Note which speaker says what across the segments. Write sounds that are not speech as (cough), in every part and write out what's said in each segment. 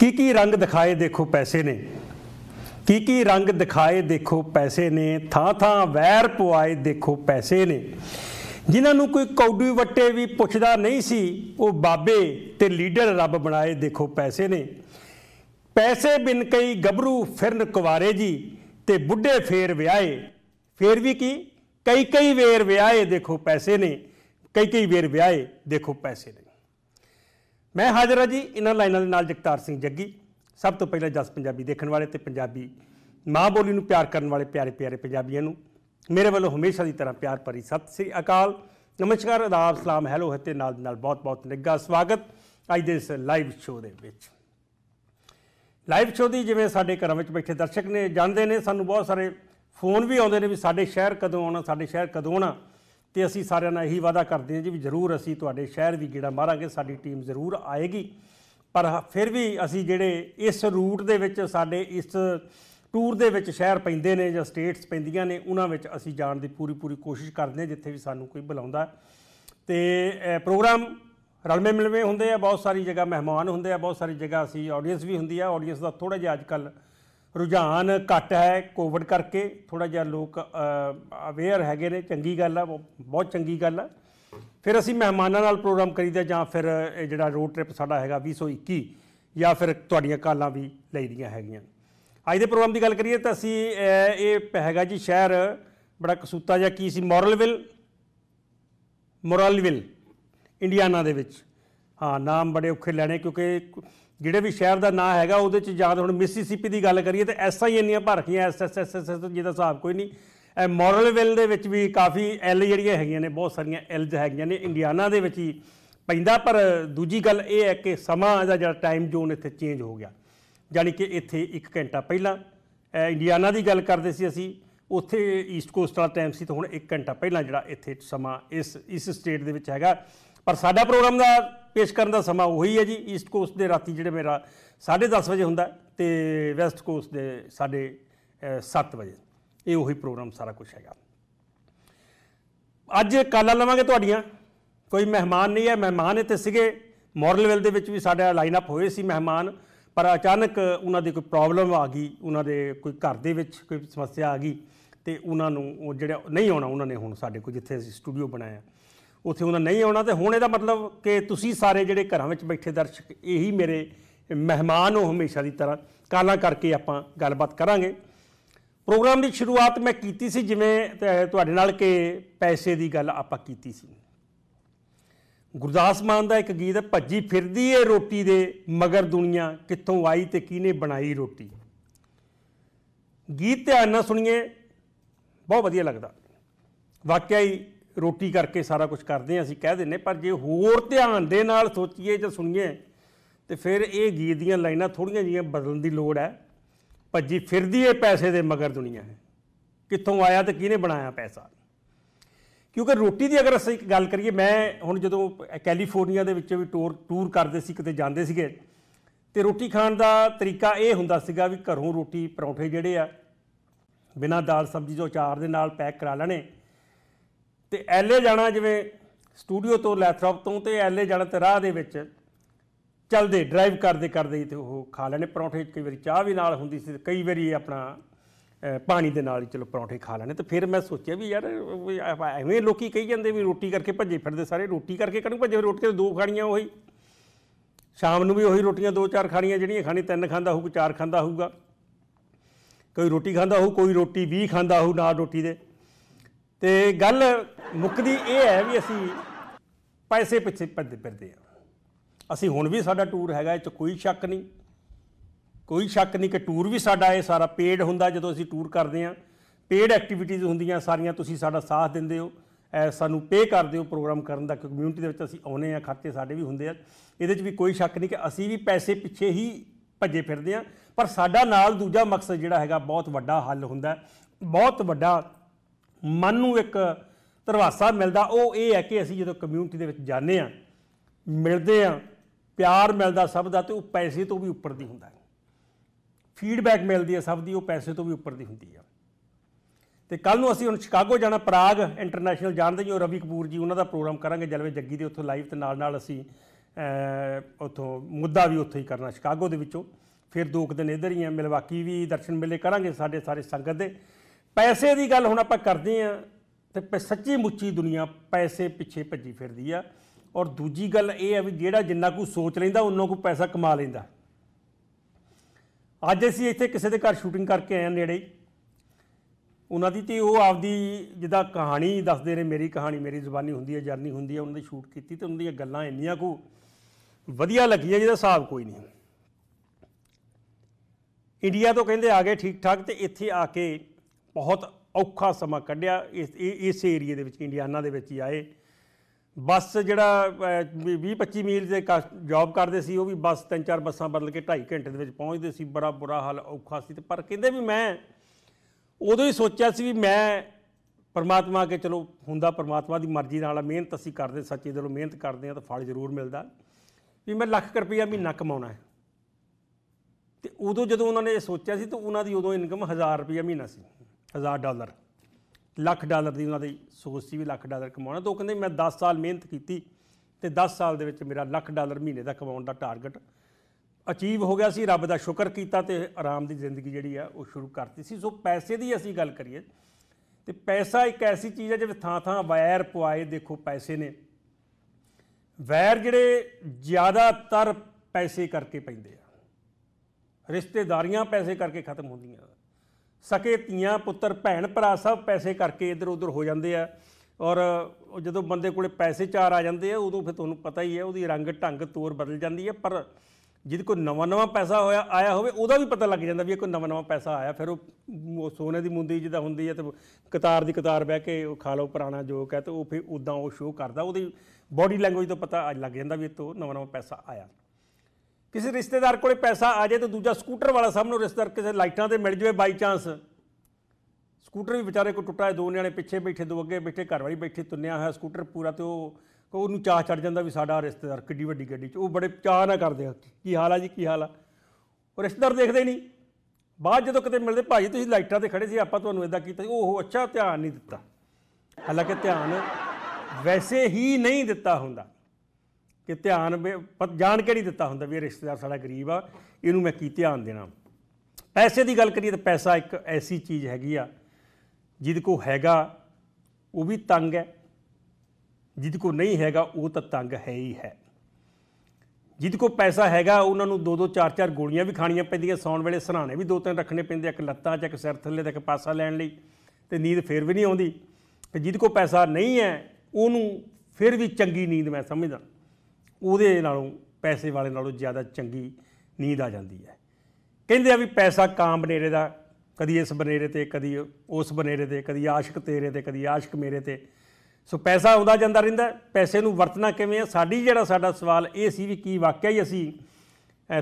Speaker 1: ਕੀ ਕੀ ਰੰਗ ਦਿਖਾਏ ਦੇਖੋ ਪੈਸੇ ਨੇ? ਕੀ ਕੀ ਰੰਗ ਦਿਖਾਏ ਦੇਖੋ ਪੈਸੇ ਨੇ? ਥਾਂ ਥਾਂ ਵੈਰ ਪੁਆਏ ਦੇਖੋ ਪੈਸੇ ਨੇ। ਜਿਨ੍ਹਾਂ ਨੂੰ ਕੋਈ ਕੌਡੀ ਵੱਟੇ ਵੀ ਪੁੱਛਦਾ ਨਹੀਂ ਸੀ, ਉਹ ਬਾਬੇ ਤੇ ਲੀਡਰ ਰੱਬ ਬਣਾਏ ਦੇਖੋ ਪੈਸੇ ਨੇ। ਪੈਸੇ ਬਿਨ ਕਈ ਗੱਭਰੂ ਫਿਰਨ ਕੁਵਾਰੇ ਜੀ ਤੇ ਬੁੱਢੇ ਫੇਰ ਵਿਆਹੇ। ਫੇਰ ਵੀ ਕੀ? ਕਈ ਕਈ ਵੇਰ ਵਿਆਹੇ ਦੇਖੋ ਪੈਸੇ ਨੇ। ਕਈ ਕਈ ਵੇਰ ਵਿਆਹੇ ਦੇਖੋ ਪੈਸੇ ਨੇ। ਮੈਂ ਹਾਜ਼ਰ ਹਾਂ ਜੀ ਇਹਨਾਂ ਲਾਈਨਾਂ ਦੇ ਨਾਲ ਜਗਤਾਰ ਸਿੰਘ ਜੱਗੀ, ਸਭ ਤੋਂ ਪਹਿਲਾਂ ਜਸ ਪੰਜਾਬੀ ਦੇਖਣ ਵਾਲੇ ਤੇ ਪੰਜਾਬੀ ਮਾਂ ਬੋਲੀ ਨੂੰ ਪਿਆਰ ਕਰਨ ਵਾਲੇ ਪਿਆਰੇ ਪਿਆਰੇ ਪੰਜਾਬੀਆਂ ਨੂੰ, ਮੇਰੇ ਵੱਲੋਂ ਹਮੇਸ਼ਾ ਦੀ ਤਰ੍ਹਾਂ ਪਿਆਰ ਭਰੀ ਸਤਿ ਸ੍ਰੀ ਅਕਾਲ, ਨਮਸਕਾਰ, ਆਦਾਬ, ਸਲਾਮ, ਹੈਲੋ ਅਤੇ ਨਾਲ ਦੀ ਨਾਲ ਬਹੁਤ ਬਹੁਤ ਨਿੱਘਾ ਸਵਾਗਤ ਅੱਜ ਦੇ ਇਸ ਲਾਈਵ ਸ਼ੋਅ ਦੇ ਵਿੱਚ। ਲਾਈਵ ਸ਼ੋਅ ਦੀ ਜਿਵੇਂ ਸਾਡੇ ਘਰਾਂ ਵਿੱਚ ਬੈਠੇ ਦਰਸ਼ਕ ਨੇ, ਜਾਣਦੇ ਨੇ, ਸਾਨੂੰ ਬਹੁਤ ਸਾਰੇ ਫੋਨ ਵੀ ਆਉਂਦੇ ਨੇ ਵੀ ਸਾਡੇ ਸ਼ਹਿਰ ਕਦੋਂ ਆਉਣਾ, ਸਾਡੇ ਸ਼ਹਿਰ ਕਦੋਂ ਆਉਣਾ। ਤੇ ਅਸੀਂ ਸਾਰਿਆਂ ਨਾਲ ਇਹੀ ਵਾਅਦਾ ਕਰਦੇ ਹਾਂ ਜੀ ਵੀ ਜ਼ਰੂਰ ਅਸੀਂ ਤੁਹਾਡੇ ਸ਼ਹਿਰ ਦੀ ਗੇੜਾ ਮਾਰਾਂਗੇ, ਸਾਡੀ ਟੀਮ ਜ਼ਰੂਰ ਆਏਗੀ। ਪਰ ਫਿਰ ਵੀ ਅਸੀਂ ਜਿਹੜੇ ਇਸ ਰੂਟ ਦੇ ਵਿੱਚ ਸਾਡੇ ਇਸ ਟੂਰ ਦੇ ਵਿੱਚ ਸ਼ਹਿਰ ਪੈਂਦੇ ਨੇ ਜਾਂ ਸਟੇਟਸ ਪੈਂਦੀਆਂ ਨੇ, ਉਹਨਾਂ ਵਿੱਚ ਅਸੀਂ ਜਾਣ ਦੀ ਪੂਰੀ ਪੂਰੀ ਕੋਸ਼ਿਸ਼ ਕਰਦੇ ਹਾਂ, ਜਿੱਥੇ ਵੀ ਸਾਨੂੰ ਕੋਈ ਬੁਲਾਉਂਦਾ। ਤੇ ਪ੍ਰੋਗਰਾਮ ਰਲਵੇਂ ਮਿਲਵੇਂ ਹੁੰਦੇ ਆ, ਬਹੁਤ ਸਾਰੀ ਜਗ੍ਹਾ ਮਹਿਮਾਨ ਹੁੰਦੇ ਆ, ਬਹੁਤ ਸਾਰੀ ਜਗ੍ਹਾ ਅਸੀਂ ਆਡੀਅנס ਵੀ ਹੁੰਦੀ ਆ ਆਡੀਅנס ਦਾ ਥੋੜਾ ਜਿਹਾ ਅੱਜ ਕੱਲ੍ਹ ਰੁਝਾਨ ਘੱਟ ਹੈ ਕੋਵਿਡ ਕਰਕੇ। ਥੋੜਾ ਜਿਹਾ ਲੋਕ ਅਵੇਅਰ ਹੈਗੇ ਨੇ, ਚੰਗੀ ਗੱਲ ਆ, ਬਹੁਤ- ਬਹੁਤ ਚੰਗੀ ਗੱਲ ਆ। ਫਿਰ ਅਸੀਂ ਮਹਿਮਾਨਾਂ ਨਾਲ ਪ੍ਰੋਗਰਾਮ ਕਰੀਦਾ ਜਾਂ ਫਿਰ ਇਹ ਜਿਹੜਾ ਰੋਡ ਟ੍ਰਿਪ ਸਾਡਾ ਹੈਗਾ 2021 ਜਾਂ ਫਿਰ ਤੁਹਾਡੀਆਂ ਕਾਲਾਂ ਵੀ ਲਈਦੀਆਂ ਹੈਗੀਆਂ। ਅੱਜ ਦੇ ਪ੍ਰੋਗਰਾਮ ਦੀ ਗੱਲ ਕਰੀਏ ਤਾਂ ਅਸੀਂ ਇਹ ਹੈਗਾ ਜੀ ਸ਼ਹਿਰ, ਬੜਾ ਕਸੂਤਾ ਜਿਹਾ ਕੀ ਸੀ, ਮੋਰਲਵਿਲ ਮੋਰਲਵਿਲ, ਇੰਡੀਆਨਾ ਦੇ ਵਿੱਚ। ਹਾਂ, ਨਾਮ ਬੜੇ ਔਖੇ ਲੈਣੇ ਕਿਉਂਕਿ ਜਿਹੜੇ ਵੀ ਸ਼ਹਿਰ ਦਾ ਨਾਂ ਹੈਗਾ, ਉਹਦੇ ਚ ਜਾਂ ਤਾਂ ਹੁਣ ਮਿਸੀਸਿਪੀ ਦੀ ਗੱਲ ਕਰੀਏ ਤੇ ਐਸਾ ਹੀ ਇੰਨੀਆਂ ਭਰ ਰਖੀਆਂ ਐਸ ਐਸ ਐਸ ਐਸ ਜਿਹਦਾ ਹਿਸਾਬ ਕੋਈ ਨਹੀਂ। ਇਹ ਮੋਰਲਵਿਲ ਦੇ ਵਿੱਚ ਵੀ ਕਾਫੀ ਐਲ ਜਿਹੜੀਆਂ ਹੈਗੀਆਂ ਨੇ, ਬਹੁਤ ਸਾਰੀਆਂ ਐਲਜ਼ ਹੈਗੀਆਂ ਨੇ ਇੰਡੀਆਨਾ ਦੇ ਵਿੱਚ ਹੀ ਪੈਂਦਾ, ਪਰ ਦੂਜੀ ਗੱਲ ਇਹ ਹੈ ਕਿ ਸਮਾਂ ਦਾ ਜਿਹੜਾ ਟਾਈਮ ਜ਼ੋਨ ਇੱਥੇ ਚੇਂਜ ਹੋ ਗਿਆ। ਯਾਨੀ ਕਿ ਇੱਥੇ 1 ਘੰਟਾ ਪਹਿਲਾਂ ਇੰਡੀਆਨਾ ਦੀ ਗੱਲ ਕਰਦੇ ਸੀ ਅਸੀਂ, ਉੱਥੇ ਈਸਟ ਕੋਸਟ ਵਾਲਾ ਟਾਈਮ ਸੀ ਤਾਂ ਹੁਣ 1 ਘੰਟਾ ਪਹਿਲਾਂ ਜਿਹੜਾ ਇੱਥੇ ਸਮਾਂ ਇਸ ਇਸ ਸਟੇਟ ਦੇ ਵਿੱਚ ਹੈਗਾ। ਪਰ ਸਾਡਾ ਪ੍ਰੋਗਰਾਮ ਦਾ ਪੇਸ਼ ਕਰਨ ਦਾ ਸਮਾਂ ਉਹੀ ਹੈ ਜੀ ਈਸਟ ਕੋਸਟ ਦੇ ਰਾਤੀ ਜਿਹੜੇ ਮੇਰਾ 10:30 ਵਜੇ ਹੁੰਦਾ ਤੇ ਵੈਸਟ ਕੋਸਟ ਦੇ ਸਾਡੇ 7 ਵਜੇ। ਇਹ ਉਹੀ ਪ੍ਰੋਗਰਾਮ ਸਾਰਾ ਕੁਝ ਹੈਗਾ। ਅੱਜ ਕਾਲਾਂ ਲਵਾਂਗੇ ਤੁਹਾਡੀਆਂ। ਕੋਈ ਮਹਿਮਾਨ ਨਹੀਂ ਹੈ, ਮਹਿਮਾਨ ਇੱਥੇ ਸੀਗੇ। ਮੋਰਲਵਿਲ ਦੇ ਵਿੱਚ ਵੀ ਸਾਡਾ ਲਾਈਨ ਅਪ ਹੋਏ ਸੀ ਮਹਿਮਾਨ, ਪਰ ਅਚਾਨਕ ਉਹਨਾਂ ਦੀ ਕੋਈ ਪ੍ਰੋਬਲਮ ਆ ਗਈ, ਉਹਨਾਂ ਦੇ ਕੋਈ ਘਰ ਦੇ ਵਿੱਚ ਕੋਈ ਸਮੱਸਿਆ ਆ ਗਈ ਤੇ ਉਹਨਾਂ ਨੂੰ ਉਹ ਜਿਹੜਾ ਨਹੀਂ ਆਉਣਾ, ਉਹਨਾਂ ਨੇ ਹੁਣ ਸਾਡੇ ਕੋਲ ਜਿੱਥੇ ਅਸੀਂ ਸਟੂਡੀਓ ਬਣਾਇਆ ਉੱਥੇ ਉਹਨਾਂ ਨਹੀਂ ਆਉਣਾ ਤੇ ਹੁਣ ਇਹਦਾ ਮਤਲਬ ਕਿ ਤੁਸੀਂ ਸਾਰੇ ਜਿਹੜੇ ਘਰਾਂ ਵਿੱਚ ਬੈਠੇ ਦਰਸ਼ਕ, ਇਹੀ ਮੇਰੇ ਮਹਿਮਾਨ ਹੋ ਹਮੇਸ਼ਾ ਦੀ ਤਰ੍ਹਾਂ। ਕਾਲਾਂ ਕਰਕੇ ਆਪਾਂ ਗੱਲਬਾਤ ਕਰਾਂਗੇ। ਪ੍ਰੋਗਰਾਮ ਦੀ ਸ਼ੁਰੂਆਤ ਮੈਂ ਕੀਤੀ ਸੀ, ਜਿਵੇਂ ਤੁਹਾਡੇ ਨਾਲ ਕਿ ਪੈਸੇ ਦੀ ਗੱਲ ਆਪਾਂ ਕੀਤੀ ਸੀ। ਗੁਰਦਾਸ ਮਾਨ ਦਾ ਇੱਕ ਗੀਤ ਹੈ, ਭੱਜੀ ਫਿਰਦੀ ਏ ਰੋਟੀ ਦੇ ਮਗਰ ਦੁਨੀਆ, ਕਿੱਥੋਂ ਆਈ ਤੇ ਕਿਹਨੇ ਬਣਾਈ ਰੋਟੀ? ਗੀਤ ਧਿਆਨ ਨਾਲ ਸੁਣੀਏ, ਬਹੁਤ ਵਧੀਆ ਲੱਗਦਾ। ਵਾਕਿਆ ਹੀ ਰੋਟੀ ਕਰਕੇ ਸਾਰਾ ਕੁਝ ਕਰਦੇ ਹਾਂ, ਅਸੀਂ ਕਹਿ ਦਿੰਨੇ ਪਰ ਜੇ ਹੋਰ ਧਿਆਨ ਦੇ ਨਾਲ ਸੋਚੀਏ ਜਾਂ ਸੁਣੀਏ, ਤੇ ਫਿਰ ਇਹ ਗੀਤ ਦੀਆਂ ਲਾਈਨਾਂ ਥੋੜੀਆਂ ਜਿਹੀਆਂ ਬਦਲਣ ਦੀ ਲੋੜ ਹੈ। ਭੱਜੀ ਫਿਰਦੀ ਏ ਪੈਸੇ ਦੇ ਮਗਰ ਦੁਨੀਆ ਹੈ। ਕਿੱਥੋਂ ਆਇਆ ਤੇ ਕਿਹਨੇ ਬਣਾਇਆ ਪੈਸਾ? ਕਿਉਂਕਿ ਰੋਟੀ ਦੀ ਅਗਰ ਅਸੀਂ ਗੱਲ ਕਰੀਏ, ਮੈਂ ਹੁਣ ਜਦੋਂ ਕੈਲੀਫੋਰਨੀਆ ਦੇ ਵਿੱਚ ਵੀ ਟੂਰ ਟੂਰ ਕਰਦੇ ਸੀ, ਕਿਤੇ ਜਾਂਦੇ ਸੀਗੇ, ਤੇ ਰੋਟੀ ਖਾਣ ਦਾ ਤਰੀਕਾ ਇਹ ਹੁੰਦਾ ਸੀਗਾ ਵੀ ਘਰੋਂ ਰੋਟੀ ਪਰੌਂਠੇ ਜਿਹੜੇ ਆ, ਬਿਨਾਂ ਦਾਲ ਸਬਜ਼ੀ ਤੋਂ ਅਚਾਰ ਦੇ ਨਾਲ ਪੈਕ ਕਰਾ ਲੈਣੇ ਤੇ ਐਲੇ ਜਾਣਾ ਜਿਵੇਂ ਸਟੂਡੀਓ ਤੋਂ ਲੈਪਟਾਪ ਤੋਂ ਤੇ ਐਲੇ ਜਾਣਾ ਤੇ ਰਾਹ ਦੇ ਵਿੱਚ ਚੱਲਦੇ ਡਰਾਈਵ ਕਰਦੇ ਕਰਦੇ ਹੀ ਤੇ ਉਹ ਖਾ ਲੈਣੇ। ਪਰੌਂਠੇ ਕਈ ਵਾਰੀ ਚਾਹ ਵੀ ਨਾਲ ਹੁੰਦੀ ਸੀ ਤੇ ਕਈ ਵਾਰੀ ਆਪਣਾ ਪਾਣੀ ਦੇ ਨਾਲ ਹੀ ਚਲੋ ਪਰੌਂਠੇ ਖਾ ਲੈਣੇ। ਤੇ ਫਿਰ ਮੈਂ ਸੋਚਿਆ ਵੀ ਯਾਰ ਐਵੇਂ ਲੋਕੀ ਕਹੀ ਜਾਂਦੇ ਵੀ ਰੋਟੀ ਕਰਕੇ ਭੱਜੇ ਫਿਰਦੇ ਸਾਰੇ। ਰੋਟੀ ਕਰਕੇ ਕਰੂ ਭੱਜੇ? ਰੋਟੀ ਤੇ ਦੋ ਖਾਣੀਆਂ ਉਹੀ। ਸ਼ਾਮ ਨੂੰ ਵੀ ਉਹੀ ਰੋਟੀਆਂ ਦੋ ਚਾਰ ਖਾਣੀਆਂ ਜਿਹੜੀਆਂ ਖਾਣੀ ਤਿੰਨ ਖਾਂਦਾ ਹੋਊ, ਚਾਰ ਖਾਂਦਾ ਹੋਊਗਾ। ਕੋਈ ਰੋਟੀ ਖਾਂਦਾ ਹੋਊ, ਕੋਈ ਰੋਟੀ 20 ਖਾਂਦਾ ਹੋਊ ਨਾਲ ਰੋਟੀ ਦੇ। ਤੇ ਗੱਲ ਮੁੱਕਦੀ ਇਹ ਹੈ ਵੀ ਅਸੀਂ ਪੈਸੇ ਪਿੱਛੇ ਭੱਜਦੇ ਫਿਰਦੇ ਆ ਅਸੀਂ ਹੁਣ ਵੀ ਸਾਡਾ ਟੂਰ ਹੈਗਾ, ਇਹ 'ਚ ਕੋਈ ਸ਼ੱਕ ਨਹੀਂ। ਕੋਈ ਸ਼ੱਕ ਨਹੀਂ ਕਿ ਟੂਰ ਵੀ ਸਾਡਾ, ਇਹ ਸਾਰਾ ਪੇਡ ਹੁੰਦਾ ਜਦੋਂ ਅਸੀਂ ਟੂਰ ਕਰਦੇ ਆ ਪੇਡ ਐਕਟੀਵਿਟੀਜ਼ ਹੁੰਦੀਆਂ ਸਾਰੀਆਂ, ਤੁਸੀਂ ਸਾਡਾ ਸਾਥ ਦਿੰਦੇ ਹੋ। ਐ ਸਾਨੂੰ ਪੇ ਕਰਦੇ ਹੋ ਪ੍ਰੋਗਰਾਮ ਕਰਨ ਦਾ ਕਮਿਊਨਿਟੀ ਦੇ ਵਿੱਚ ਅਸੀਂ ਆਉਨੇ ਆ ਖਰਚੇ ਸਾਡੇ ਵੀ ਹੁੰਦੇ ਆ। ਇਹਦੇ 'ਚ ਵੀ ਕੋਈ ਸ਼ੱਕ ਨਹੀਂ ਕਿ ਅਸੀਂ ਵੀ ਪੈਸੇ ਪਿੱਛੇ ਹੀ ਭੱਜੇ ਫਿਰਦੇ ਆ ਪਰ ਸਾਡਾ ਨਾਲ ਦੂਜਾ ਮਕਸਦ ਜਿਹੜਾ ਹੈਗਾ, ਬਹੁਤ ਵੱਡਾ ਹੱਲ ਹੁੰਦਾ। ਬਹੁਤ ਵੱਡਾ ਮਨ ਨੂੰ ਇੱਕ ਧਰਵਾਸਾ ਮਿਲਦਾ। ਉਹ ਇਹ ਹੈ ਕਿ ਅਸੀਂ ਜਦੋਂ ਕਮਿਊਨਿਟੀ ਦੇ ਵਿੱਚ ਜਾਂਦੇ ਆ ਮਿਲਦੇ ਆ ਪਿਆਰ ਮਿਲਦਾ ਸਭ ਦਾ ਤੇ ਉਹ ਪੈਸੇ ਤੋਂ ਵੀ ਉੱਪਰ ਦੀ ਹੁੰਦਾ ਹੈ। ਫੀਡਬੈਕ ਮਿਲਦੀ ਹੈ ਸਭ ਦੀ, ਉਹ ਪੈਸੇ ਤੋਂ ਵੀ ਉੱਪਰ ਦੀ ਹੁੰਦੀ ਆ ਤੇ ਕੱਲ ਨੂੰ ਅਸੀਂ ਹੁਣ ਸ਼ਿਕਾਗੋ ਜਾਣਾ ਪ੍ਰਾਗ ਇੰਟਰਨੈਸ਼ਨਲ ਜਾਣਦੇ ਜੀ ਉਹ ਰਵੀ ਕਪੂਰ ਜੀ ਉਹਨਾਂ ਦਾ ਪ੍ਰੋਗਰਾਮ ਕਰਾਂਗੇ ਜਲਵੇ ਜੱਗੀ ਦੇ ਉੱਥੋਂ ਲਾਈਵ ਤੇ ਨਾਲ ਨਾਲ ਅਸੀਂ ਉੱਥੋਂ ਮੁੱਦਾ ਵੀ ਉੱਥੇ ਹੀ ਕਰਨਾ ਸ਼ਿਕਾਗੋ ਦੇ ਵਿੱਚੋਂ। ਫਿਰ ਦੋ ਕੁ ਦਿਨ ਇੱਧਰ ਹੀ ਆ, ਮਿਲਵਾਕੀ ਵੀ ਦਰਸ਼ਨ ਮੇਲੇ ਕਰਾਂਗੇ ਸਾਡੇ ਸਾਰੇ ਸੰਗਤ ਦੇ। ਪੈਸੇ ਦੀ ਗੱਲ ਹੁਣ ਆਪਾਂ ਕਰਦੇ ਆ ਤੇ ਪ- ਸੱਚੀ ਮੁੱਚੀ ਦੁਨੀਆ ਪੈਸੇ ਪਿੱਛੇ ਭੱਜੀ ਫਿਰਦੀ ਆ। ਔਰ ਦੂਜੀ ਗੱਲ ਇਹ ਆ ਵੀ ਜਿਹੜਾ ਜਿੰਨਾ ਕੁ ਸੋਚ ਲੈਂਦਾ ਉਹਨਾਂ ਕੁ ਪੈਸਾ ਕਮਾ ਲੈਂਦਾ। ਅੱਜ ਅਸੀਂ ਇੱਥੇ ਕਿਸੇ ਦੇ ਘਰ ਸ਼ੂਟਿੰਗ ਕਰਕੇ ਆਏ ਹਾਂ ਨੇੜੇ। ਉਹਨਾਂ ਦੀ ਤੇ ਉਹ ਆਪਦੀ ਜਿੱਦਾਂ ਕਹਾਣੀ ਦੱਸਦੇ ਨੇ, ਮੇਰੀ ਕਹਾਣੀ, ਮੇਰੀ ਜ਼ੁਬਾਨੀ ਹੁੰਦੀ ਹੈ ਜਰਨੀ ਹੁੰਦੀ ਹੈ ਉਹਨਾਂ ਦੀ ਸ਼ੂਟ ਕੀਤੀ ਤੇ ਉਹਨਾਂ ਦੀਆਂ ਗੱਲਾਂ ਇੰਨੀਆਂ ਕੁ ਵਧੀਆ ਲੱਗੀਆਂ ਜਿਹਦਾ ਹਿਸਾਬ ਕੋਈ ਨਹੀਂ। ਇੰਡੀਆ ਤੋਂ ਕਹਿੰਦੇ ਆ ਗਏ ਠੀਕ ਠਾਕ ਤੇ ਇੱਥੇ ਆ ਕੇ ਬਹੁਤ ਔਖਾ ਸਮਾਂ ਕੱਢਿਆ ਇਸ ਇਹ- ਇਸ ਏਰੀਏ ਦੇ ਵਿੱਚ ਇੰਡੀਆਨਾ ਦੇ ਵਿੱਚ ਹੀ ਆਏ। ਬੱਸ ਜਿਹੜਾ 20 25 ਮੀਲ ਦੇ ਜੌਬ ਕਰਦੇ ਸੀ ਉਹ ਵੀ ਬੱਸ ਤਿੰਨ ਚਾਰ ਬੱਸਾਂ ਬਦਲ ਕੇ 2.5 ਘੰਟੇ ਦੇ ਵਿੱਚ ਪਹੁੰਚਦੇ ਸੀ। ਬੜਾ ਬੁਰਾ ਹਾਲ ਔਖਾ ਸੀ ਤੇ ਪਰ ਕਹਿੰਦੇ ਵੀ ਮੈਂ ਉਦੋਂ ਹੀ ਸੋਚਿਆ ਸੀ ਵੀ ਮੈਂ ਪਰਮਾਤਮਾ ਕੇ ਚਲੋ ਹੁੰਦਾ ਪਰਮਾਤਮਾ ਦੀ ਮਰਜ਼ੀ ਨਾਲ ਆ, ਮਿਹਨਤ ਅਸੀਂ ਕਰਦੇ ਸੱਚੇ ਦਿਲੋਂ ਮਿਹਨਤ ਕਰਦੇ ਆ ਤਾਂ ਫਲ ਜ਼ਰੂਰ ਮਿਲਦਾ। ਵੀ ਮੈਂ ਲੱਖ ਕੁ ਰੁਪਈਆ ਮਹੀਨਾ ਕਮਾਉਣਾ ਹੈ। ਤੇ ਉਦੋਂ ਜਦੋਂ ਉਹਨਾਂ ਨੇ ਇਹ ਸੋਚਿਆ ਸੀ ਤਾਂ ਉਹਨਾਂ ਦੀ ਉਦੋਂ ਇਨਕਮ 1000 ਰੁਪਈਆ ਮਹੀਨਾ ਸੀ। 1000 ਡਾਲਰ। ਲੱਖ ਡਾਲਰ ਦੀ ਉਹਨਾਂ ਦੀ ਸੋਚ ਸੀ ਵੀ ਲੱਖ ਡਾਲਰ ਕਮਾਉਣਾ। ਤਾਂ ਉਹ ਕਹਿੰਦੇ, ਮੈਂ 10 ਸਾਲ ਮਿਹਨਤ ਕੀਤੀ ਤੇ 10 ਸਾਲ ਦੇ ਵਿੱਚ ਮੇਰਾ ਲੱਖ ਡਾਲਰ ਮਹੀਨੇ ਦਾ ਕਮਾਉਣ ਦਾ ਟਾਰਗੇਟ ਅਚੀਵ ਹੋ ਗਿਆ ਸੀ। ਰੱਬ ਦਾ ਸ਼ੁਕਰ ਕੀਤਾ ਤੇ ਆਰਾਮ ਦੀ ਜ਼ਿੰਦਗੀ ਜਿਹੜੀ ਆ, ਉਹ ਸ਼ੁਰੂ ਕਰਤੀ ਸੀ। ਸੋ ਪੈਸੇ ਦੀ ਅਸੀਂ ਗੱਲ ਕਰੀਏ ਤੇ ਪੈਸਾ ਇੱਕ ਐਸੀ ਚੀਜ਼ ਹੈ ਜਿਵੇਂ ਥਾਂ ਥਾਂ ਵੈਰ ਪੁਆਏ ਦੇਖੋ ਪੈਸੇ ਨੇ। ਵੈਰ ਜਿਹੜੇ ਜ਼ਿਆਦਾਤਰ ਪੈਸੇ ਕਰਕੇ ਪੈਂਦੇ ਆ। ਰਿਸ਼ਤੇਦਾਰੀਆਂ ਪੈਸੇ ਕਰਕੇ ਖਤਮ ਹੁੰਦੀਆਂ। ਸਕੇ ਧੀਆਂ, ਪੁੱਤਰ, ਭੈਣ, ਭਰਾ ਸਭ ਪੈਸੇ ਕਰਕੇ ਇੱਧਰ ਉੱਧਰ ਹੋ ਜਾਂਦੇ ਆ। ਔਰ ਜਦੋਂ ਬੰਦੇ ਕੋਲੇ ਪੈਸੇ ਚਾਰ ਆ ਜਾਂਦੇ ਆ, ਉਦੋਂ ਫਿਰ ਤੁਹਾਨੂੰ ਪਤਾ ਹੀ ਹੈ, ਉਹਦੀ ਰੰਗ ਢੰਗ ਤੌਰ ਬਦਲ ਜਾਂਦੀ ਹੈ। ਪਰ ਜਿਹਦੇ ਕੋਲ ਨਵਾਂ ਨਵਾਂ ਪੈਸਾ ਹੋਇਆ, ਆਇਆ ਹੋਵੇ, ਉਹਦਾ ਵੀ ਪਤਾ ਲੱਗ ਜਾਂਦਾ ਵੀ ਇਹ ਕੋਈ ਨਵਾਂ ਨਵਾਂ ਪੈਸਾ ਆਇਆ। ਫਿਰ ਉਹ ਸੋਨੇ ਦੀ ਮੁੰਦੀ ਜਿੱਦਾਂ ਹੁੰਦੀ ਹੈ ਤੇ ਕਤਾਰ ਦੀ ਕਤਾਰ ਬਹਿ ਕੇ ਉਹ ਖਾ ਲਓ, ਪੁਰਾਣਾ ਜੋਕ ਹੈ ਤੇ ਉਹ ਫਿਰ ਉਦਾਂ ਉਹ ਸ਼ੋਅ ਕਰਦਾ। ਉਹਦੀ ਬਾਡੀ ਲੈਂਗੁਏਜ ਤੋਂ ਪਤਾ ਲੱਗ ਜਾਂਦਾ ਵੀ ਇਹ ਤੋਂ ਨਵਾਂ ਨਵਾਂ ਪੈਸਾ ਆਇਆ। ਕਿਸੇ ਰਿਸ਼ਤੇਦਾਰ ਕੋਲੇ ਪੈਸਾ ਆ ਜਾਏ ਤਾਂ ਦੂਜਾ ਸਕੂਟਰ ਵਾਲਾ ਸਭ ਨੂੰ ਰਿਸ਼ਤੇਦਾਰ ਕਿਸੇ ਲਾਈਟਾਂ ਤੇ ਮਿਲ ਜਾਵੇ ਬਾਈ ਚਾਂਸ ਸਕੂਟਰ ਵੀ ਵਿਚਾਰੇ ਕੋ ਟੁੱਟਾ ਹੈ, ਦੋ ਨਿਆਣੇ ਪਿੱਛੇ ਬੈਠੇ, ਦੋ ਅੱਗੇ ਬੈਠੇ, ਘਰ ਵਾਲੀ ਬੈਠੀ, ਤੁੰਨਿਆ ਹੋਇਆ ਸਕੂਟਰ ਪੂਰਾ ਤੇ ਉਹ ਉਹਨੂੰ ਚਾਹ ਚੜ ਜਾਂਦਾ ਵੀ ਸਾਡਾ ਰਿਸ਼ਤੇਦਾਰ ਕਿੱਡੀ ਵੱਡੀ ਗੱਡੀ 'ਚ। ਉਹ ਬੜੇ ਚਾਹ ਨਾ ਕਰਦੇ ਆ, ਕੀ ਹਾਲ ਆ ਜੀ, ਕੀ ਹਾਲ ਆ? ਉਹ ਰਿਸ਼ਤੇਦਾਰ ਦੇਖਦੇ ਨਹੀਂ। ਬਾਅਦ ਜਦੋਂ ਕਿਤੇ ਮਿਲਦੇ, ਭਾਜੀ, ਤੁਸੀਂ ਲਾਈਟਾਂ ਤੇ ਖੜੇ ਸੀ, ਆਪਾਂ ਤੁਹਾਨੂੰ ਇਦਾਂ ਕੀਤਾ ਸੀ। ਉਹ ਅੱਛਾ, ਧਿਆਨ ਨਹੀਂ ਦਿੱਤਾ। ਹਾਲਾਂਕਿ ਧਿਆਨ ਵੈਸੇ ਹੀ ਨਹੀਂ ਦਿੱਤਾ ਹੁੰਦਾ। ਕਿ ਧਿਆਨ ਵੀ- ਪ- ਜਾਣ ਕੇ ਨਹੀਂ ਦਿੱਤਾ ਹੁੰਦਾ ਵੀ ਇਹ ਰਿਸ਼ਤੇਦਾਰ ਸਾਡਾ ਗਰੀਬ ਆ, ਇਹਨੂੰ ਮੈਂ ਕੀ ਧਿਆਨ ਦੇਣਾ? ਪੈਸੇ ਦੀ ਗੱਲ ਕਰੀਏ ਤਾਂ ਪੈਸਾ ਇੱਕ ਐਸੀ ਚੀਜ਼ ਹੈਗੀ ਆ, ਜਿਹਦੇ ਕੋ ਹੈਗਾ, ਉਹ ਵੀ ਤੰਗ ਹੈ। ਜਿਹਦੇ ਕੋ ਨਹੀਂ ਹੈਗਾ, ਉਹ ਤਾਂ ਤੰਗ ਹੈ ਹੀ ਹੈ। ਜਿਹਦੇ ਕੋ ਪੈਸਾ ਹੈਗਾ, ਉਹਨਾਂ ਨੂੰ ਦੋ ਦੋ ਚਾਰ ਚਾਰ ਗੋਲੀਆਂ ਵੀ ਖਾਣੀਆਂ ਪੈਂਦੀਆਂ, ਸੌਣ ਵੇਲੇ ਸਰਾਣੇ ਵੀ ਦੋ ਤਿੰਨ ਰੱਖਣੇ ਪੈਂਦੇ, ਇੱਕ ਲੱਤਾਂ 'ਚ, ਇੱਕ ਸਿਰ ਥੱਲੇ ਤੇ ਇੱਕ ਪਾਸਾ ਲੈਣ ਲਈ, ਤੇ ਨੀਂਦ ਫੇਰ ਵੀ ਨਹੀਂ ਆਉਂਦੀ। ਤੇ ਜਿਹਦੇ ਕੋ ਪੈਸਾ ਨਹੀਂ ਹੈ, ਉਹਨੂੰ ਫਿਰ ਵੀ ਚੰਗੀ ਨੀਂਦ ਮੈਂ ਸਮਝਦਾ। ਉਹਦੇ ਨਾਲੋਂ, ਪੈਸੇ ਵਾਲੇ ਨਾਲੋਂ ਜ਼ਿਆਦਾ ਚੰਗੀ ਨੀਂਦ ਆ ਜਾਂਦੀ ਹੈ। ਕਹਿੰਦੇ ਆ ਵੀ ਪੈਸਾ ਕਾਂ ਬਨੇਰੇ ਦਾ, ਕਦੀ ਇਸ ਬਨੇਰੇ ਤੇ, ਕਦੀ ਉਸ ਬਨੇਰੇ ਤੇ, ਕਦੀ ਆਸ਼ਿਕ ਤੇਰੇ ਤੇ, ਕਦੀ ਆਸ਼ਿਕ ਮੇਰੇ ਤੇ। ਸੋ ਪੈਸਾ ਆਉਂਦਾ ਜਾਂਦਾ ਰਹਿੰਦਾ ਪੈਸੇ ਨੂੰ ਵਰਤਣਾ ਕਿਵੇਂ ਆ ਸਾਡੀ ਜਿਹੜਾ ਸਾਡਾ ਸਵਾਲ, ਇਹ ਸੀ ਵੀ ਕੀ ਵਾਕਿਆ ਹੀ ਅਸੀਂ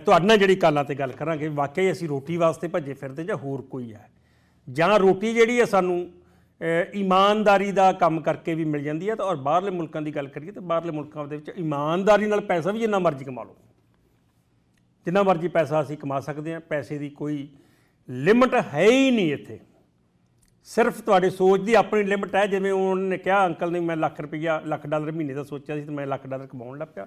Speaker 1: ਤੁਹਾਡੇ ਨਾਲ ਜਿਹੜੀ ਕਾਲਾਂ ਤੇ ਗੱਲ ਕਰਾਂਗੇ, ਵਾਕਿਆ ਹੀ ਅਸੀਂ ਰੋਟੀ ਵਾਸਤੇ ਭੱਜੇ ਫਿਰਦੇ ਜਾਂ ਹੋਰ ਕੋਈ ਹੈ? ਜਾਂ ਰੋਟੀ ਜਿਹੜੀ ਹੈ ਸਾਨੂੰ ਇਮਾਨਦਾਰੀ ਦਾ ਕੰਮ ਕਰਕੇ ਵੀ ਮਿਲ ਜਾਂਦੀ ਹੈ ਤਾਂ ਔਰ ਬਾਹਰਲੇ ਮੁਲਕਾਂ ਦੀ ਗੱਲ ਕਰੀਏ ਤਾਂ ਬਾਹਰਲੇ ਮੁਲਕਾਂ ਦੇ ਵਿੱਚ ਇਮਾਨਦਾਰੀ ਨਾਲ ਪੈਸਾ ਵੀ ਜਿੰਨਾ ਮਰਜ਼ੀ ਕਮਾ ਲਓ। ਜਿੰਨਾ ਮਰਜ਼ੀ ਪੈਸਾ ਅਸੀਂ ਕਮਾ ਸਕਦੇ ਹਾਂ, ਪੈਸੇ ਦੀ ਕੋਈ ਲਿਮਟ ਹੈ ਹੀ ਨਹੀਂ ਇੱਥੇ। ਸਿਰਫ ਤੁਹਾਡੀ ਸੋਚ ਦੀ ਆਪਣੀ ਲਿਮਟ ਹੈ, ਜਿਵੇਂ ਉਹਨਾਂ ਨੇ ਕਿਹਾ, ਅੰਕਲ ਨੇ ਮੈਂ ਲੱਖ ਰੁਪਈਆ, ਲੱਖ ਡਾਲਰ ਮਹੀਨੇ ਦਾ ਸੋਚਿਆ ਸੀ ਤੇ ਮੈਂ ਲੱਖ ਡਾਲਰ ਕਮਾਉਣ ਲੱਗ ਪਿਆ।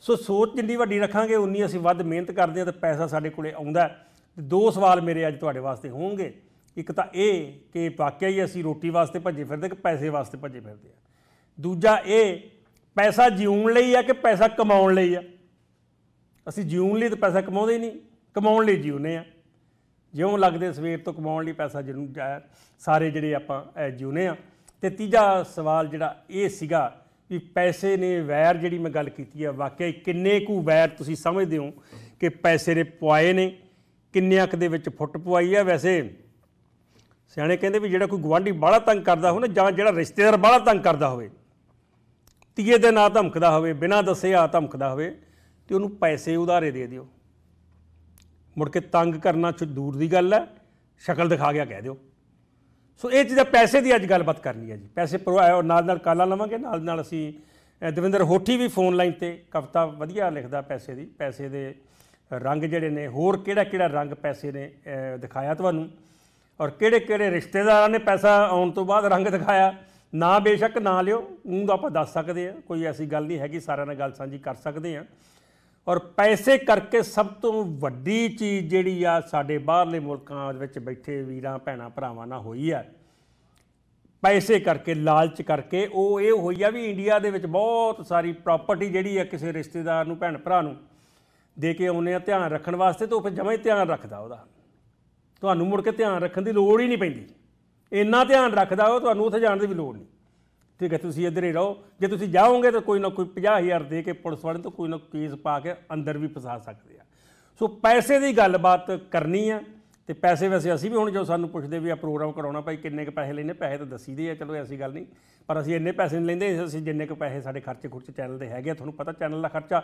Speaker 1: ਸੋ ਸੋਚ ਜਿੰਨੀ ਵੱਡੀ ਰੱਖਾਂਗੇ, ਉਨੀ ਅਸੀਂ ਵੱਧ ਮਿਹਨਤ ਕਰਦੇ ਹਾਂ ਤੇ ਪੈਸਾ ਸਾਡੇ ਕੋਲੇ ਆਉਂਦਾ ਹੈ। ਤੇ ਦੋ ਸਵਾਲ ਮੇਰੇ ਅੱਜ ਤੁਹਾਡੇ ਵਾਸਤੇ ਹੋਣਗੇ। ਇੱਕ ਤਾਂ ਇਹ ਕਿ ਵਾਕਿਆ ਹੀ ਅਸੀਂ ਰੋਟੀ ਵਾਸਤੇ ਭੱਜੇ ਫਿਰਦੇ ਕਿ ਪੈਸੇ ਵਾਸਤੇ ਭੱਜੇ ਫਿਰਦੇ ਆ। ਦੂਜਾ ਇਹ ਪੈਸਾ ਜਿਉਣ ਲਈ ਆ ਕਿ ਪੈਸਾ ਕਮਾਉਣ ਲਈ ਆ? ਅਸੀਂ ਜਿਉਣ ਲਈ ਤਾਂ ਪੈਸਾ ਕਮਾਉਂਦੇ ਹੀ ਨਹੀਂ ਕਮਾਉਣ ਲਈ ਜਿਉਨੇ ਆ। ਜਿਉਂ ਲੱਗਦੇ ਸਵੇਰ ਤੋਂ ਕਮਾਉਣ ਲਈ ਪੈਸਾ ਜ਼ਰੂਰ ਜਾ- ਸਾਰੇ ਜਿਹੜੇ ਆਪਾਂ ਅਹ, ਜਿਉਨੇ ਆ। ਤੇ ਤੀਜਾ ਸਵਾਲ ਜਿਹੜਾ ਇਹ ਸੀਗਾ ਵੀ ਪੈਸੇ ਨੇ ਵੈਰ ਜਿਹੜੀ ਮੈਂ ਗੱਲ ਕੀਤੀ ਆ ਵਾਕਿਆ ਹੀ ਕਿੰਨੇ ਕੁ ਵੈਰ ਤੁਸੀਂ ਸਮਝਦੇ ਹੋ ਕਿ ਪੈਸੇ ਨੇ ਪੁਆਏ ਨੇ? ਕਿੰਨਿਆਂ ਕੁ ਦੇ ਵਿੱਚ ਫੁੱਟ ਪੁਆਈ ਆ? ਵੈਸੇ ਸਿਆਣੇ ਕਹਿੰਦੇ ਵੀ ਜਿਹੜਾ ਕੋਈ ਗਵਾਂਢੀ ਬਾਹਲਾ ਤੰਗ ਕਰਦਾ ਹੋਵੇ ਨਾ, ਜਾਂ ਜਿਹੜਾ ਰਿਸ਼ਤੇਦਾਰ ਬਾਹਲਾ ਤੰਗ ਕਰਦਾ ਹੋਵੇ ਤੀਏ ਦੇ ਨਾਂ ਧਮਕਦਾ ਹੋਵੇ, ਬਿਨਾਂ ਦੱਸੇ ਆ ਧਮਕਦਾ ਹੋਵੇ, ਤੇ ਉਹਨੂੰ ਪੈਸੇ ਉਧਾਰੇ ਦੇ ਦਿਓ। ਮੁੜ ਕੇ ਤੰਗ ਕਰਨਾ ਚ ਦੂਰ ਦੀ ਗੱਲ ਹੈ, ਸ਼ਕਲ ਦਿਖਾ ਗਿਆ, ਕਹਿ ਦਿਓ। ਸੋ ਇਹ ਚੀਜ਼ਾਂ ਪੈਸੇ ਦੀ ਅੱਜ ਗੱਲਬਾਤ ਕਰਨੀ ਹੈ ਜੀ। ਪੈਸੇ ਪਰਵਾਹ ਨਾਲ ਨਾਲ ਕਾਲਾ ਲਵਾਂਗੇ, ਨਾਲ ਨਾਲ ਅਸੀਂ ਦਵਿੰਦਰ ਹੋਠੀ ਵੀ ਫੋਨ ਲਾਈਨ ਤੇ ਕਵਿਤਾ ਵਧੀਆ ਲਿਖਦਾ ਪੈਸੇ ਦੀ, ਪੈਸੇ ਦੇ ਰੰਗ ਜਿਹੜੇ ਨੇ, ਹੋਰ ਕਿਹੜਾ ਕਿਹੜਾ ਰੰਗ ਪੈਸੇ ਨੇ ਦਿਖਾਇਆ ਤੁਹਾਨੂੰ? ਔਰ ਕਿਹੜੇ ਕਿਹੜੇ ਰਿਸ਼ਤੇਦਾਰਾਂ ਨੇ ਪੈਸਾ ਆਉਣ ਤੋਂ ਬਾਅਦ ਰੰਗ ਦਿਖਾਇਆ? ਨਾ ਬੇਸ਼ੱਕ ਨਾ ਲਿਓ ਉਹ ਆਪਾਂ ਦੱਸ ਸਕਦੇ ਆ ਕੋਈ ਐਸੀ ਗੱਲ ਨਹੀਂ ਹੈਗੀ, ਸਾਰਿਆਂ ਨਾਲ ਗੱਲ ਸਾਂਝੀ ਕਰ ਸਕਦੇ ਆ ਔਰ ਪੈਸੇ ਕਰਕੇ ਸਭ ਤੋਂ ਵੱਡੀ ਚੀਜ਼ ਜਿਹੜੀ ਆ, ਸਾਡੇ ਬਾਹਰਲੇ ਮੁਲਕਾਂ ਵਿੱਚ ਬੈਠੇ ਵੀਰਾਂ, ਭੈਣਾਂ, ਭਰਾਵਾਂ ਨਾਲ ਹੋਈ ਆ। ਪੈਸੇ ਕਰਕੇ, ਲਾਲਚ ਕਰਕੇ, ਉਹ ਇਹ ਹੋਈ ਆ ਵੀ ਇੰਡੀਆ ਦੇ ਵਿੱਚ ਬਹੁਤ ਸਾਰੀ ਪ੍ਰਾਪਰਟੀ ਜਿਹੜੀ ਆ ਕਿਸੇ ਰਿਸ਼ਤੇਦਾਰ ਨੂੰ, ਭੈਣ ਭਰਾ ਨੂੰ ਦੇ ਕੇ ਆਉਨੇ ਆ, ਧਿਆਨ ਰੱਖਣ ਵਾਸਤੇ, ਤਾਂ ਉਹ ਫਿਰ ਜਮਾਂ ਹੀ ਧਿਆਨ ਰੱਖਦਾ ਉਹਦਾ। ਤੁਹਾਨੂੰ ਮੁੜ ਕੇ ਧਿਆਨ ਰੱਖਣ ਦੀ ਲੋੜ ਹੀ ਨਹੀਂ ਪੈਂਦੀ। ਇੰਨਾ ਧਿਆਨ ਰੱਖਦਾ ਉਹ ਤੁਹਾਨੂੰ ਉੱਥੇ ਜਾਣ ਦੀ ਵੀ ਲੋੜ ਨਹੀਂ। ਠੀਕ ਹੈ, ਤੁਸੀਂ ਇੱਧਰ ਹੀ ਰਹੋ। ਜੇ ਤੁਸੀਂ ਜਾਓਗੇ ਤਾਂ ਕੋਈ ਨਾ ਕੋਈ 50000 ਦੇ ਕੇ ਪੁਲਿਸ ਵਾਲੇ ਤੋਂ ਕੋਈ ਨਾ ਕੇਸ ਪਾ ਕੇ ਅੰਦਰ ਵੀ ਫਸਾ ਸਕਦੇ ਆ। ਸੋ ਪੈਸੇ ਦੀ ਗੱਲਬਾਤ ਕਰਨੀ ਆ ਤੇ ਪੈਸੇ ਵੈਸੇ ਅਸੀਂ ਵੀ ਹੁਣ ਜੋ ਸਾਨੂੰ ਪੁੱਛਦੇ ਵੀ ਆ ਪ੍ਰੋਗਰਾਮ ਕਰਾਉਣਾ ਭਾਈ, ਕਿੰਨੇ ਕ ਪੈਸੇ ਲੈਣੇ ਪੈਸੇ ਤਾਂ ਦੱਸੀਦੇ ਆ, ਚਲੋ ਐਸੀ ਗੱਲ ਨਹੀਂ। ਪਰ ਅਸੀਂ ਇੰਨੇ ਪੈਸੇ ਨਹੀਂ ਲੈਂਦੇ, ਅਸੀਂ ਜਿੰਨੇ ਕ ਪੈਸੇ ਸਾਡੇ ਖਰਚੇ ਖੁਰਚੇ ਚੈਨਲ ਦੇ ਹੈਗੇ ਆ। ਤੁਹਾਨੂੰ ਪਤਾ ਚੈਨਲ ਦਾ ਖਰਚਾ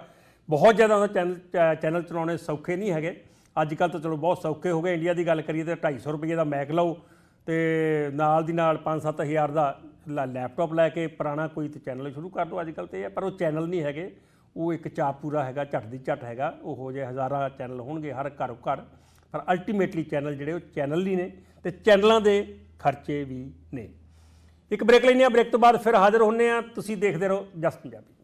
Speaker 1: ਬਹੁਤ ਜ਼ਿਆਦਾ ਹੁੰਦਾ ਚੈਨਲ ਚੈਨਲ ਚਲਾਉਣੇ ਸੌਖੇ ਨਹੀਂ ਹੈਗੇ। ਅੱਜ ਕੱਲ ਤਾਂ ਚਲੋ ਬਹੁਤ ਸੌਖੇ ਹੋ ਗਏ। ਇੰਡੀਆ ਦੀ ਗੱਲ ਕਰੀਏ ਤਾਂ 250 ਰੁਪਏ ਦਾ ਮੈਕ ਲਓ ਤੇ ਨਾਲ ਦੀ ਨਾਲ 5-7000 ਦਾ ਲਾ- ਲੈਪਟਾਪ ਲੈ ਕੇ ਪੁਰਾਣਾ ਕੋਈ ਤੇ ਚੈਨਲ ਸ਼ੁਰੂ ਕਰ ਦਿਓ। ਅੱਜ ਕੱਲ ਤੇ ਇਹ ਆ, ਪਰ ਉਹ ਚੈਨਲ ਨਹੀਂ ਹੈਗੇ। ਉਹ ਇੱਕ ਚਾਪ ਪੂਰਾ ਹੈਗਾ ਝੱਟ ਦੀ ਝੱਟ ਹੈਗਾ। ਉਹੋ ਜਿਹੇ ਹਜ਼ਾਰਾਂ ਚੈਨਲ ਹੋਣਗੇ ਹਰ ਘਰ ਘਰ। ਪਰ ਅਲਟੀਮੇਟਲੀ ਚੈਨਲ ਜਿਹੜੇ ਉਹ ਚੈਨਲ ਹੀ ਨੇ ਤੇ ਚੈਨਲਾਂ ਦੇ ਖਰਚੇ ਵੀ ਨੇ। ਇੱਕ ਬ੍ਰੇਕ ਲੈਂਦੇ ਆ ਬ੍ਰੇਕ ਤੋਂ ਬਾਅਦ ਫਿਰ ਹਾਜ਼ਰ ਹੁੰਨੇ ਆ ਤੁਸੀਂ ਦੇਖਦੇ ਰਹੋ ਜਸ ਪੰਜਾਬੀ।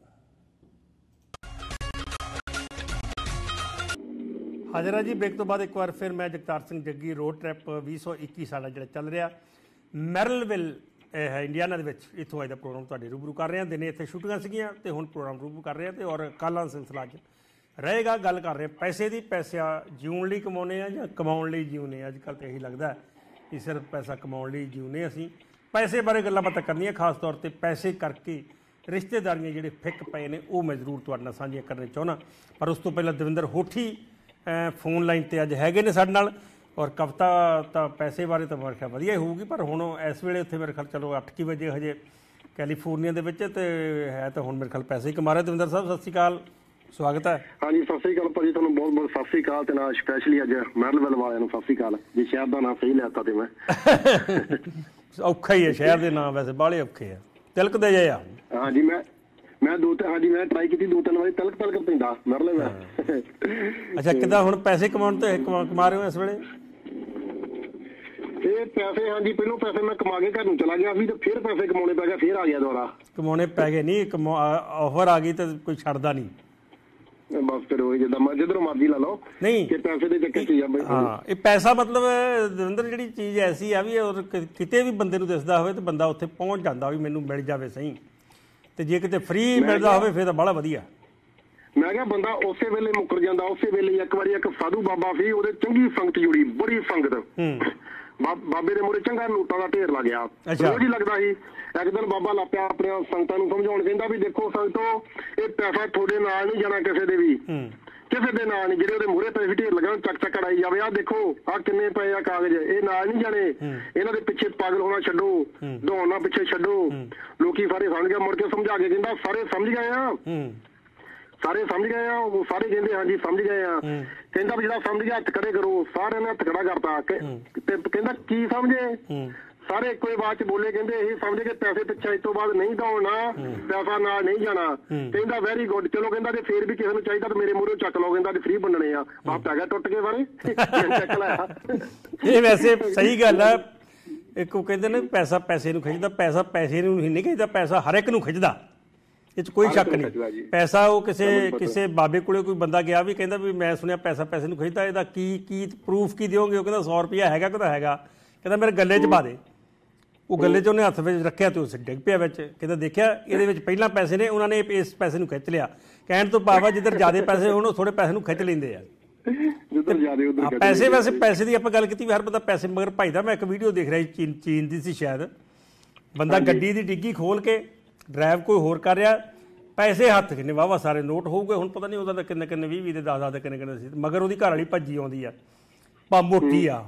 Speaker 1: ਹਾਜ਼ਰਾ ਜੀ। ਬ੍ਰੇਕ ਤੋਂ ਬਾਅਦ ਇੱਕ ਵਾਰ ਫਿਰ ਮੈਂ ਜਗਤਾਰ ਸਿੰਘ ਜੱਗੀ ਰੋਡ ਟ੍ਰਿਪ 2021 ਸਾਡਾ ਜਿਹੜਾ ਚੱਲ ਰਿਹਾ। ਮੈਰਲਵਿਲ, ਇਹ ਹੈ ਇੰਡੀਆਨਾ ਦੇ ਵਿੱਚ। ਇੱਥੋਂ ਅੱਜ ਦਾ ਪ੍ਰੋਗਰਾਮ ਤੁਹਾਡੇ ਰੂਬਰੂ ਕਰ ਰਹੇ ਹਾਂ। ਦਿਨੇ ਇੱਥੇ ਛੁੱਟੀਆਂ ਸੀਗੀਆਂ ਤੇ ਹੁਣ ਪ੍ਰੋਗਰਾਮ ਰੂਬਰੂ ਕਰ ਰਹੇ ਹਾਂ ਤੇ ਔਰ ਕੱਲ੍ਹਾਂ ਸਿਲਸਿਲਾ ਅੱਜ ਰਹੇਗਾ। ਗੱਲ ਕਰ ਰਹੇ ਪੈਸੇ ਦੀ। ਪੈਸਾ ਜਿਉਣ ਲਈ ਕਮਾਉਨੇ ਆ ਜਾਂ ਕਮਾਉਣ ਲਈ ਜਿਉਨੇ ਅੱਜ ਕੱਲ ਤੇ ਇਹੀ ਲੱਗਦਾ ਹੈ ਕਿ ਸਿਰਫ ਪੈਸਾ ਕਮਾਉਣ ਲਈ ਜਿਉਨੇ ਅਸੀਂ। ਪੈਸੇ ਬਾਰੇ ਗੱਲਾਂ ਬਾਤਾਂ ਕਰਨੀਆਂ, ਖਾਸ ਤੌਰ ਤੇ ਪੈਸੇ ਕਰਕੇ ਰਿਸ਼ਤੇਦਾਰੀਆਂ ਜਿਹੜੇ ਫਿੱਕ ਪਏ ਨੇ, ਉਹ ਮੈਂ ਜ਼ਰੂਰ ਤੁਹਾਡੇ ਨਾਲ ਸਾਂਝੀਆਂ ਕਰਨੇ ਚਾਹੁੰਦਾ। ਪਰ ਉਸ ਤੋਂ ਪਹਿਲਾਂ ਦਵਿੰਦਰ ਹੋਠੀ ਫੋਨ ਲਾਈਨ ਤੇ ਅੱਜ ਹੈਗੇ ਨੇ ਸਾਡੇ ਨਾਲ ਔਰ ਕਵਿਤਾ ਤਾਂ ਪੈਸੇ ਬਾਰੇ ਤਾਂ ਮੇਰੇ ਖਿਆਲ ਵਧੀਆ ਹੀ ਹੋਊਗੀ ਪਰ ਹੁਣ ਇਸ ਵੇਲੇ ਉੱਥੇ ਮੇਰੇ ਖਿਆਲ ਚਲੋ 8 ਵਜੇ ਹਜੇ ਕੈਲੀਫੋਰਨੀਆ ਦੇ ਵਿੱਚ ਤੇ ਹੈ ਤਾਂ ਹੁਣ ਮੇਰੇ ਖਿਆਲ ਪੈਸੇ ਹੀ ਕਮਾ ਰਹੇ। ਦਵਿੰਦਰ ਸਾਹਿਬ ਸਤਿ ਸ਼੍ਰੀ ਅਕਾਲ ਸਵਾਗਤ ਹੈ।
Speaker 2: ਹਾਂਜੀ ਸਤਿ ਸ੍ਰੀ ਅਕਾਲ ਭਾਜੀ ਤੁਹਾਨੂੰ ਬਹੁਤ ਬਹੁਤ ਸਤਿ ਸ੍ਰੀ ਅਕਾਲ ਤੇ ਨਾਲ ਸਪੈਸ਼ਲੀ ਅੱਜ ਮਰਲਵੈਲ ਵਾਲਿਆਂ ਨੂੰ ਸਤਿ ਸ੍ਰੀ ਅਕਾਲ। ਜੇ ਸ਼ਹਿਰ ਦਾ ਨਾਮ ਸਹੀ ਲੈਤਾ ਤੇ ਮੈਂ। (laughs)
Speaker 1: ਔਖਾ ਹੀ ਹੈ ਸ਼ਹਿਰ ਦੇ ਨਾਮ ਵੈਸੇ ਬਾਹਲੇ ਔਖੇ ਆ। ਤਿਲਕਦੇ ਜੇ ਆ।
Speaker 2: ਹਾਂਜੀ ਮੈਂ ਮੈਂ ਦੋ ਤਿੰਨ ਹਾਂਜੀ ਮੈਂ ਟਰਾਈ ਕੀਤੀ ਦੋ ਤਿੰਨ ਵਾਰੀ ਤਲਕ ਤਲਕ ਪੈਂਦਾ ਮਰਲਵੈਲ
Speaker 1: ਅੱਛਾ ਕਿਦਾਂ ਹੁਣ ਪੈਸੇ ਕਮਾਉਣ ਤੇ ਕਮਾ ਰਹੇ ਹੋ ਇਸ ਵੇਲੇ?
Speaker 2: ਇਹ ਪੈਸੇ ਹਾਂਜੀ ਪਹਿਲੋਂ ਪੈਸੇ ਮੈਂ ਕਮਾ ਕੇ ਘਰ ਨੂੰ ਚਲਾ ਗਿਆ ਸੀ ਤੇ ਫਿਰ ਪੈਸੇ ਕਮਾਉਣੇ ਪੈ ਗਏ ਫਿਰ ਆ ਗਿਆ ਦੁਬਾਰਾ।
Speaker 1: ਕਮਾਉਣੇ ਪੈ ਗਏ ਨਹੀਂ ਆਫਰ ਆ ਗਈ ਤਾਂ ਕੋਈ ਛੱਡਦਾ ਨਹੀਂ।
Speaker 2: ਬਸ ਫਿਰ ਉਹ ਜਿੱਦਾਂ ਮੈਂ ਜਿੱਧਰੋਂ ਮਰਜ਼ੀ ਲਾ ਲਓ
Speaker 1: ਨਹੀਂ।
Speaker 2: ਕਿ ਪੈਸੇ ਦੇ ਚੱਕਰ ਚ ਆ ਬਈ।
Speaker 1: ਹਾਂ ਇਹ ਪੈਸਾ ਮਤਲਬ ਦਵਿੰਦਰ ਜਿਹੜੀ ਚੀਜ਼ ਐਸੀ ਆ ਵੀ ਕਿਤੇ ਵੀ ਬੰਦੇ ਨੂੰ ਦਿਸਦਾ ਹੋਵੇ ਤੇ ਬੰਦਾ ਉੱਥੇ ਪਹੁੰਚ ਜਾਂਦਾ ਵੀ ਮੈਨੂੰ ਮਿਲ ਜਾਵੇ ਸਹੀ। ਤੇ ਜੇ ਕਿਤੇ ਫ੍ਰੀ ਮਿਲਦਾ ਹੋਵੇ ਫਿਰ ਤਾਂ ਬੜਾ ਵਧੀਆ।
Speaker 2: ਮੈਂ ਕਿਹਾ ਬੰਦਾ ਉਸੇ ਵੇਲੇ ਮੁੱਕਰ ਜਾਂਦਾ ਉਸੇ ਵੇਲੇ। ਇੱਕ ਵਾਰੀ ਇੱਕ ਸਾਧੂ ਬਾਬਾ ਸੀ ਉਹਦੇ ਚੰਗੀ ਸੰਗਤ ਜੁੜੀ ਬੜੀ ਸੰਗਤ। ਬਾਬੇ ਦੇ ਮੂਹਰੇ ਚੰਗਾ ਨੋਟਾਂ ਦਾ ਢੇਰ ਲੱਗ ਗਿਆ। ਰੋਜ਼ ਹੀ ਲੱਗਦਾ ਸੀ ਇੱਕ ਦਿਨ ਬਾਬਾ ਲਾਪਿਆ ਆਪਣੇ ਸੰਗਤਾਂ ਨੂੰ ਸਮਝਾਉਣ ਕਹਿੰਦਾ ਵੀ ਦੇਖੋ ਸੰਗਤੋ ਇਹ ਪੈਸਾ ਤੁਹਾਡੇ ਨਾਲ ਨਹੀਂ ਜਾਣਾ ਕਿਸੇ ਦੇ ਵੀ। ਕਿਸੇ ਦੇ ਨਾਲ ਨਹੀਂ ਜਿਹੜੇ ਉਹਦੇ ਮੂਹਰੇ ਪੈਸੇ ਢੇਰ ਲਗਾਉਣ ਚੱਕ ਚੱਕ ਕੜਾਈ ਜਾਵੇ। ਆ ਦੇਖੋ ਆ ਕਿੰਨੇ ਪਏ ਆ ਕਾਗਜ਼। ਇਹ ਨਾਲ ਨਹੀਂ ਜਾਣੇ। ਇਹਨਾਂ ਦੇ ਪਿੱਛੇ ਪਾਗਲ ਹੋਣਾ ਛੱਡੋ। ਦੌੜਨਾ ਪਿੱਛੇ ਛੱਡੋ। ਲੋਕੀ ਸਾਰੇ ਸਮਝ ਗਏ ਮੁੜ ਕੇ ਸਮਝਾ ਕੇ ਕਹਿੰਦਾ ਸਾਰੇ ਸਮਝ ਗਏ ਆ? ਸਾਰੇ ਸਮਝ ਗਏ ਆ? ਉਹ ਸਾਰੇ ਕਹਿੰਦੇ ਹਾਂਜੀ ਸਮਝ ਗਏ ਆ। ਕਹਿੰਦਾ ਵੀ ਜਿਹੜਾ ਸਮਝ ਗਿਆ ਹੱਥ ਖੜੇ ਕਰੋ। ਸਾਰਿਆਂ ਨੇ ਹੱਥ ਖੜਾ ਕਰਤਾ। ਕਿ- ਤੇ ਕਹਿੰਦਾ ਕੀ ਸਮਝੇ? ਸਾਰੇ ਇੱਕੋ ਹੀ ਬਾਤ ਚ ਬੋਲੇ ਕਹਿੰਦੇ ਇਹ ਸਮਝ ਕੇ ਪੈਸੇ ਪਿੱਛੇ ਇਸ ਤੋਂ ਬਾਅਦ ਨਹੀਂ ਦੌੜਨਾ ਪੈਸਾ ਨਾਲ ਨਹੀਂ ਜਾਣਾ। ਕਹਿੰਦਾ ਵੈਰੀ ਗੁੱਡ ਚਲੋ ਕਹਿੰਦਾ ਜੇ ਫੇਰ ਵੀ ਕਿਸੇ ਨੂੰ ਚਾਹੀਦਾ ਤਾਂ ਮੇਰੇ ਮੂਹਰੇ ਚੱਕ ਲਓ ਕਹਿੰਦਾ ਤੇ ਫ੍ਰੀ ਵੰਡਣੇ ਆ। ਬਾਪ ਗਿਆ ਟੁੱਟ ਕੇ ਬਾਰੇ ਚੱਕ ਲਿਆ
Speaker 1: ਇਹ ਵੈਸੇ ਸਹੀ ਗੱਲ ਆ। ਇੱਕ ਉਹ ਕਹਿੰਦੇ ਨੇ ਪੈਸਾ ਪੈਸੇ ਨੂੰ ਖਿੱਚਦਾ ਪੈਸਾ ਪੈਸੇ ਨੂੰ ਨਹੀਂ ਖਿੱਚਦਾ ਪੈਸਾ ਹਰ ਇੱਕ ਨੂੰ ਖਿੱਚਦਾ। ਇਹ 'ਚ ਕੋਈ ਸ਼ੱਕ ਨਹੀਂ। ਪੈਸਾ ਉਹ ਕਿਸੇ। ਕਿਸੇ ਬਾਬੇ ਕੋਲੇ ਕੋਈ ਬੰਦਾ ਗਿਆ ਵੀ ਕਹਿੰਦਾ ਵੀ ਮੈਂ ਸੁਣਿਆ ਪੈਸਾ ਪੈਸੇ ਨੂੰ ਖਿੱਚਦਾ ਇਹਦਾ ਕੀ ਕੀ ਪ੍ਰੂਫ ਕੀ ਦਿਓਗੇ? ਉਹ ਕਹਿੰਦਾ 100 ਰੁਪਿਆ ਹੈਗਾ ਕਹਿੰਦਾ ਹੈਗਾ। ਕਹਿੰਦਾ ਮੇਰੇ ਗੱਲੇ 'ਚ ਪਾ ਦੇ। ਉਹ ਗੱਲੇ 'ਚ ਉਹਨੇ ਹੱਥ ਵਿੱਚ ਰੱਖਿਆ ਤੇ ਉਸ ਡਿੱਗ ਪਿਆ ਵਿੱਚ। ਕਹਿੰਦਾ ਦੇਖਿਆ ਇਹਦੇ ਵਿੱਚ ਪਹਿਲਾਂ ਪੈਸੇ ਨੇ ਉਹਨਾਂ ਨੇ ਇਸ ਪੈਸੇ ਨੂੰ ਖਿੱਚ ਲਿਆ। ਕਹਿਣ ਤੋਂ ਭਾਵ ਆ ਜਿੱਧਰ ਜ਼ਿਆਦਾ ਪੈਸੇ ਹੋਣ ਉਹ ਥੋੜੇ ਪੈਸੇ ਨੂੰ ਖਿੱਚ ਲੈਂਦੇ ਆ।
Speaker 2: ਜਿੱਧਰ
Speaker 1: ਹਾਂ,
Speaker 2: ਉਧਰ
Speaker 1: ਪੈਸੇ ਵੈਸੇ ਪੈਸੇ ਦੀ ਆਪਾਂ ਗੱਲ ਕੀਤੀ ਵੀ ਹਰ ਬੰਦਾ ਪੈਸੇ ਮਗਰ ਭਾਈਦਾ ਮੈਂ ਇੱਕ ਵੀਡੀਓ ਦੇਖ ਰਿਹਾ ਸੀ ਚੀਨ ਚੀਨ ਦੀ ਸੀ ਸ਼ਾਇਦ। ਬੰਦਾ ਗੱਡੀ ਦੀ ਡਿੱਗੀ ਖੋਲ ਕੇ ਡਰਾਈਵ ਕੋਈ ਹੋਰ ਕਰ ਰਿਹਾ। ਪੈਸੇ ਹੱਥ ਕਿੰਨੇ ਵਾਵਾ ਸਾਰੇ ਨੋਟ ਹੋਊਗੇ। ਹੁਣ ਪਤਾ ਨਹੀਂ ਉਹਦਾ ਕਿੰਨੇ ਕਿੰਨੇ 20 20 ਦੇ 10 10 ਦੇ ਕਿੰਨੇ ਕਿੰਨੇ ਸੀ। ਮਗਰ ਉਹਦੀ ਘਰ ਵਾਲੀ ਭੱਜੀ ਆਉਂਦੀ ਆ। ਪਾ ਮੋਟੀ ਆ।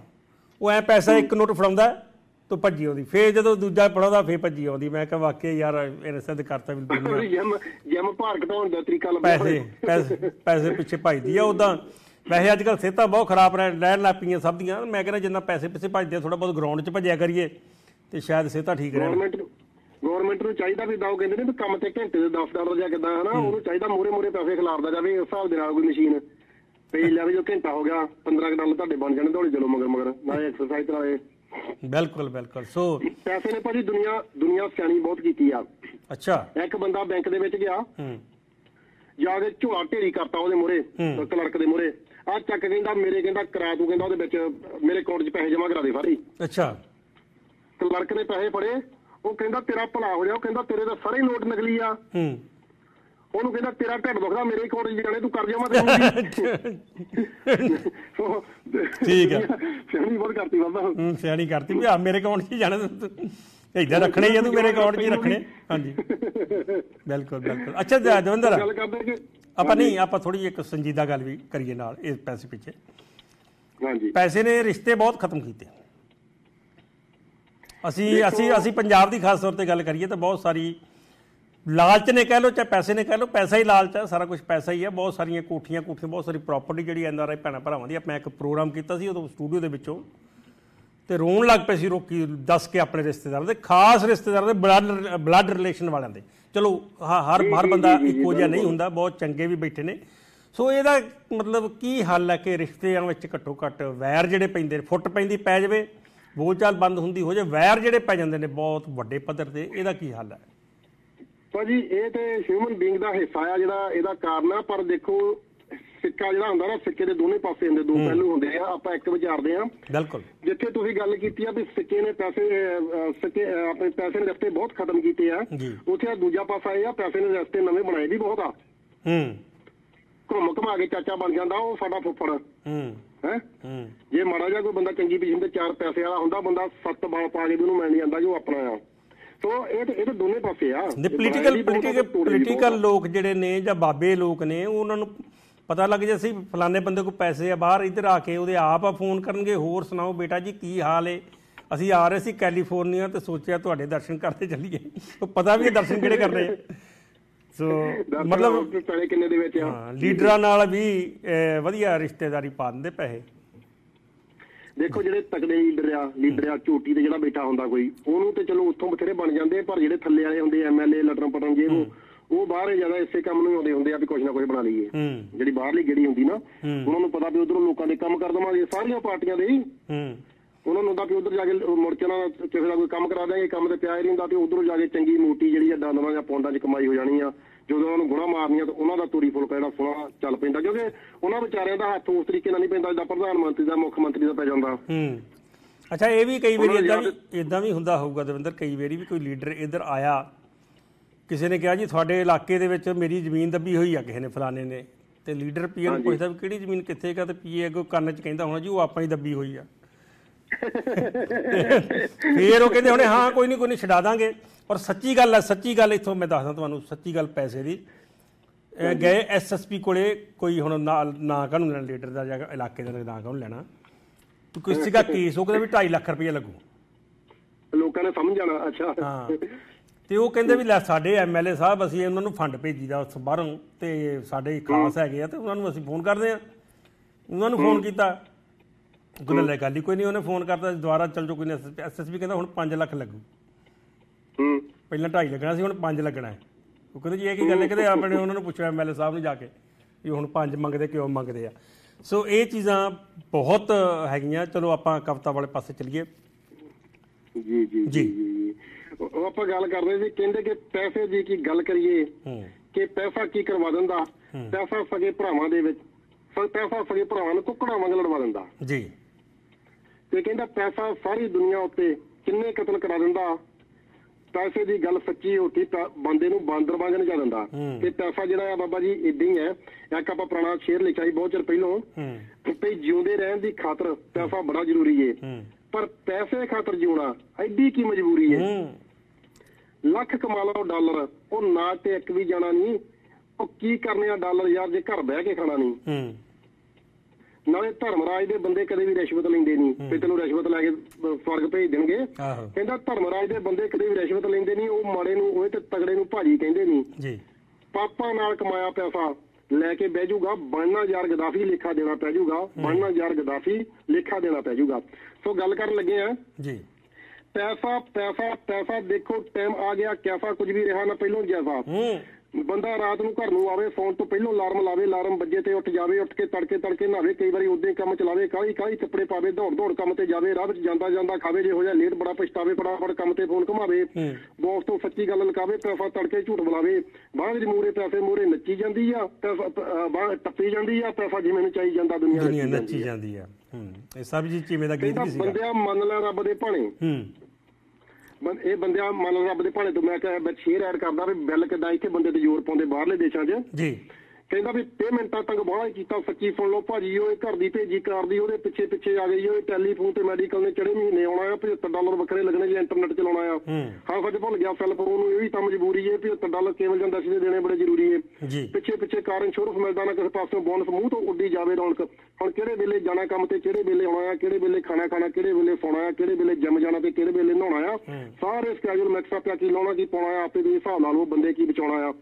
Speaker 1: ਉਹ ਐ ਪੈਸਾ ਇੱਕ ਨੋਟ ਫੜਾਉਂਦਾ। ਤੋਂ ਭੱਜੀ ਆਉਂਦੀ। ਫੇਰ ਜਦੋਂ ਦੂਜਾ ਫੜਾਉਂਦਾ ਫੇਰ ਭੱਜੀ ਆਉਂਦੀ। ਮੈਂ ਕਿਹਾ ਵਾਕਿਆ ਯਾਰ ਇਹਨੇ ਸਿੱਧ ਕਰਤਾ ਵੀ ਦੁਨੀਆ। (laughs)
Speaker 2: ਜਮ ਜਮ ਭਾਰ ਘਟਾਉਣ ਦਾ ਤਰੀਕਾ ਲੱਭਿਆ
Speaker 1: ਪੈਸੇ ਪੈਸੇ ਪਿੱਛੇ ਭਜਦੀ ਆ ਉਦਾਂ ਵੈਸੇ ਅੱਜ ਕੱਲ ਸਿਹਤਾਂ ਬਹੁਤ ਖਰਾਬ ਰਹਿ- ਰਹਿਣ ਲੱਗ ਪਈਆਂ ਸਭ ਦੀਆਂ। ਮੈਂ ਕਹਿੰਦਾ ਜਿੰਨਾ ਪੈਸੇ ਪਿੱਛੇ ਭਜਦੇ ਥੋੜਾ ਬਹੁਤ ਗਰਾਊਂਡ 'ਚ ਭੱਜਿਆ ਕਰੀਏ ਤੇ ਸ਼ਾਇਦ ਸਿਹਤਾਂ ਠੀਕ ਰਹਿਣ।
Speaker 2: ਗਵਰਨਮੈਂਟ ਨੂੰ ਗਵਰਨਮੈਂਟ ਨੂੰ ਚਾਹੀਦਾ ਵੀ ਦਾਓ ਕਹਿੰਦੇ ਨੇ ਵੀ ਕੰਮ ਤੇ ਘੰਟੇ ਦੇ 10 ਡਾਲਰ ਜਾਂ ਕਿਦਾਂ ਹਨਾ ਉਹਨੂੰ ਚਾਹੀਦਾ ਮੋਰੇ ਮੋਰੇ ਪੈਸੇ ਖਿਲਾਰਦਾ ਜਾਵੇ ਉਸ ਹਿਸਾਬ ਦੇ ਨਾਲ ਕੋਈ ਮਸ਼ੀਨ ਤੇ ਲੈ ਵੀ ਜੋ ਘੰਟਾ ਹੋ ਗਿਆ 15 ਕੁ ਡਾਲਰ ਤੁਹਾਡੇ ਬਣ ਜਾਣੇ ਦੌੜੀ ਚਲੋ ਮਗਰ ਮਗਰ ਨਾਲੇ ਐਕਸਰਸਾਈਜ਼ ਨਾਲੇ
Speaker 1: ਬਿਲਕੁਲ ਬਿਲਕੁਲ। ਸੋ
Speaker 2: ਪੈਸੇ ਨੇ ਭਾਜੀ ਦੁਨੀਆ ਦੁਨੀਆ ਸਿਆਣੀ ਬਹੁਤ ਕੀਤੀ ਆ।
Speaker 1: ਅੱਛਾ।
Speaker 2: ਇੱਕ ਬੰਦਾ ਬੈਂਕ ਦੇ ਵਿੱਚ ਗਿਆ।
Speaker 1: ਹੂੰ।
Speaker 2: ਜਾ ਕੇ ਝੋਲਾ ਢੇਰੀ ਕਰਤਾ ਉਹਦੇ ਮੂਹਰੇ
Speaker 1: ਹੂੰ।
Speaker 2: ਕਲਰਕ ਦੇ ਮੂਹਰੇ। ਆ ਚੱਕ ਕਹਿੰਦਾ ਮੇਰੇ ਕਹਿੰਦਾ ਕਰਾ ਤੂੰ ਕਹਿੰਦਾ ਉਹਦੇ ਵਿੱਚ ਮੇਰੇ ਅਕਾਊਂਟ 'ਚ ਪੈਸੇ ਜਮ੍ਹਾਂ ਕਰਾ ਦੇ ਹੀ।
Speaker 1: ਅੱਛਾ।
Speaker 2: ਕਲਰਕ ਨੇ ਪੈਸੇ ਫੜੇ। ਉਹ ਕਹਿੰਦਾ ਤੇਰਾ ਭਲਾ ਹੋ ਜਾ ਉਹ ਕਹਿੰਦਾ ਤੇਰੇ ਤਾਂ ਸਾਰੇ ਨੋਟ ਨਕਲੀ ਆ।
Speaker 1: ਹੂੰ।
Speaker 2: ਉਹਨੂੰ ਕਹਿੰਦਾ ਤੇਰਾ ਢਿੱਡ ਦੁਖਦਾ ਮੇਰੇ 'ਚ ਜਾਣੇ ਤੂੰ ਕਰ ਜਮਾ ਤੇ
Speaker 1: ਠੀਕ ਆ।
Speaker 2: ਸਿਆਣੀ ਬਹੁਤ ਕਰਤੀ
Speaker 1: ਹੂੰ ਸਿਆਣੀ ਕਰਤੀ। ਵੀ ਆ ਮੇਰੇ ਅਕਾਊਂਟ 'ਚ ਹੀ ਜਾਣਾ ਇਦਾਂ ਰੱਖਣੇ ਹੀ ਆ ਤੂੰ ਮੇਰੇ ਅਕਾਊਂਟ 'ਚ ਹੀ ਰੱਖਣੇ। ਹਾਂਜੀ। ਬਿਲਕੁਲ ਬਿਲਕੁਲ। ਅੱਛਾ ਦਵਿੰਦਰ
Speaker 2: ਗੱਲ ਕਰਦੇ ਕਿ
Speaker 1: ਆਪਾਂ ਨਹੀਂ ਆਪਾਂ ਥੋੜੀ ਜਿਹੀ ਇੱਕ ਸੰਜੀਦਾ ਗੱਲ ਵੀ ਕਰੀਏ ਨਾਲ ਇਸ ਪੈਸੇ ਪਿੱਛੇ।
Speaker 2: ਹਾਂਜੀ।
Speaker 1: ਪੈਸੇ ਨੇ ਰਿਸ਼ਤੇ ਬਹੁਤ ਖਤਮ ਕੀਤੇ। ਅਸੀਂ ਅਸੀਂ ਅਸੀਂ ਪੰਜਾਬ ਦੀ ਖਾਸ ਤੌਰ ਤੇ ਗੱਲ ਕਰੀਏ ਤਾਂ ਬਹੁਤ ਸਾਰੀ ਲਾਲਚ ਨੇ ਕਹਿ ਲੋ ਚਾਹੇ ਪੈਸੇ ਨੇ ਕਹਿ ਲੋ ਪੈਸਾ ਹੀ ਲਾਲਚ ਹੈ ਸਾਰਾ ਕੁਝ ਪੈਸਾ ਹੀ ਹੈ ਬਹੁਤ ਸਾਰੀਆਂ ਕੋਠੀਆਂ ਕੋਠੀਆਂ ਬਹੁਤ ਸਾਰੀ ਪ੍ਰਾਪਰਟੀ ਜਿਹੜੀ ਐਨਆਰਆਈ ਭੈਣਾਂ ਭਰਾਵਾਂ ਦੀ ਮੈਂ ਇੱਕ ਪ੍ਰੋਗਰਾਮ ਕੀਤਾ ਸੀ ਉਦੋਂ ਸਟੂਡੀਓ ਦੇ ਵਿੱਚੋਂ। ਤੇ ਰੋਣ ਲੱਗ ਪਏ ਸੀ ਰੋਕੀ ਦੱਸ ਕੇ ਆਪਣੇ ਰਿਸ਼ਤੇਦਾਰਾਂ ਦੇ ਖਾਸ ਰਿਸ਼ਤੇਦਾਰਾਂ ਦੇ ਬਲੱਡ ਬਲੱਡ ਰਿਲੇਸ਼ਨ ਵਾਲਿਆਂ ਦੇ। ਚਲੋ ਹਰ ਹਰ ਬੰਦਾ ਇੱਕੋ ਜਿਹਾ ਨਹੀਂ ਹੁੰਦਾ ਬਹੁਤ ਚੰਗੇ ਵੀ ਬੈਠੇ ਨੇ। ਸੋ ਇਹਦਾ ਮਤਲਬ ਕੀ ਹੱਲ ਹੈ ਕਿ ਰਿਸ਼ਤਿਆਂ ਵਿੱਚ ਘੱਟੋ ਘੱਟ ਵੈਰ ਜਿਹੜੇ ਪੈਂਦੇ ਨੇ ਫੁੱਟ ਪੈਂਦੀ ਪੈ ਜਾਵੇ ਬੋਲਚਾਲ ਬੰਦ ਹੁੰਦੀ ਹੋ ਜਾਵੇ ਵੈਰ ਜਿਹੜੇ ਪੈ ਜਾਂਦੇ ਨੇ ਬਹੁਤ ਵੱਡੇ ਪੱਧਰ ਤੇ ਇਹਦਾ ਕੀ ਹੱਲ ਹੈ?
Speaker 2: ਭਾਜੀ ਇਹ ਤੇ ਹਿਊਮਨ ਬੀਇੰਗ ਦਾ ਹਿੱਸਾ ਆ ਜਿਹੜਾ ਇਹਦਾ ਕਾਰਨ ਆ ਪਰ ਦੇਖੋ ਸਿੱਕਾ ਜਿਹੜਾ ਹੁੰਦਾ ਨਾ ਸਿੱਕੇ ਦੇ ਦੋਨੇ ਪਾਸੇ ਹੁੰਦੇ ਦੋ ਪਹਿਲੂ ਹੁੰਦੇ ਆ ਆਪਾਂ ਇੱਕ ਵਿਚਾਰਦੇ ਆ
Speaker 1: ਬਿਲਕੁਲ।
Speaker 2: ਜਿੱਥੇ ਤੁਸੀਂ ਗੱਲ ਕੀਤੀ ਆ ਵੀ ਸਿੱਕੇ ਨੇ ਪੈਸੇ ਸਿੱਕੇ ਆਪਣੇ ਪੈਸੇ ਨੇ ਰਸਤੇ ਬਹੁਤ ਖਤਮ ਕੀਤੇ ਆ। ਉੱਥੇ ਆ ਦੂਜਾ ਪਾਸਾ ਇਹ ਆ ਪੈਸੇ ਨੇ ਰਸਤੇ ਨਵੇਂ ਬਣਾਏ ਵੀ ਬਹੁਤ ਆ।
Speaker 1: ਹੂੰ।
Speaker 2: ਘੁੰਮ ਘਮਾ ਕੇ ਚਾਚਾ ਬਣ ਜਾਂਦਾ ਉਹ ਸਾਡਾ ਫੁੱਫੜ।
Speaker 1: ਹੂੰ।
Speaker 2: ਹੈ? ਜੇ ਮਾੜਾ ਜਿਹਾ ਕੋਈ ਬੰਦਾ ਚੰਗੀ ਪੀਛੇ ਤੇ ਚਾਰ ਪੈਸੇ ਵਾਲਾ ਹੁੰਦਾ ਬੰਦਾ ਸੱਤ ਬਾਲ ਪਾ ਕੇ ਵੀ ਉਹਨੂੰ ਮਿਲ ਜਾਂਦਾ ਜੋ ਆਪਣਾ ਆ। ਸੋ ਇਹ ਇਹ ਤੇ ਦੋਨੇ ਪਾਸੇ ਆ।
Speaker 1: ਦੇ ਪੋਲੀਟੀਕਲ ਪੋਲੀਟੀਕਲ ਲੋਕ ਜਿਹੜੇ ਨੇ ਜਾਂ ਬਾਬੇ ਲੋਕ ਨੇ ਉਹ ਉਹਨਾਂ ਨੂੰ ਪਤਾ ਲੱਗ ਜੇ ਸੀ ਫਲਾਣੇ ਬੰਦੇ ਕੋਲ ਪੈਸੇ ਆ ਬਾਹਰ ਇੱਧਰ ਆ ਕੇ ਉਹਦੇ ਆਪ ਆ ਫੋਨ ਕਰਨਗੇ ਹੋਰ ਸੁਣਾਓ ਬੇਟਾ ਜੀ ਕੀ ਹਾਲ ਏ? ਅਸੀਂ ਆ ਰਹੇ ਸੀ ਕੈਲੀਫੋਰਨੀਆ ਤੇ ਸੋਚਿਆ ਤੁਹਾਡੇ ਦਰਸ਼ਨ ਕਰਦੇ ਚੱਲੀਏ। ਉਹ ਪਤਾ ਵੀ ਦਰਸ਼ਨ ਕਿਹੜੇ ਕਰਨੇ ਆ। ਸੋ ਮਤਲਬ
Speaker 2: ਕਿੰਨੇ ਦੇ ਵਿੱਚ ਆ।
Speaker 1: ਲੀਡਰਾਂ ਨਾਲ ਵੀ ਵਧੀਆ ਰਿਸ਼ਤੇਦਾਰੀ ਪਾ ਦਿੰਦੇ ਪੈਸੇ।
Speaker 2: ਦੇਖੋ ਜਿਹੜੇ ਤਕੜੇ ਲੀਡਰ ਆ ਲੀਡਰ ਆ ਝੋਟੀ ਤੇ ਜਿਹੜਾ ਬੈਠਾ ਹੁੰਦਾ ਕੋਈ ਉਹਨੂੰ ਤੇ ਚਲੋ ਉੱਥੋਂ ਬਥੇਰੇ ਬਣ ਜਾਂਦੇ ਪਰ ਜਿਹੜੇ ਥੱਲੇ ਵਾਲੇ ਹੁੰਦੇ ਐਮਐਲਏ ਲਟਰਨ ਪਟਨ ਜੇ ਉਹ ਉਹ ਬਾਹਰ ਜ਼ਿਆਦਾ ਇਸੇ ਕੰਮ ਨੂੰ ਹੀ ਆਉਂਦੇ ਹੁੰਦੇ ਆ ਵੀ ਕੁਝ ਨਾ ਕੁਝ ਬਣਾ ਲਈਏ। ਜਿਹੜੀ ਬਾਹਰਲੀ ਗੇੜੀ ਹੁੰਦੀ ਨਾ ਉਹਨਾਂ ਨੂੰ ਪਤਾ ਵੀ ਉਧਰੋਂ ਲੋਕਾਂ ਦੇ ਕੰਮ ਕਰ ਦਵਾਂਗੇ ਸਾਰੀਆਂ ਪਾਰਟੀਆਂ ਦੇ ਉਹਨਾਂ ਨੂੰ ਹੁੰਦਾ ਵੀ ਉਧਰ ਜਾ ਕੇ ਮੁੜ ਕੇ ਨਾ ਕਿਸੇ ਦਾ ਕੋਈ ਕੰਮ ਕਰਾ ਦਾਂਗੇ ਕੰਮ ਤੇ ਪਿਆ ਹੀ ਨਹੀਂ ਹੁੰਦਾ ਤੇ ਉਧਰੋਂ ਜਾ ਕੇ ਚੰਗੀ ਮੋਟੀ ਜਿਹੜੀ ਆ ਡਾਂਦਰਾਂ ਜਾਂ ਪੌਂਡਾਂ 'ਚ ਕਮਾਈ ਹੋ ਜਾਣੀ ਆ। ਜਦੋਂ ਉਹਨਾਂ ਨੂੰ ਗੁਣਾ ਮਾਰਨੀਆਂ ਤਾਂ ਉਹਨਾਂ ਦਾ ਤੋਰੀ ਫੁਲਕਾ ਜਿਹੜਾ ਸੋਹਣਾ ਚੱਲ ਪੈਂਦਾ ਕਿਉਂਕਿ ਉਹਨਾਂ ਵਿਚਾਰਿਆਂ ਦਾ ਹੱਥ ਉਸ ਤਰੀਕੇ ਨਾਲ ਨਹੀਂ ਪੈਂਦਾ ਜਿੱਦਾਂ ਪ੍ਰਧਾਨ ਮੰਤਰੀ ਦਾ ਮੁੱਖ ਮੰਤਰੀ ਦਾ ਪੈ ਜਾਂਦਾ।
Speaker 1: ਹੂੰ। ਅੱਛਾ ਇਹ ਵੀ ਕਈ ਵਾਰੀ ਇਦਾਂ ਵੀ ਇਦਾਂ ਵੀ ਹੁੰਦਾ ਹੋਊਗਾ ਦਵਿੰਦਰ ਕਈ ਵਾਰੀ ਵੀ ਕੋਈ ਲੀਡਰ ਇੱਧਰ ਆਇਆ ਕਿਸੇ ਨੇ ਕਿਹਾ ਜੀ ਤੁਹਾਡੇ ਇਲਾਕੇ ਦੇ ਵਿੱਚ ਮੇਰੀ ਜ਼ਮੀਨ ਦੱਬੀ ਹੋਈ ਆ ਕਿਸੇ ਨੇ ਫਲਾਣੇ ਨੇ। ਤੇ ਲੀਡਰ ਪੀਏ ਨੂੰ ਪੁੱਛਦਾ ਵੀ ਕਿਹੜੀ ਜ਼ਮੀਨ ਕਿੱਥੇ ਹੈਗਾ ਤੇ ਪੀਏ ਅੱਗੋਂ ਕੰਨ 'ਚ ਕਹਿੰਦਾ ਹੋਣਾ ਜੀ ਉਹ ਆਪਾਂ ਹੀ ਦੱਬੀ ਹੋਈ ਆ। ਫੇਰ ਉਹ ਕਹਿੰਦੇ ਹੁਣੇ ਹਾਂ ਕੋਈ ਨਹੀਂ ਕੋਈ ਨਹੀਂ ਛਡਾ ਦਾਂਗੇ। ਔਰ ਸੱਚੀ ਗੱਲ ਹੈ ਸੱਚੀ ਗੱਲ ਇੱਥੋਂ ਮੈਂ ਦੱਸਦਾ ਤੁਹਾਨੂੰ ਸੱਚੀ ਗੱਲ ਪੈਸੇ ਦੀ। ਗਏ ਐਸਐਸਪੀ ਕੋਲੇ ਕੋਈ ਹੁਣ ਨਾ ਨਾ ਕਾਹਨੂੰ ਲੈਣਾ ਲੀਡਰ ਦਾ ਜਾਂ ਇਲਾਕੇ ਦਾ ਨਾ ਕਾਹਨੂੰ ਲੈਣਾ। ਤੇ ਕੋਈ ਸੀਗਾ ਕੇਸ ਉਹ ਕਹਿੰਦਾ ਵੀ 2.5 ਲੱਖ ਰੁਪਏ ਲੱਗੂ।
Speaker 2: ਲੋਕਾਂ ਨੇ ਸਮਝ ਜਾਣਾ ਅੱਛਾ।
Speaker 1: ਹਾਂ। ਤੇ ਉਹ ਕਹਿੰਦੇ ਵੀ ਲੈ ਸਾਡੇ ਐਮਐਲਏ ਸਾਹਿਬ ਅਸੀਂ ਉਹਨਾਂ ਨੂੰ ਫੰਡ ਭੇਜੀਦਾ ਉਸ ਬਾਹਰੋਂ ਤੇ ਸਾਡੇ ਖਾਸ ਹੈਗੇ ਆ ਤੇ ਉਹਨਾਂ ਨੂੰ ਅਸੀਂ ਫੋਨ ਕਰਦੇ ਆ। ਉਹਨਾਂ ਨੂੰ ਫੋਨ ਕੀਤਾ। ਕੋਈ ਲੈ ਗੱਲ ਹੀ ਕੋਈ ਨਹੀਂ ਉਹਨੇ ਫੋਨ ਕਰਤਾ ਦੁਬਾਰਾ ਚੱਲ ਜੋ ਕੋਈ ਨਹੀਂ ਐਸਐਸਪੀ ਕਹਿੰਦਾ ਹੁਣ 5 ਲੱਖ ਲੱਗੂ।
Speaker 2: ਹੂੰ।
Speaker 1: ਪਹਿਲਾਂ 2.5 ਲੱਗਣਾ ਸੀ ਹੁਣ 5 ਲੱਗਣਾ ਹੈ। ਉਹ ਕਹਿੰਦੇ ਜੀ ਇਹ ਕੀ ਗੱਲ ਹੈ ਕਹਿੰਦੇ ਆਪਣੇ ਉਹਨਾਂ ਨੂੰ ਪੁੱਛੋ ਐਮਐਲਏ ਸਾਹਿਬ ਨੂੰ ਜਾ ਕੇ ਵੀ ਹੁਣ 5 ਮੰਗਦੇ ਕਿਉਂ ਮੰਗਦੇ ਆ। ਸੋ ਇਹ ਚੀਜ਼ਾਂ ਬਹੁਤ ਹੈਗੀਆਂ। ਚਲੋ ਆਪਾਂ ਕਵਿਤਾ ਵਾਲੇ ਪਾਸੇ ਚੱਲੀਏ।
Speaker 2: ਜੀ ਜੀ
Speaker 1: ਜੀ।
Speaker 2: ਉਹ ਆਪਾਂ ਗੱਲ ਕਰ ਰਹੇ ਸੀ ਕਹਿੰਦੇ ਕਿ ਪੈਸੇ ਦੀ ਕੀ ਗੱਲ ਕਰੀਏ ਕਿ ਪੈਸਾ ਕੀ ਕਰਵਾ ਦਿੰਦਾ? ਪੈਸਾ ਸਗੇ ਭਰਾਵਾਂ ਦੇ ਵਿੱਚ ਪੈਸਾ ਸਗੇ ਭਰਾਵਾਂ ਨੂੰ ਕੁੱਕੜਾਂ ਵਾਂਗ ਲੜਵਾ ਦਿੰਦਾ।
Speaker 1: ਜੀ।
Speaker 2: ਤੇ ਕਹਿੰਦਾ ਪੈਸਾ ਸਾਰੀ ਦੁਨੀਆ ਉੱਤੇ ਕਿੰਨੇ ਕਤਲ ਕਰਾ ਦਿੰਦਾ। ਪੈਸੇ ਦੀ ਗੱਲ ਸੱਚੀ ਹੋਤੀ ਤਾਂ ਬੰਦੇ ਨੂੰ ਬਾਂਦਰ ਵਾਂਗ ਨਜਾ ਦਿੰਦਾ। ਤੇ ਪੈਸਾ ਜਿਹੜਾ ਆ ਬਾਬਾ ਜੀ ਇਦਾਂ ਹੀ ਹੈ। ਇੱਕ ਆਪਾਂ ਪੁਰਾਣਾ ਸ਼ੇਰ ਲਿਖਿਆ ਸੀ ਬਹੁਤ ਚਿਰ ਪਹਿਲਾਂ। ਤੇ ਜਿਉਂਦੇ ਰਹਿਣ ਦੀ ਖਾਤਰ ਪੈਸਾ ਬੜਾ ਜ਼ਰੂਰੀ ਏ।
Speaker 1: ਹੂੰ।
Speaker 2: ਪਰ ਪੈਸੇ ਖਾਤਰ ਜਿਉਣਾ ਐਡੀ ਕੀ ਮਜਬੂਰੀ ਏ।
Speaker 1: ਹੂੰ।
Speaker 2: ਲੱਖ ਕਮਾ ਲਓ ਡਾਲਰ ਉਹ ਨਾ ਤੇ ਇੱਕ ਵੀ ਜਾਣਾ ਨਹੀਂ। ਉਹ ਕੀ ਕਰਨੇ ਆ ਡਾਲਰ ਯਾਰ ਜੇ ਘਰ ਬਹਿ ਕੇ ਖਾਣਾ ਨਹੀਂ। ਨਾਲੇ ਧਰਮਰਾਜ ਦੇ ਬੰਦੇ ਕਦੇ ਵੀ ਰਿਸ਼ਵਤ ਲੈਂਦੇ ਨਹੀਂ। ਤੇ ਤੈਨੂੰ ਰਿਸ਼ਵਤ ਲੈ ਕੇ ਸਵਰਗ ਭੇਜ ਦੇਣਗੇ। ਕਹਿੰਦਾ ਧਰਮਰਾਜ ਦੇ ਬੰਦੇ ਕਦੇ ਵੀ ਰਿਸ਼ਵਤ ਲੈਂਦੇ ਨਹੀਂ ਉਹ ਮਾੜੇ ਨੂੰ ਉਹ ਤੇ ਤਗੜੇ ਨੂੰ ਭਾਜੀ ਕਹਿੰਦੇ ਨਹੀਂ।
Speaker 1: ਜੀ।
Speaker 2: ਪਾਪਾ ਨਾਲ ਕਮਾਇਆ ਪੈਸਾ ਲੈ ਕੇ ਬਹਿ ਜਾਊਗਾ ਬਣਨਾ ਯਾਰ ਗਦਾਫੀ ਲੇਖਾ ਦੇਣਾ ਪੈ ਜਾਊਗਾ। ਬਣਨਾ ਯਾਰ ਗਦਾਫੀ ਲੇਖਾ ਦੇਣਾ ਪੈ ਜਾਊਗਾ। ਸੋ ਗੱਲ ਕਰਨ ਲੱਗੇ ਆ।
Speaker 1: ਜੀ।
Speaker 2: ਪੈਸਾ ਪੈਸਾ ਪੈਸਾ ਦੇਖੋ ਟਾਈਮ ਆ ਗਿਆ ਕੈਸਾ ਕੁਝ ਵੀ ਰਿਹਾ ਨਾ ਪਹਿਲੋਂ ਜੈਸਾ।
Speaker 1: ਹੂੰ।
Speaker 2: ਬੰਦਾ ਰਾਤ ਨੂੰ ਘਰ ਨੂੰ ਆਵੇ ਫੋਨ ਤੋਂ ਪਹਿਲਾਂ ਅਲਾਰਮ ਲਾਵੇ ਅਲਾਰਮ ਵੱਜੇ ਤੇ ਉੱਠ ਜਾਵੇ ਉੱਠ ਕੇ ਤੜਕੇ ਤੜਕੇ ਨਹਾਵੇ ਕਈ ਵਾਰੀ ਉਦੋਂ ਹੀ ਕੰਮ ਚਲਾਵੇ ਕਾਹਲੀ ਕਾਹਲੀ ਕੱਪੜੇ ਪਾਵੇ ਦੌੜ ਦੌੜ ਕੰਮ ਤੇ ਜਾਵੇ ਰਾਹ ਵਿੱਚ ਜਾਂਦਾ ਜਾਂਦਾ ਖਾਵੇ ਜੇ ਹੋ ਜਾ ਲੇਟ ਬੜਾ ਪਛਤਾਵੇ ਫਟਾਫਟ ਕੰਮ ਤੇ ਫੋਨ ਘੁਮਾਵੇ ਬੌਸ ਤੋਂ ਸੱਚੀ ਗੱਲ ਲਕਾਵੇ ਪੈਸਾ ਤੜਕੇ ਝੂਠ ਬੁਲਾਵੇ ਬਾਅਦ ਵਿੱਚ ਮੂਰੇ ਪੈਸੇ ਮੂਰੇ ਨੱਚੀ ਜਾਂਦੀ ਆ ਬਾਂਹ ਟੱਪੀ ਜਾਂਦੀ ਆ ਪੈਸਾ ਜਿਵੇਂ ਨੂੰ ਚਾਈ ਜਾਂਦਾ ਦੁਨੀਆ ਨੱਚੀ
Speaker 1: ਜਾਂਦੀ ਆ। ਹੂੰ ਇਹ ਸਭ ਜੀ ਚੀਵੇਂ ਦਾ ਗੀਤ ਵੀ ਸੀਗਾ।
Speaker 2: ਬੰਦਿਆ ਮੰਨ ਲੈ ਰੱਬ ਦੇ ਭਾਣੇ।
Speaker 1: ਹੂੰ।
Speaker 2: ਇਹ ਬੰਦਿਆ ਮੰਨ ਲਓ ਰੱਬ ਦੇ ਭਾਣੇ ਤੋਂ ਮੈਂ ਕਿਹਾ ਸ਼ੇਅਰ ਐਡ ਕਰਦਾ ਵੀ ਬਿੱਲ ਕਿਦਾਂ ਇੱਥੇ ਬੰਦੇ ਤੇ ਜ਼ੋਰ ਪਾਉਂਦੇ ਬਾਹਰਲੇ ਦੇਸ਼ਾਂ 'ਚ।
Speaker 1: ਜੀ।
Speaker 2: ਕਹਿੰਦਾ ਵੀ ਪੇਮੈਂਟਾਂ ਤੱਕ ਬਾਹਲਾ ਹੀ ਕੀਤਾ ਸੱਚੀ ਸੁਣ ਲਓ ਭਾਜੀ ਉਹ ਇਹ ਘਰ ਦੀ ਭੇਜੀ ਕਾਰ ਦੀ ਉਹਦੇ ਪਿੱਛੇ ਪਿੱਛੇ ਆ ਗਈ ਉਹ ਟੈਲੀਫੋਨ ਤੇ ਮੈਡੀਕਲ ਨੇ ਚੜੇ ਮਹੀਨੇ ਆਉਣਾ ਆ 75 ਡਾਲਰ ਵੱਖਰੇ ਲੱਗਣੇ ਜੇ ਇੰਟਰਨੈਟ ਚਲਾਉਣਾ ਆ।
Speaker 1: ਹੂੰ।
Speaker 2: ਸੱਚ ਭੁੱਲ ਗਿਆ ਸੈੱਲ ਫੋਨ ਨੂੰ ਇਹ ਵੀ ਤਾਂ ਮਜਬੂਰੀ ਹੈ 75 ਡਾਲਰ ਕੇਵਲ ਜਾਂਦਾ ਸੀ ਦੇਣੇ ਬੜੇ ਜ਼ਰੂਰੀ ਹੈ ਪਿੱਛੇ ਪਿੱਛੇ ਕਾਰ ਇੰਸ਼ੋਰੈਂਸ ਮਿਲਦਾ ਨਾ ਕਿਸੇ ਪਾਸੋਂ ਬੋਨਸ ਮੂੰਹ ਤੋਂ ਉੱਡੀ ਜਾਵੇ ਰੌਣਕ। ਹੁਣ ਕਿਹੜੇ ਵੇਲੇ ਜਾਣਾ ਕੰਮ ਤੇ ਕਿਹੜੇ ਵੇਲੇ ਆਉਣਾ ਆ ਕਿਹੜੇ ਵੇਲੇ ਖਾਣਾ ਖਾਣਾ ਕਿਹੜੇ ਵੇਲੇ ਸੌਣਾ ਆ ਕਿਹੜੇ ਵੇਲੇ ਜਿਮ ਜਾਣਾ ਤੇ ਕਿਹੜੇ ਵੇਲੇ ਨਹਾਉਣਾ ਆ। ਸਾਰੇ ਸਕੇਜੂਲ ਮਿਕਸ ਅਪ ਆ ਕੀ ਲਾਉਣਾ ਕੀ ਪਾਉਣਾ ਆ ਆਪੇ ਦੇ ਹਿਸਾਬ ਨਾਲ ਉਹ ਬੰਦੇ ਕੀ ਬਚਾਉਣਾ ਆ।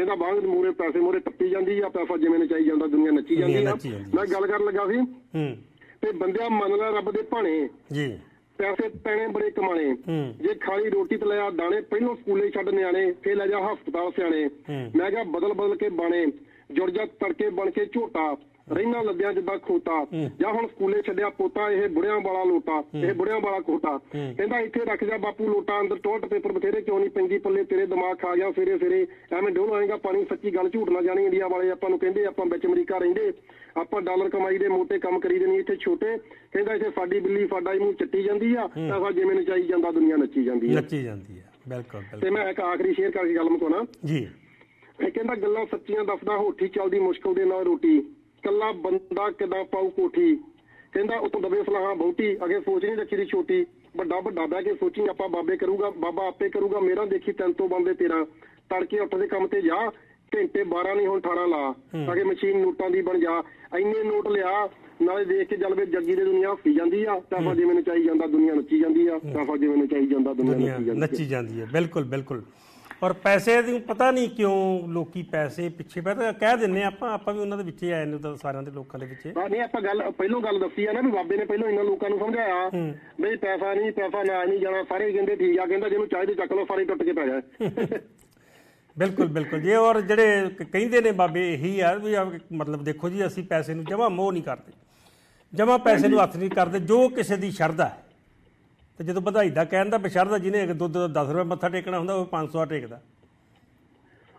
Speaker 2: ਇਹਦਾ ਬਾਅਦ ਮੂਰੇ ਪੈਸੇ ਮੂਰੇ ਟੱਪੀ ਜਾਂਦੀ ਆ ਪੈਸਾ ਜਿਵੇਂ ਨਚਾਈ ਜਾਂਦਾ ਦੁਨੀਆ ਨੱਚੀ ਜਾਂਦੀ
Speaker 1: ਦੁਨੀਆ
Speaker 2: ਆ।
Speaker 1: ਨੱਚੀ ਜਾਂਦੀ ਆ।
Speaker 2: ਮੈਂ ਗੱਲ ਕਰਨ ਲੱਗਾ ਸੀ।
Speaker 1: ਹੂੰ।
Speaker 2: ਤੇ ਬੰਦਿਆ ਮੰਨ ਲੈ ਰੱਬ ਦੇ ਭਾਣੇ।
Speaker 1: ਜੀ।
Speaker 2: ਪੈਸੇ ਪੈਣੇ ਬੜੇ ਕਮਾਣੇ। ਜੇ ਖਾਲੀ ਰੋਟੀ ਤੇ ਲਿਆ ਦਾਣੇ ਪਹਿਲੋਂ ਸਕੂਲੇ ਛੱਡ ਨਿਆਣੇ ਫੇਰ ਲੈ ਜਾ ਹਸਪਤਾਲ ਸਿਆਣੇ। ਮੈਂ ਕਿਹਾ ਬਦਲ ਬਦਲ ਕੇ ਬਾਣੇ ਜੁੜ ਜਾ ਤੜਕੇ ਬਣ ਕੇ ਝੋਟਾ। ਰਹਿਣਾ ਲੱਦਿਆਂ ਜਿੱਦਾਂ ਖੋਤਾ ਜਾਂ ਹੁਣ ਸਕੂਲੇ ਛੱਡਿਆ ਪੋਤਾ ਇਹ ਬੁੜਿਆਂ ਵਾਲਾ ਲੋਟਾ ਇਹ ਬੁੜਿਆਂ ਵਾਲਾ ਖੋਟਾ ਕਹਿੰਦਾ ਇੱਥੇ ਰੱਖ ਜਾ ਬਾਪੂ ਲੋਟਾ ਅੰਦਰ ਟੋਟ ਪੇਪਰ ਬਥੇਰੇ ਕਿਉਂ ਨਹੀਂ ਪੈਂਦੀ ਪੱਲੇ ਤੇਰੇ ਦਿਮਾਗ ਖਾ ਗਿਆ ਫੇਰੇ ਫੇਰੇ ਐਵੇਂ ਡੋਲ ਆਏਗਾ ਪਾਣੀ ਸੱਚੀ ਗੱਲ ਝੂਠ ਨਾ ਜਾਣੀ ਇੰਡੀਆ ਵਾਲੇ ਆਪਾਂ ਨੂੰ ਕਹਿੰਦੇ ਆਪਾਂ ਵਿੱਚ ਅਮਰੀਕਾ ਰਹਿੰਦੇ। ਆਪਾਂ ਡਾਲਰ ਕਮਾਈ ਦੇ ਮੋਟੇ ਕੰਮ ਕਰੀ ਦੇ ਨਹੀਂ ਇੱਥੇ ਛੋਟੇ। ਕਹਿੰਦਾ ਇੱਥੇ ਸਾਡੀ ਬਿੱਲੀ ਸਾਡਾ ਹੀ ਮੂੰਹ ਚੱਟੀ ਜਾਂਦੀ ਆ ਪੈਸਾ ਜਿਵੇਂ ਨਚਾਈ ਜਾਂਦਾ ਦੁਨੀਆ ਨੱਚੀ ਜਾਂਦੀ ਆ।
Speaker 1: ਨੱਚੀ ਜਾਂਦੀ ਆ ਬਿਲਕੁਲ।
Speaker 2: ਤੇ ਮੈਂ ਇੱਕ ਆਖਰੀ ਸ਼ੇਅਰ ਕਰਕੇ ਗੱਲ ਮੁਕਾਉਣਾ।
Speaker 1: ਜੀ।
Speaker 2: ਇਹ ਕਹਿੰਦਾ ਗੱਲਾਂ ਸੱਚੀਆਂ ਦੱਸਦਾ ਹੋਠੀ ਚੱਲਦੀ ਮੁਸ਼ਕਲ ਦੇ ਨਾਲ ਰੋਟੀ। ਕੱਲਾ ਬੰਦਾ ਕਿਦਾਂ ਪਾਉ ਕੋਠੀ? ਕਹਿੰਦਾ ਉਤੋਂ ਦਬੇ ਸਲਾਹਾਂ ਬਹੁਤੀ ਅਗੇ ਸੋਚ ਨਹੀਂ ਰੱਖੀ ਦੀ ਛੋਟੀ। ਵੱਡਾ ਵੱਡਾ ਬਹਿ ਕੇ ਸੋਚੀ ਆਪਾਂ ਬਾਬੇ ਕਰੂਗਾ ਬਾਬਾ ਆਪੇ ਕਰੂਗਾ ਮੇਰਾ ਦੇਖੀ ਤਿੰਨ ਤੋਂ ਬੰਦੇ ਤੇਰਾ। ਤੜਕੇ ਉੱਠਦੇ ਕੰਮ ਤੇ ਜਾ ਘੰਟੇ 12 ਨਹੀਂ ਹੁਣ 18 ਲਾ। ਤਾਂ ਕਿ ਮਸ਼ੀਨ ਨੋਟਾਂ ਦੀ ਬਣ ਜਾ। ਇੰਨੇ ਨੋਟ ਲਿਆ ਨਾਲੇ ਦੇਖ ਕੇ ਜਲਵੇ ਜੱਗੀ ਦੀ ਦੁਨੀਆ ਹੱਸੀ ਜਾਂਦੀ ਆ। ਤਾਂ ਜਿਵੇਂ ਨਚਾਈ ਜਾਂਦਾ ਦੁਨੀਆ ਨੱਚੀ ਜਾਂਦੀ ਆ ਤਾਂ ਜਿਵੇਂ ਨਚਾਈ ਜਾਂਦਾ ਦੁਨੀਆ ਨੱਚੀ ਜਾਂਦੀ ਆ।
Speaker 1: ਨੱਚੀ ਜਾਂਦੀ ਹੈ ਬਿਲਕੁਲ ਬਿਲਕੁਲ। ਔਰ ਪੈਸੇ ਦੀ ਪਤਾ ਨਹੀਂ ਕਿਉਂ ਲੋਕੀ ਪੈਸੇ ਪਿੱਛੇ ਪੈ ਤਾਂ ਕਹਿ ਦਿੰਨੇ ਆਪਾਂ ਆਪਾਂ ਵੀ ਉਹਨਾਂ ਦੇ ਵਿੱਚ ਆਏ ਨੇ ਤਾਂ ਸਾਰਿਆਂ ਦੇ ਲੋਕਾਂ ਦੇ ਵਿੱਚ।
Speaker 2: ਨਹੀਂ ਆਪਾਂ ਗੱਲ ਪਹਿਲੋਂ ਗੱਲ ਦੱਸੀ ਆ ਨਾ ਵੀ ਬਾਬੇ ਨੇ ਪਹਿਲੋਂ ਇਹਨਾਂ ਲੋਕਾਂ ਨੂੰ ਸਮਝਾਇਆ ਬਈ ਪੈਸਾ ਨਹੀਂ ਪੈਸਾ ਨਾ ਨਹੀਂ ਜਾਣਾ ਸਾਰੇ ਕਹਿੰਦੇ ਠੀਕ ਆ ਕਹਿੰਦਾ ਜਿਹਨੂੰ ਚਾਹੀਦੇ ਚੱਕ ਲਓ ਸਾਰੇ ਟੁੱਟ ਕੇ ਪੈ ਜਾਏ (laughs)
Speaker 1: ਬਿਲਕੁਲ ਬਿਲਕੁਲ। ਜੇ ਔਰ ਜਿਹੜੇ ਕਹਿੰਦੇ ਨੇ ਬਾਬੇ ਇਹੀ ਆ ਵੀ ਮਤਲਬ ਦੇਖੋ ਜੀ ਅਸੀਂ ਪੈਸੇ ਨੂੰ ਜਮਾ ਮੋਹ ਨਹੀਂ ਕਰਦੇ। ਜਮਾ ਪੈਸੇ ਨੂੰ ਹੱਥ ਨਹੀਂ ਕਰਦੇ ਜੋ ਕਿਸੇ ਦੀ ਸ਼ਰਧਾ ਹੈ। ਤੇ ਜਦੋਂ ਵਧਾਈ ਦਾ ਕਹਿਣ ਦਾ ਬਸ਼ਰਦਾ ਜਿਹਨੇ ਇੱਕ ਦੁੱਧ ਦਾ 10 ਰੁਪਏ ਮੱਥਾ ਟੇਕਣਾ ਹੁੰਦਾ ਉਹ 500 ਆ ਟੇਕਦਾ।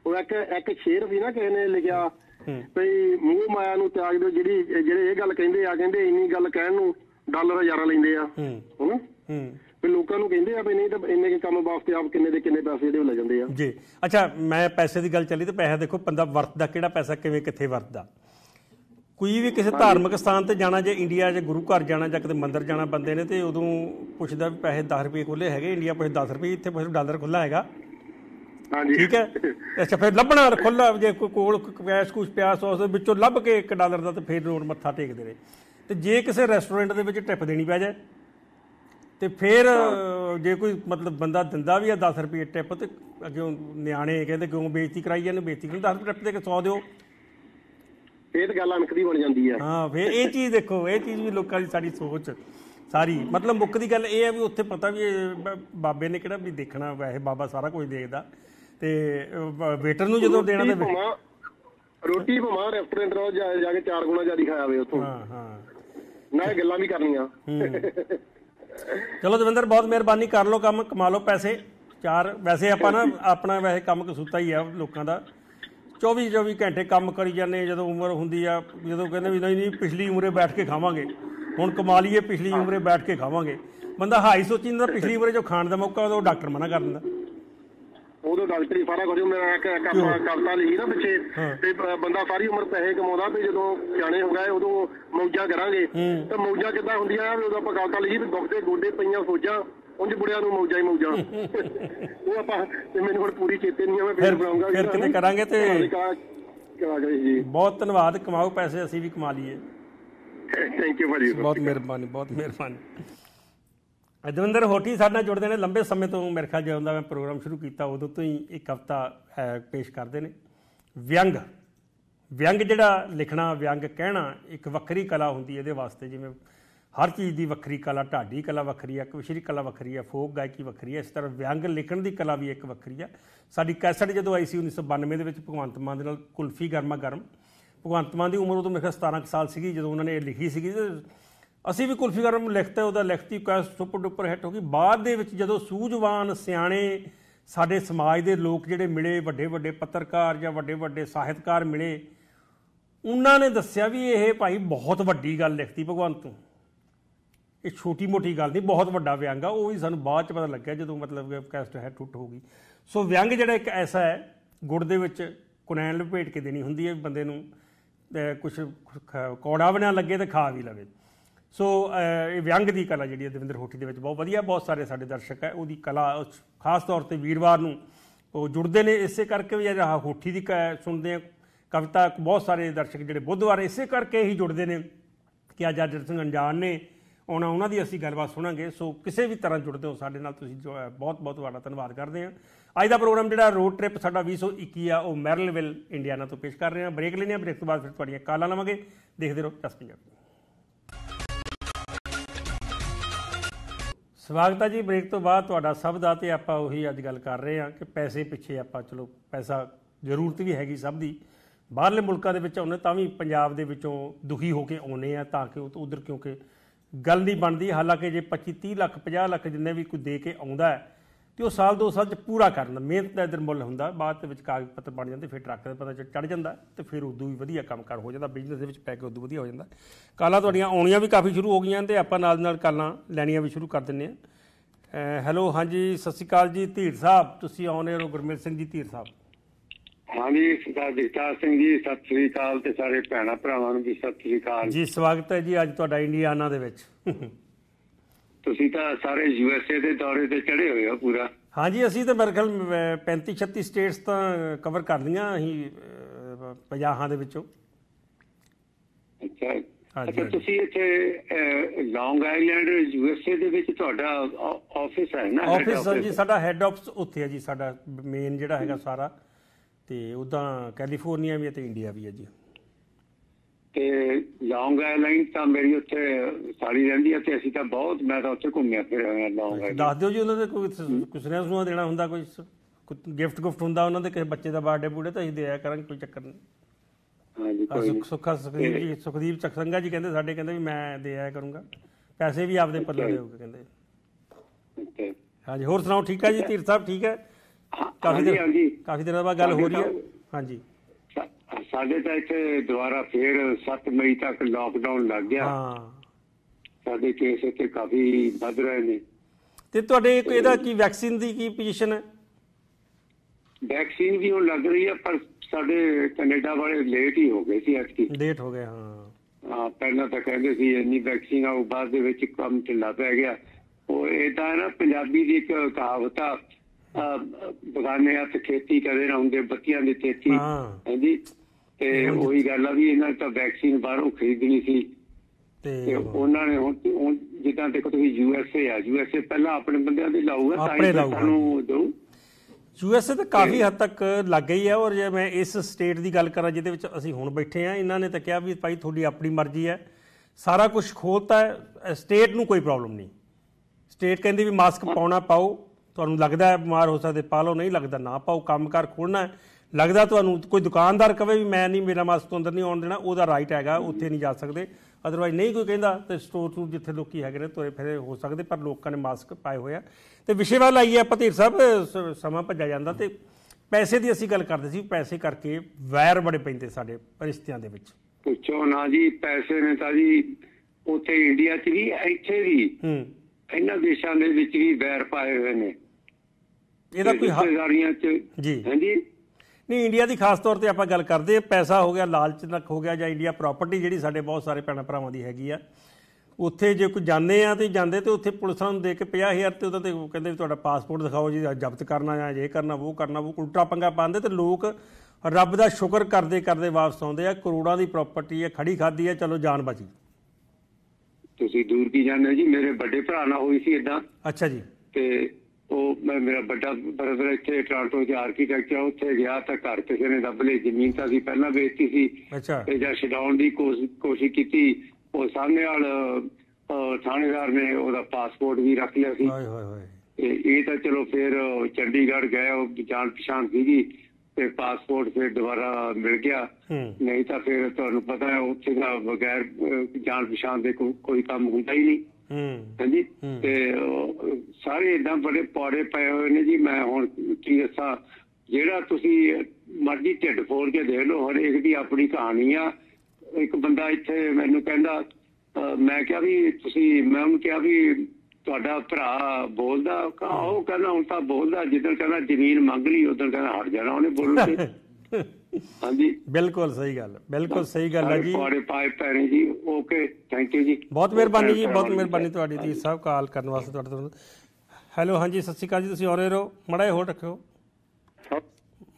Speaker 2: ਉਹ ਇੱਕ ਇੱਕ ਸ਼ੇਰ ਸੀ ਨਾ ਕਿਸੇ ਨੇ ਲਿਖਿਆ ਬਈ ਮੂੰਹ ਮਾਇਆ ਨੂੰ ਤਿਆਗ ਦਿਓ ਜਿਹੜੀ ਜਿਹੜੇ ਇਹ ਗੱਲ ਕਹਿੰਦੇ ਆ ਕਹਿੰਦੇ ਇੰਨੀ ਗੱਲ ਕਹਿਣ ਨੂੰ ਡਾਲਰ ਹਜ਼ਾਰਾਂ ਲੈਂਦੇ ਆ।
Speaker 1: ਹੂੰ।
Speaker 2: ਹਨਾ?
Speaker 1: ਹੂੰ।
Speaker 2: ਵੀ ਲੋਕਾਂ ਨੂੰ ਕਹਿੰਦੇ ਆ ਵੀ ਨਹੀਂ ਤਾਂ ਇੰਨੇ ਕੇ ਕੰਮ ਵਾਸਤੇ ਆਪ ਕਿੰਨੇ ਦੇ ਕਿੰਨੇ ਪੈਸੇ ਜਿਹੜੇ ਲੈ ਜਾਂਦੇ ਆ।
Speaker 1: ਜੀ। ਅੱਛਾ ਮੈਂ ਪੈਸੇ ਦੀ ਗੱਲ ਚੱਲੀ ਤੇ ਪੈਸਾ ਦੇਖੋ ਬੰਦਾ ਵਰਤਦਾ ਕਿਹੜਾ ਪੈਸਾ ਕਿਵੇਂ ਕਿੱਥੇ ਵਰਤਦਾ। ਕੋਈ ਵੀ ਕਿਸੇ ਧਾਰਮਿਕ ਸਥਾਨ ਤੇ ਜਾਣਾ ਜੇ ਇੰਡੀਆ 'ਚ ਗੁਰੂ ਘਰ ਜਾਣਾ ਜਾਂ ਕਿਤੇ ਮੰਦਿਰ ਜਾਣਾ ਬੰਦੇ ਨੇ ਤੇ ਉਦੋਂ ਪੁੱਛਦਾ ਵੀ ਪੈਸੇ 10 ਰੁਪਏ ਖੁੱਲੇ ਹੈਗੇ ਇੰਡੀਆ ਪੁੱਛ 10 ਰੁਪਏ ਇੱਥੇ ਪੁੱਛ ਡਾਲਰ ਖੁੱਲਾ ਹੈਗਾ।
Speaker 2: ਹਾਂਜੀ।
Speaker 1: ਠੀਕ ਹੈ? ਅੱਛਾ ਫਿਰ ਲੱਭਣਾ ਖੁੱਲਾ ਜੇ ਕੋਈ ਕੋਲ ਕੈਸ਼ ਕੁਛ ਪਿਆ ਸੌ ਦੇ ਵਿੱਚੋਂ ਲੱਭ ਕੇ 1 ਡਾਲਰ ਦਾ ਤੇ ਫਿਰ ਨੋਟ ਮੱਥਾ ਟੇਕਦੇ ਨੇ ਤੇ ਜੇ ਕਿਸੇ ਰੈਸਟੋਰੈਂਟ ਦੇ ਵਿੱਚ ਟਿਪ ਦੇਣੀ ਪੈ ਜਾਏ ਤੇ ਫਿਰ ਜੇ ਕੋਈ ਮਤਲਬ ਬੰਦਾ ਦਿੰਦਾ ਵੀ ਆ 10 ਰੁਪਏ ਟਿਪ ਤੇ ਅੱਗੇ ਨਿਆਣੇ ਕਹਿੰਦੇ ਕਿਉਂ ਬੇਇੱਜ਼ਤੀ ਕਰਾਈ ਜਾਂਦੇ ਬੇਇੱਜ਼ਤੀ ਕਿਉਂ 10 ਰੁਪਏ ਟਿਪ ਦੇ ਕੇ 100 ਦਿਓ।
Speaker 2: ਇਹ ਤਾਂ ਗੱਲ ਅਣਖਦੀ ਬਣ ਜਾਂਦੀ ਆ।
Speaker 1: ਹਾਂ ਫਿਰ ਇਹ ਚੀਜ਼ ਦੇਖੋ ਇਹ ਚੀਜ਼ ਵੀ ਲੋਕਾਂ ਦੀ ਸਾਡੀ ਸੋਚ ਸਾਰੀ ਮਤਲਬ ਮੁੱਖ ਦੀ ਗੱਲ ਇਹ ਹੈ ਵੀ ਉੱਥੇ ਪਤਾ ਵੀ ਬਾਬੇ ਨੇ ਕਿਹੜਾ ਵੀ ਦੇਖਣਾ ਵੈਸੇ ਬਾਬਾ ਸਾਰਾ ਕੁਝ ਦੇਖਦਾ ਤੇ ਵੇਟਰ ਨੂੰ ਜਦੋਂ ਦੇਣਾ ਤੇ
Speaker 2: ਰੋਟੀ ਭਮਾ ਰੈਸਟੋਰੈਂਟ ਰੋ ਜਾ ਕੇ ਚਾਰ ਗੁਣਾ ਜ਼ਿਆਦਾ ਖਾਇਆ ਵੇ ਉੱਥੋਂ।
Speaker 1: ਹਾਂ ਹਾਂ।
Speaker 2: ਨਾਲੇ ਗੱਲਾਂ ਵੀ ਕਰਨੀਆਂ।
Speaker 1: ਚਲੋ ਦਵਿੰਦਰ ਬਹੁਤ ਮਿਹਰਬਾਨੀ ਕਰ ਲਓ ਕੰਮ ਕਮਾ ਲਓ ਪੈਸੇ। ਚਾਰ ਵੈਸੇ ਆਪਾਂ ਨਾ ਆਪਣਾ ਵੈਸੇ ਕੰਮ ਕਸੂਤਾ ਹੀ ਆ ਲੋਕਾਂ ਦਾ। 24 24 ਘੰਟੇ ਕੰਮ ਕਰੀ ਜਾਂਦੇ ਜਦੋਂ ਉਮਰ ਹੁੰਦੀ ਆ ਜਦੋਂ ਕਹਿੰਦੇ ਵੀ ਨਹੀਂ ਨਹੀਂ ਪਿਛਲੀ ਉਮਰੇ ਬੈਠ ਕੇ ਖਾਵਾਂਗੇ। ਹੁਣ ਕਮਾ ਲਈਏ ਪਿਛਲੀ ਉਮਰੇ ਬੈਠ ਕੇ ਖਾਵਾਂਗੇ। ਬੰਦਾ ਹਾਈ ਸੋਚੀ ਜਾਂਦਾ ਪਿਛਲੀ ਉਮਰੇ ਜੋ ਖਾਣ ਦਾ ਮੌਕਾ ਉਦੋਂ ਡਾਕਟਰ ਮਨਾ ਕਰ ਦਿੰਦਾ।
Speaker 2: ਉਦੋਂ ਡਾਕਟਰੀ ਸਾਰਾ ਕੁਝ ਮੇਰਾ ਇੱਕ ਕਵਿਤਾ ਲਿਖੀ ਨਾ ਪਿੱਛੇ ਤੇ ਬੰਦਾ ਸਾਰੀ ਉਮਰ ਪੈਸੇ ਕਮਾਉਂਦਾ ਤੇ ਜਦੋਂ ਸਿਆਣੇ ਹੋ ਗਏ ਉਦੋਂ ਮੌਜਾਂ ਕਰਾਂਗੇ। ਤੇ ਮੌਜਾਂ ਕਿੱਦਾਂ ਹੁੰਦੀਆਂ? ਉਦੋਂ ਆਪਾਂ ਕਵਿਤਾ ਲਿਖੀ ਵੀ ਦੁੱਖ ਦੇ ਗੋਡੇ ਪਈਆਂ ਸੋਜਾਂ ਉਂਝ ਬੁੜਿਆਂ ਨੂੰ ਮੌਜਾਂ ਹੀ ਮੌਜਾਂ। (laughs) ਉਹ ਆਪਾਂ ਤੇ ਮੈਨੂੰ ਹੁਣ ਪੂਰੀ ਚੇਤੇ ਨਹੀਂ ਆ ਮੈਂ
Speaker 1: ਫਿਰ-
Speaker 2: ਬਣਾਉਂਗਾ।
Speaker 1: ਫਿਰ ਕਿਤੇ ਕਰਾਂਗੇ ਤੇ-
Speaker 2: ਕਰਾਂਗੇ ਜੀ।
Speaker 1: ਬਹੁਤ ਧੰਨਵਾਦ ਕਮਾਓ ਪੈਸੇ ਅਸੀਂ ਵੀ ਕਮਾ ਲਈਏ।
Speaker 2: ਥੈਂਕ ਯੂ ਭਾਜੀ।
Speaker 1: ਬਹੁਤ ਮਿਹਰਬਾਨੀ ਬਹੁਤ ਮਿਹਰਬਾਨੀ। ਦਵਿੰਦਰ ਹੋਠੀ ਸਾਡੇ ਨਾਲ ਜੁੜਦੇ ਨੇ। ਲੰਬੇ ਸਮੇਂ ਤੋਂ ਮੇਰੇ ਖਿਆਲ ਜਦੋਂ ਦਾ ਮੈਂ ਪ੍ਰੋਗਰਾਮ ਸ਼ੁਰੂ ਕੀਤਾ ਉਦੋਂ ਤੋਂ ਹੀ ਇੱਕ ਹਫਤਾ ਪੇਸ਼ ਕਰਦੇ ਨੇ। ਵਿਅੰਗ। ਵਿਅੰਗ ਜਿਹੜਾ ਲਿਖਣਾ ਵਿਅੰਗ ਕਹਿਣਾ ਇੱਕ ਵੱਖਰੀ ਕਲਾ ਹੁੰਦੀ ਹੈ ਇਹਦੇ ਵਾਸਤੇ ਜਿਵੇਂ ਹਰ ਚੀਜ਼ ਦੀ ਵੱਖਰੀ ਕਲਾ, ਢਾਡੀ ਕਲਾ ਵੱਖਰੀ ਹੈ ਕਵਿਸ਼ਰੀ ਕਲਾ ਵੱਖਰੀ ਹੈ ਫੋਕ ਗਾਇਕੀ ਵੱਖਰੀ ਹੈ ਇਸ ਤਰ੍ਹਾਂ ਵਿਅੰਗ ਲਿਖਣ ਦੀ ਕਲਾ ਵੀ ਇੱਕ ਵੱਖਰੀ ਹੈ ਸਾਡੀ ਕੈਸਟ ਜਦੋਂ ਆਈ ਸੀ 1992 ਦੇ ਵਿੱਚ ਭਗਵੰਤ ਮਾਨ ਦੇ ਨਾਲ ਕੁਲਫੀ ਗਰਮਾ ਗਰਮ। ਭਗਵੰਤ ਮਾਨ ਦੀ ਉਮਰ ਉਦੋਂ ਮੇਰੇ ਖਿਆਲ 17 ਕੁ ਸਾਲ ਸੀਗੀ, ਜਦੋਂ ਉਹਨਾਂ ਨੇ ਇਹ ਲਿਖੀ ਸੀਗੀ ਤੇ ਅਸੀਂ ਵੀ ਕੁਲਫੀ ਗਰਮ ਲਿਖਤਾ, ਉਹਦਾ ਲਿਖਤੀ ਕੈਸਟ ਸੁਪਰ ਡੁਪਰ ਹਿੱਟ ਹੋ ਗਈ। ਬਾਅਦ ਦੇ ਵਿੱਚ ਜਦੋਂ ਸੂਝਵਾਨ ਸਿਆਣੇ ਸਾਡੇ ਸਮਾਜ ਦੇ ਲੋਕ ਜਿਹੜੇ ਮਿਲੇ ਵੱਡੇ ਵੱਡੇ ਪੱਤਰਕਾਰ ਜਾਂ ਵੱਡੇ ਵੱਡੇ ਸਾਹਿਤਕਾਰ ਮਿਲੇ, ਉਹਨਾਂ ਨੇ ਦੱਸਿਆ ਵੀ ਇਹ ਭਾਈ ਬਹੁਤ ਵੱਡੀ ਗੱਲ ਲਿਖਤੀ ਭਗਵੰਤ ਤੋਂ ਇਹ ਛੋਟੀ ਮੋਟੀ ਗੱਲ ਨਹੀਂ, ਬਹੁਤ ਵੱਡਾ ਵਿਅੰਗ ਆ, ਉਹ ਵੀ ਸਾਨੂੰ ਬਾਅਦ ਚ ਪਤਾ ਲੱਗਿਆ ਜਦੋਂ ਮਤਲਬ ਕੈਸਟ ਹੈ ਟੁੱਟ ਹੋ ਗਈ। ਸੋ ਵਿਅੰਗ ਜਿਹੜਾ ਇੱਕ ਐਸਾ ਹੈ, ਗੁੜ ਦੇ ਵਿੱਚ ਕੁਨੈਣ ਲਪੇਟ ਕੇ ਦੇਣੀ ਹੁੰਦੀ ਹੈ, ਬੰਦੇ ਨੂੰ ਕੁਝ ਕੌੜਾ ਵੀ ਨਾ ਲੱਗੇ ਤੇ ਖਾ ਵੀ ਲਵੇ। ਸੋ ਇਹ ਵਿਅੰਗ ਦੀ ਕਲਾ ਜਿਹੜੀ ਹੈ ਦਵਿੰਦਰ ਹੋਠੀ ਦੇ ਵਿੱਚ ਬਹੁਤ ਵਧੀਆ, ਬਹੁਤ ਸਾਰੇ ਸਾਡੇ ਦਰਸ਼ਕ ਹੈ, ਉਹਦੀ ਕਲਾ, ਉਸ- ਖਾਸ ਤੌਰ ਤੇ ਵੀਰਵਾਰ ਨੂੰ ਉਹ ਜੁੜਦੇ ਨੇ, ਇਸੇ ਕਰਕੇ ਵੀ ਜਿਹੜਾ ਹੋਠੀ ਦੀ ਕ- ਸੁਣਦੇ ਆ ਕਵਿਤਾ, ਬਹੁਤ ਸਾਰੇ ਦਰਸ਼ਕ ਜਿਹੜੇ ਬੁੱਧਵਾਰ ਇਸੇ ਕਰਕੇ ਹੀ ਜੁੜਦੇ ਨੇ ਕਿ ਅੱਜ ਅਜਰ ਸਿੰਘ ਅਣਜਾਣ ਨੇ ਆਉਣਾ ਉਹਨਾਂ ਦੀ ਅਸੀਂ ਗੱਲਬਾਤ ਸੁਣਾਂਗੇ। ਸੋ ਕਿਸੇ ਵੀ ਤਰ੍ਹਾਂ ਜੁੜਦੇ ਹੋ ਸਾਡੇ ਨਾਲ, ਤੁਸੀਂ ਜੋ ਹੈ ਬਹੁਤ ਬਹੁਤ ਤੁਹਾਡਾ ਧੰਨਵਾਦ ਕਰਦੇ ਹਾਂ। ਅੱਜ ਦਾ ਪ੍ਰੋਗਰਾਮ ਜਿਹੜਾ ਰੋਡ ਟ੍ਰਿਪ ਸਾਡਾ 2021 ਆ, ਉਹ ਮੈਰਲਵਿਲ, ਇੰਡੀਆਨਾ ਤੋਂ ਪੇਸ਼ ਕਰ ਰਹੇ ਹਾਂ। ਬ੍ਰੇਕ ਲੈਣੇ ਆ ਬ੍ਰੇਕ ਤੋਂ ਬਾਅਦ ਫਿਰ ਤੁਹਾਡੀਆਂ ਕਾਲਾਂ ਲਵਾਂਗੇ। ਦੇਖਦੇ ਰਹੋ ਜਸ ਪੰਜਾਬੀ ਸਵਾਗਤ ਹੈ ਜੀ ਬ੍ਰੇਕ ਤੋਂ ਬਾਅਦ ਤੁਹਾਡਾ ਸਭ ਦਾ ਤੇ ਆਪਾਂ ਉਹੀ ਅੱਜ ਗੱਲ ਕਰ ਰਹੇ ਹਾਂ ਕਿ ਪੈਸੇ ਪਿੱਛੇ ਆਪਾਂ, ਚਲੋ, ਪੈਸਾ ਜ਼ਰੂਰਤ ਵੀ ਹੈਗੀ ਸਭ ਦੀ। ਬਾਹਰਲੇ ਮੁਲਕਾਂ ਦੇ ਵਿੱਚ ਆਉਂਦੇ ਤਾਂ ਵੀ ਪੰਜਾਬ ਦੇ ਵਿੱਚੋਂ ਦੁਖੀ ਹੋ ਕੇ ਆਉਨੇ ਆ ਤਾਂ ਕਿ ਉਧਰ ਕਿਉਂਕਿ ਗੱਲ ਨਹੀਂ ਬਣਦੀ। ਹਾਲਾਂਕਿ ਜੇ 25 30 ਲੱਖ 50 ਲੱਖ ਜਿੰਨੇ ਵੀ ਕੋਈ ਦੇ ਕੇ ਆਉਂਦਾ ਹੈ, ਤੇ ਉਹ ਸਾਲ, ਦੋ ਸਾਲ ਚ ਪੂਰਾ ਕਰਨ ਮਿਹਨਤ ਦਾ ਇਧਰ ਮੁੱਲ ਹੁੰਦਾ, ਬਾਅਦ ਦੇ ਵਿੱਚ ਕਾਗਜ਼ ਪੱਤਰ ਬਣ ਜਾਂਦੇ, ਫਿਰ ਟਰੱਕ ਦੇ ਪਤਾ ਚੜ ਜਾਂਦਾ ਤੇ ਫਿਰ ਉਦੋਂ ਵੀ ਵਧੀਆ ਕੰਮ ਕੰਮਕਾਰ ਹੋ ਜਾਂਦਾ ਬਿਜ਼ਨਸ ਦੇ ਵਿੱਚ ਪੈ ਕੇ ਉਦੋਂ ਵਧੀਆ ਹੋ ਜਾਂਦਾ। ਕਾਲਾਂ ਤੁਹਾਡੀਆਂ ਆਉਣੀਆਂ ਵੀ ਕਾਫੀ ਸ਼ੁਰੂ ਹੋ ਗਈਆਂ ਤੇ ਆਪਾਂ ਨਾਲ ਨਾਲ ਕਾਲਾਂ ਲੈਣੀਆਂ ਵੀ ਸ਼ੁਰੂ ਕਰ ਦਿੰਨੇ ਆ ਹੈਲੋ, ਹਾਂਜੀ, ਸਤਿ ਸ਼੍ਰੀ ਅਕਾਲ ਜੀ, ਧੀਰ ਸਾਹਿਬ। ਤੁਸੀਂ ਆਉਨੇ ਹੋ ਗੁਰਮੇਲ ਸਿੰਘ ਜੀ, ਧੀਰ ਸਾਹਿਬ।
Speaker 3: ਹਾਂਜੀ ਸਰਦਾਰ ਜਗਤਾਰ ਸਿੰਘ ਜੀ ਸਤਿ ਸ੍ਰੀ ਅਕਾਲ ਤੇ ਸਾਰੇ ਭੈਣਾਂ ਭਰਾਵਾਂ ਨੂੰ ਵੀ ਸਤਿ ਸ੍ਰੀ ਅਕਾਲ।
Speaker 1: ਜੀ ਸਵਾਗਤ ਹੈ ਜੀ ਅੱਜ ਤੁਹਾਡਾ ਇੰਡੀਆਨਾ ਦੇ ਵਿੱਚ।
Speaker 3: ਤੁਸੀਂ ਤਾਂ ਸਾਰੇ ਯੂਐਸਏ ਦੇ ਦੌਰੇ ਤੇ ਚੜੇ ਹੋਏ ਹੋ ਪੂਰਾ।
Speaker 1: ਹਾਂਜੀ ਅਸੀਂ ਤਾਂ ਮੇਰੇ ਖਿਆਲ 35 36 ਸਟੇਟਸ ਤਾਂ ਕਵਰ ਕਰ ਲਈਆਂ ਅਸੀਂ ਅਹ, ਪੰਜਾਹਾਂ ਦੇ ਵਿੱਚੋਂ।
Speaker 3: ਅੱਛਾ। ਅੱਛਾ। ਤੁਸੀਂ ਇੱਥੇ ਲੌਂਗ ਆਈਲੈਂਡ ਯੂਐਸਏ ਦੇ ਵਿੱਚ ਤੁਹਾਡਾ ਆਫਿਸ ਹੈ ਨਾ
Speaker 1: ਆਫਿਸ ਜੀ? ਸਾਡਾ ਹੈੱਡ ਆਫਿਸ ਉੱਥੇ ਹੈ ਜੀ ਸਾਡਾ ਮੇਨ ਜਿਹੜਾ ਹੈਗਾ ਸਾਰਾ। ਤੇ ਉਦਾਂ ਕੈਲੀਫੋਰਨੀਆ ਵੀ ਹੈ ਤੇ ਇੰਡੀਆ ਵੀ ਹੈ ਜੀ।
Speaker 3: ਤੇ ਲੌਂਗ ਆਈਲੈਂਡ ਤਾਂ ਮੇਰੀ ਉੱਥੇ ਸਾਲੀ ਰਹਿੰਦੀ ਹੈ ਤੇ ਅਸੀਂ ਤਾਂ ਬਹੁਤ ਮੈਂ ਤਾਂ ਉੱਥੇ ਘੁੰਮਿਆ ਫਿਰ ਆਇਆ ਲੌਂਗ ਆਈਲੈਂਡ
Speaker 1: ਦੱਸ ਦਿਓ ਜੀ ਉਹਨਾਂ ਦੇ ਕੋਈ ਕੁਛ ਸੁਨੇਹਾ ਦੇਣਾ ਹੁੰਦਾ ਕੋਈ ਗਿਫਟ ਗੁਫਟ ਹੁੰਦਾ ਉਹਨਾਂ ਦੇ ਕਿਸੇ ਬੱਚੇ ਦਾ ਬਰਥਡੇ ਬੂੜੇ ਤਾਂ ਅਸੀਂ ਦਿਆ ਕਰਾਂਗੇ ਕੋਈ ਚੱਕਰ ਨਹੀਂ।
Speaker 3: ਹਾਂਜੀ ਕੋਈ
Speaker 1: ਸੁਖ ਸੁੱਖਾ ਸੁਖਦੀਪ ਜੀ ਸੁਖਦੀਪ ਚਕਸੰਗਾ ਜੀ ਕਹਿੰਦੇ ਸਾਡੇ ਕਹਿੰਦੇ ਵੀ ਮੈਂ ਦੇ ਆਇਆ ਕਰੂੰਗਾ। ਪੈਸੇ ਵੀ ਆਪਦੇ ਪੱਲੇ ਦੇਊਗੇ ਕਹਿੰਦੇ। ਹਾਂਜੀ ਹੋਰ ਸੁਣਾਓ ਠੀਕ ਹੈ ਜੀ ਧੀਰ ਸਾਹਿਬ ਠੀਕ ਹੈ? ਕਾਫੀ ਦਿਨ
Speaker 3: ਹਾਂਜੀ।
Speaker 1: ਕਾਫੀ ਦਿਨਾਂ ਬਾਅਦ ਗੱਲ ਹੋ ਰਹੀ ਹੈ। ਹਾਂਜੀ।
Speaker 3: ਸਾਡੇ ਤਾਂ ਇੱਥੇ ਦੁਬਾਰਾ ਫੇਰ 7 ਮਈ ਤੱਕ ਲਾਕਡਾਊਨ ਲੱਗ ਗਿਆ।
Speaker 1: ਹਾਂ।
Speaker 3: ਸਾਡੇ ਕੇਸ ਇੱਥੇ ਕਾਫੀ ਵੱਧ ਰਹੇ ਨੇ।
Speaker 1: ਤੇ ਤੁਹਾਡੇ ਇਹਦਾ ਕੀ ਵੈਕਸੀਨ ਦੀ ਕੀ ਪੋਜੀਸ਼ਨ ਹੈ?
Speaker 3: ਵੈਕਸੀਨ ਵੀ ਹੁਣ ਲੱਗ ਰਹੀ ਹੈ ਪਰ ਸਾਡੇ ਕੈਨੇਡਾ ਵਾਲੇ ਲੇਟ ਹੀ ਹੋ ਗਏ ਸੀ ਐਤਕੀ
Speaker 1: ਲੇਟ ਹੋ ਗਏ ਹਾਂ।
Speaker 3: ਹਾਂ ਪਹਿਲਾਂ ਤਾਂ ਕਹਿੰਦੇ ਸੀ ਇੰਨੀ ਵੈਕਸੀਨ ਆਉ ਬਾਅਦ ਦੇ ਵਿੱਚ ਕੰਮ ਢਿੱਲਾ ਪੈ ਗਿਆ। ਉਹ ਇਦਾਂ ਹੈ ਨਾ ਪੰਜਾਬੀ ਦੀ ਇੱਕ ਕਹਾਵਤ ਆ ਬਗਾਨੇ ਹੱਥ ਖੇਤੀ ਕਦੇ ਨਾ ਹੁੰਦੇ ਬੱਤੀਆਂ ਦੀ ਤੇਤੀ
Speaker 1: ਹਾਂ।
Speaker 3: ਹਾਂਜੀ? ਤੇ ਉਹੀ ਗੱਲ ਆ ਵੀ ਇਹਨਾਂ ਤਾਂ ਵੈਕਸੀਨ ਬਾਹਰੋਂ ਖਰੀਦਣੀ ਸੀ। ਤੇ ਉਹਨਾਂ ਨੇ ਹੁਣ ਜਿੱਦਾਂ ਦੇਖੋ ਤੁਸੀਂ ਯੂਐਸਏ ਆ ਯੂਐਸਏ ਪਹਿਲਾਂ ਆਪਣੇ ਬੰਦਿਆਂ ਦੀ ਲਾਊਗਾ ਤਾਂ ਹੀ। ਸਾਨੂੰ ਦਊ।
Speaker 1: ਯੂਐਸਏ ਤਾਂ ਕਾਫੀ ਹੱਦ ਤੱਕ ਲੱਗ ਗਈ ਹੈ ਔਰ ਜੇ ਮੈਂ ਇਸ ਸਟੇਟ ਦੀ ਗੱਲ ਕਰਾਂ ਜਿਹਦੇ ਵਿੱਚ ਅਸੀਂ ਹੁਣ ਬੈਠੇ ਆ ਇਹਨਾਂ ਨੇ ਤਾਂ ਕਿਹਾ ਵੀ ਭਾਈ ਤੁਹਾਡੀ ਆਪਣੀ ਮਰਜ਼ੀ ਹੈ ਸਾਰਾ ਕੁਝ ਖੋਲਤਾ ਹੈ ਸਟੇਟ ਨੂੰ ਕੋਈ ਪ੍ਰੋਬਲਮ ਨਹੀਂ। ਸਟੇਟ ਕਹਿੰਦੀ ਵੀ ਮਾਸਕ ਪਾਉਣਾ ਪਾਓ ਤੁਹਾਨੂੰ ਲੱਗਦਾ ਹੈ ਬਿਮਾਰ ਹੋ ਸਕਦੇ ਪਾ ਲਓ ਨਹੀਂ ਲੱਗਦਾ ਨਾ ਪਾਓ ਕੰਮਕਾਰ ਖੋਲਣਾ ਲੱਗਦਾ ਤੁਹਾਨੂੰ ਕੋਈ ਦੁਕਾਨਦਾਰ ਕਵੇ ਵੀ ਮੈਂ ਨਹੀਂ ਮੇਰਾ ਮਾਸਕ ਤੋਂ ਅੰਦਰ ਨਹੀਂ ਆਉਣ ਦੇਣਾ ਉਹਦਾ ਰਾਈਟ ਹੈਗਾ ਉੱਥੇ ਨਹੀਂ ਜਾ ਸਕਦੇ। ਅਦਰਵਾਈਜ਼ ਨਹੀਂ ਕੋਈ ਕਹਿੰਦਾ ਤੇ ਸਟੋਰ ਤੋਂ ਜਿੱਥੇ ਲੋਕੀ ਹੈਗੇ ਨੇ ਤੁਰੇ ਫਿਰੇ ਹੋ ਸਕਦੇ ਪਰ ਲੋਕਾਂ ਨੇ ਮਾਸਕ ਪਾਏ ਹੋਏ ਆ। ਤੇ ਵਿਸ਼ੇ ਵੱਲ ਆਈਏ ਆਪਾਂ ਧੀਰ ਸਾਹਿਬ ਸਮਾਂ ਭੱਜਿਆ ਜਾਂਦਾ ਤੇ ਪੈਸੇ ਦੀ ਅਸੀਂ ਗੱਲ ਕਰਦੇ ਸੀ ਪੈਸੇ ਕਰਕੇ ਵੈਰ ਬੜੇ ਪੈਂਦੇ ਸਾਡੇ ਰਿਸ਼ਤਿਆਂ ਦੇ ਵਿੱਚ।
Speaker 3: ਪੁੱਛੋ ਨਾ ਜੀ ਪੈਸੇ ਨੇ ਤਾਂ ਜੀ ਉੱਥੇ ਇੰਡੀਆ 'ਚ ਵੀ ਇੱਥੇ ਵੀ
Speaker 1: ਹੂੰ।
Speaker 3: ਇਹਨਾਂ ਦੇਸ਼ਾਂ ਦੇ ਵਿੱਚ ਵੀ ਵੈਰ ਪਾਏ ਹੋਏ ਨੇ।
Speaker 1: ਇਹਦਾ ਕੋਈ
Speaker 3: ਰਿਸ਼ਤੇਦਾਰੀਆਂ 'ਚ
Speaker 1: ਜੀ।
Speaker 3: ਹਾਂਜੀ?
Speaker 1: ਨਹੀਂ ਇੰਡੀਆ ਦੀ ਖਾਸ ਤੌਰ ਤੇ ਆਪਾਂ ਗੱਲ ਕਰਦੇ ਪੈਸਾ ਹੋ ਗਿਆ ਲਾਲਚ ਤੱਕ ਹੋ ਗਿਆ ਜਾਂ ਇੰਡੀਆ ਪ੍ਰਾਪਰਟੀ ਜਿਹੜੀ ਸਾਡੇ ਬਹੁਤ ਸਾਰੇ ਭੈਣਾਂ ਭਰਾਵਾਂ ਦੀ ਹੈਗੀ ਆ ਉੱਥੇ ਜੇ ਕੋਈ ਜਾਂਦੇ ਆ ਤੇ ਜਾਂਦੇ ਤੇ ਉੱਥੇ ਪੁਲਿਸ ਨੂੰ ਦੇ ਕੇ 50000 ਤੇ ਉਹਦਾ ਤੇ ਕਹਿੰਦੇ ਵੀ ਤੁਹਾਡਾ ਪਾਸਪੋਰਟ ਦਿਖਾਓ ਜੀ ਜ਼ਬਤ ਕਰਨਾ ਜਾਂ ਇਹ ਕਰਨਾ ਉਹ ਕਰਨਾ ਉਹ ਉਲਟਾ ਪੰਗਾ ਪਾਉਂਦੇ ਤੇ ਲੋਕ ਰੱਬ ਦਾ ਸ਼ੁਕਰ ਕਰਦੇ ਕਰਦੇ ਵਾਪਸ ਆਉਂਦੇ ਆ ਕਰੋੜਾਂ ਦੀ ਪ੍ਰਾਪਰਟੀ ਹੈ ਖੜੀ ਖਾਦੀ ਹੈ ਚਲੋ ਜਾਨ ਬਚੀ।
Speaker 3: ਤੁਸੀਂ ਦੂਰ ਕੀ ਜਾਂਦੇ ਹੋ ਜੀ? ਮੇਰੇ ਵੱਡੇ ਭਰਾ ਨਾਲ ਹੋਈ ਸੀ ਇਦਾਂ
Speaker 1: ਅੱਛਾ ਜੀ।
Speaker 3: ਤੇ ਉਹ ਮੈਂ ਮੇਰਾ ਵੱਡਾ ਬਰਦਰ ਇੱਥੇ ਟੋਰਾਂਟੋ 'ਚ ਆਰਕੀਟੈਕਟ ਆ ਉੱਥੇ ਗਿਆ ਤਾਂ ਘਰ ਕਿਸੇ ਨੇ ਦੱਬ ਲਈ ਜ਼ਮੀਨ ਤਾਂ ਅਸੀਂ ਪਹਿਲਾਂ ਵੇਚਤੀ ਸੀ।
Speaker 1: ਅੱਛਾ।
Speaker 3: ਤੇ ਜਦ ਛਡਾਉਣ ਦੀ ਕੋਸ਼- ਕੋਸ਼ਿਸ਼ ਕੀਤੀ ਉਹ ਸਾਹਮਣੇ ਵਾਲ ਥਾਣੇਦਾਰ ਨੇ ਉਹਦਾ ਪਾਸਪੋਰਟ ਵੀ ਰੱਖ ਲਿਆ ਸੀ।
Speaker 1: ਹਾਏ ਹਾਏ ਹਾਏ।
Speaker 3: ਤੇ ਇਹ ਤਾਂ ਚਲੋ ਫਿਰ ਚੰਡੀਗੜ੍ਹ ਗਏ ਉਹ ਜਾਣ ਪਛਾਣ ਸੀਗੀ ਤੇ ਪਾਸਪੋਰਟ ਫਿਰ ਦੁਬਾਰਾ ਮਿਲ ਗਿਆ।
Speaker 1: ਹੂੰ।
Speaker 3: ਨਹੀਂ ਤਾਂ ਫਿਰ ਤੁਹਾਨੂੰ ਪਤਾ ਹੈ ਉੱਥੇ ਦਾ ਬਗੈਰ ਜਾਣ ਪਛਾਣ ਦੇ ਕੋਈ ਕੰਮ ਹੁੰਦਾ ਹੀ ਨਹੀਂ।
Speaker 1: ਹੂੰ
Speaker 3: ਹਾਂਜੀ। ਤੇ ਸਾਰੇ ਇਦਾਂ ਬੜੇ ਪੌੜੇ ਪਏ ਹੋਏ ਨੇ ਜੀ ਮੈਂ ਹੁਣ ਕੀ ਦੱਸਾਂ? ਜਿਹੜਾ ਤੁਸੀਂ ਮਰਜ਼ੀ ਢਿੱਡ ਫੋੜ ਕੇ ਦੇਖ ਲਓ ਹਰੇਕ ਦੀ ਆਪਣੀ ਕਹਾਣੀ ਆ। ਇੱਕ ਬੰਦਾ ਇੱਥੇ ਮੈਨੂੰ ਕਹਿੰਦਾ ਮੈਂ ਕਿਹਾ ਵੀ ਤੁਸੀਂ ਮੈਂ ਉਹਨੂੰ ਕਿਹਾ ਵੀ ਤੁਹਾਡਾ ਭਰਾ ਬੋਲਦਾ। ਉਹ ਕਹਿੰਦਾ ਹੁਣ ਤਾਂ ਬੋਲਦਾ ਜਿੱਦਣ ਕਹਿੰਦਾ ਜ਼ਮੀਨ ਮੰਗ ਲਈ ਉਦੋਂ ਕਹਿੰਦਾ ਹਟ ਜਾਣਾ ਉਹਨੇ ਬੋਲਣ ਤੇ। (laughs) ਹਾਂਜੀ।
Speaker 1: ਬਿਲਕੁਲ ਸਹੀ ਗੱਲ ਬਿਲਕੁਲ ਸਹੀ ਗੱਲ ਹੈ ਜੀ।
Speaker 3: ਪੌੜੇ ਪਾਏ ਪੈ ਨੇ ਜੀ ਓਕੇ ਥੈਂਕ ਯੂ ਜੀ।
Speaker 1: ਬਹੁਤ ਮਿਹਰਬਾਨੀ ਜੀ ਬਹੁਤ ਮਿਹਰਬਾਨੀ ਤੁਹਾਡੀ ਜੀ ਸਾਹਿਬ ਕਾਲ ਕਰਨ ਵਾਸਤੇ ਤੁਹਾਡਾ ਤੋਂ। ਹੈਲੋ ਹਾਂਜੀ ਸਤਿ ਸ਼੍ਰੀ ਅਕਾਲ ਜੀ ਤੁਸੀਂ ਔਰੇ ਰਹੋ ਮੜਾ ਹੋਰ ਰੱਖਿਓ।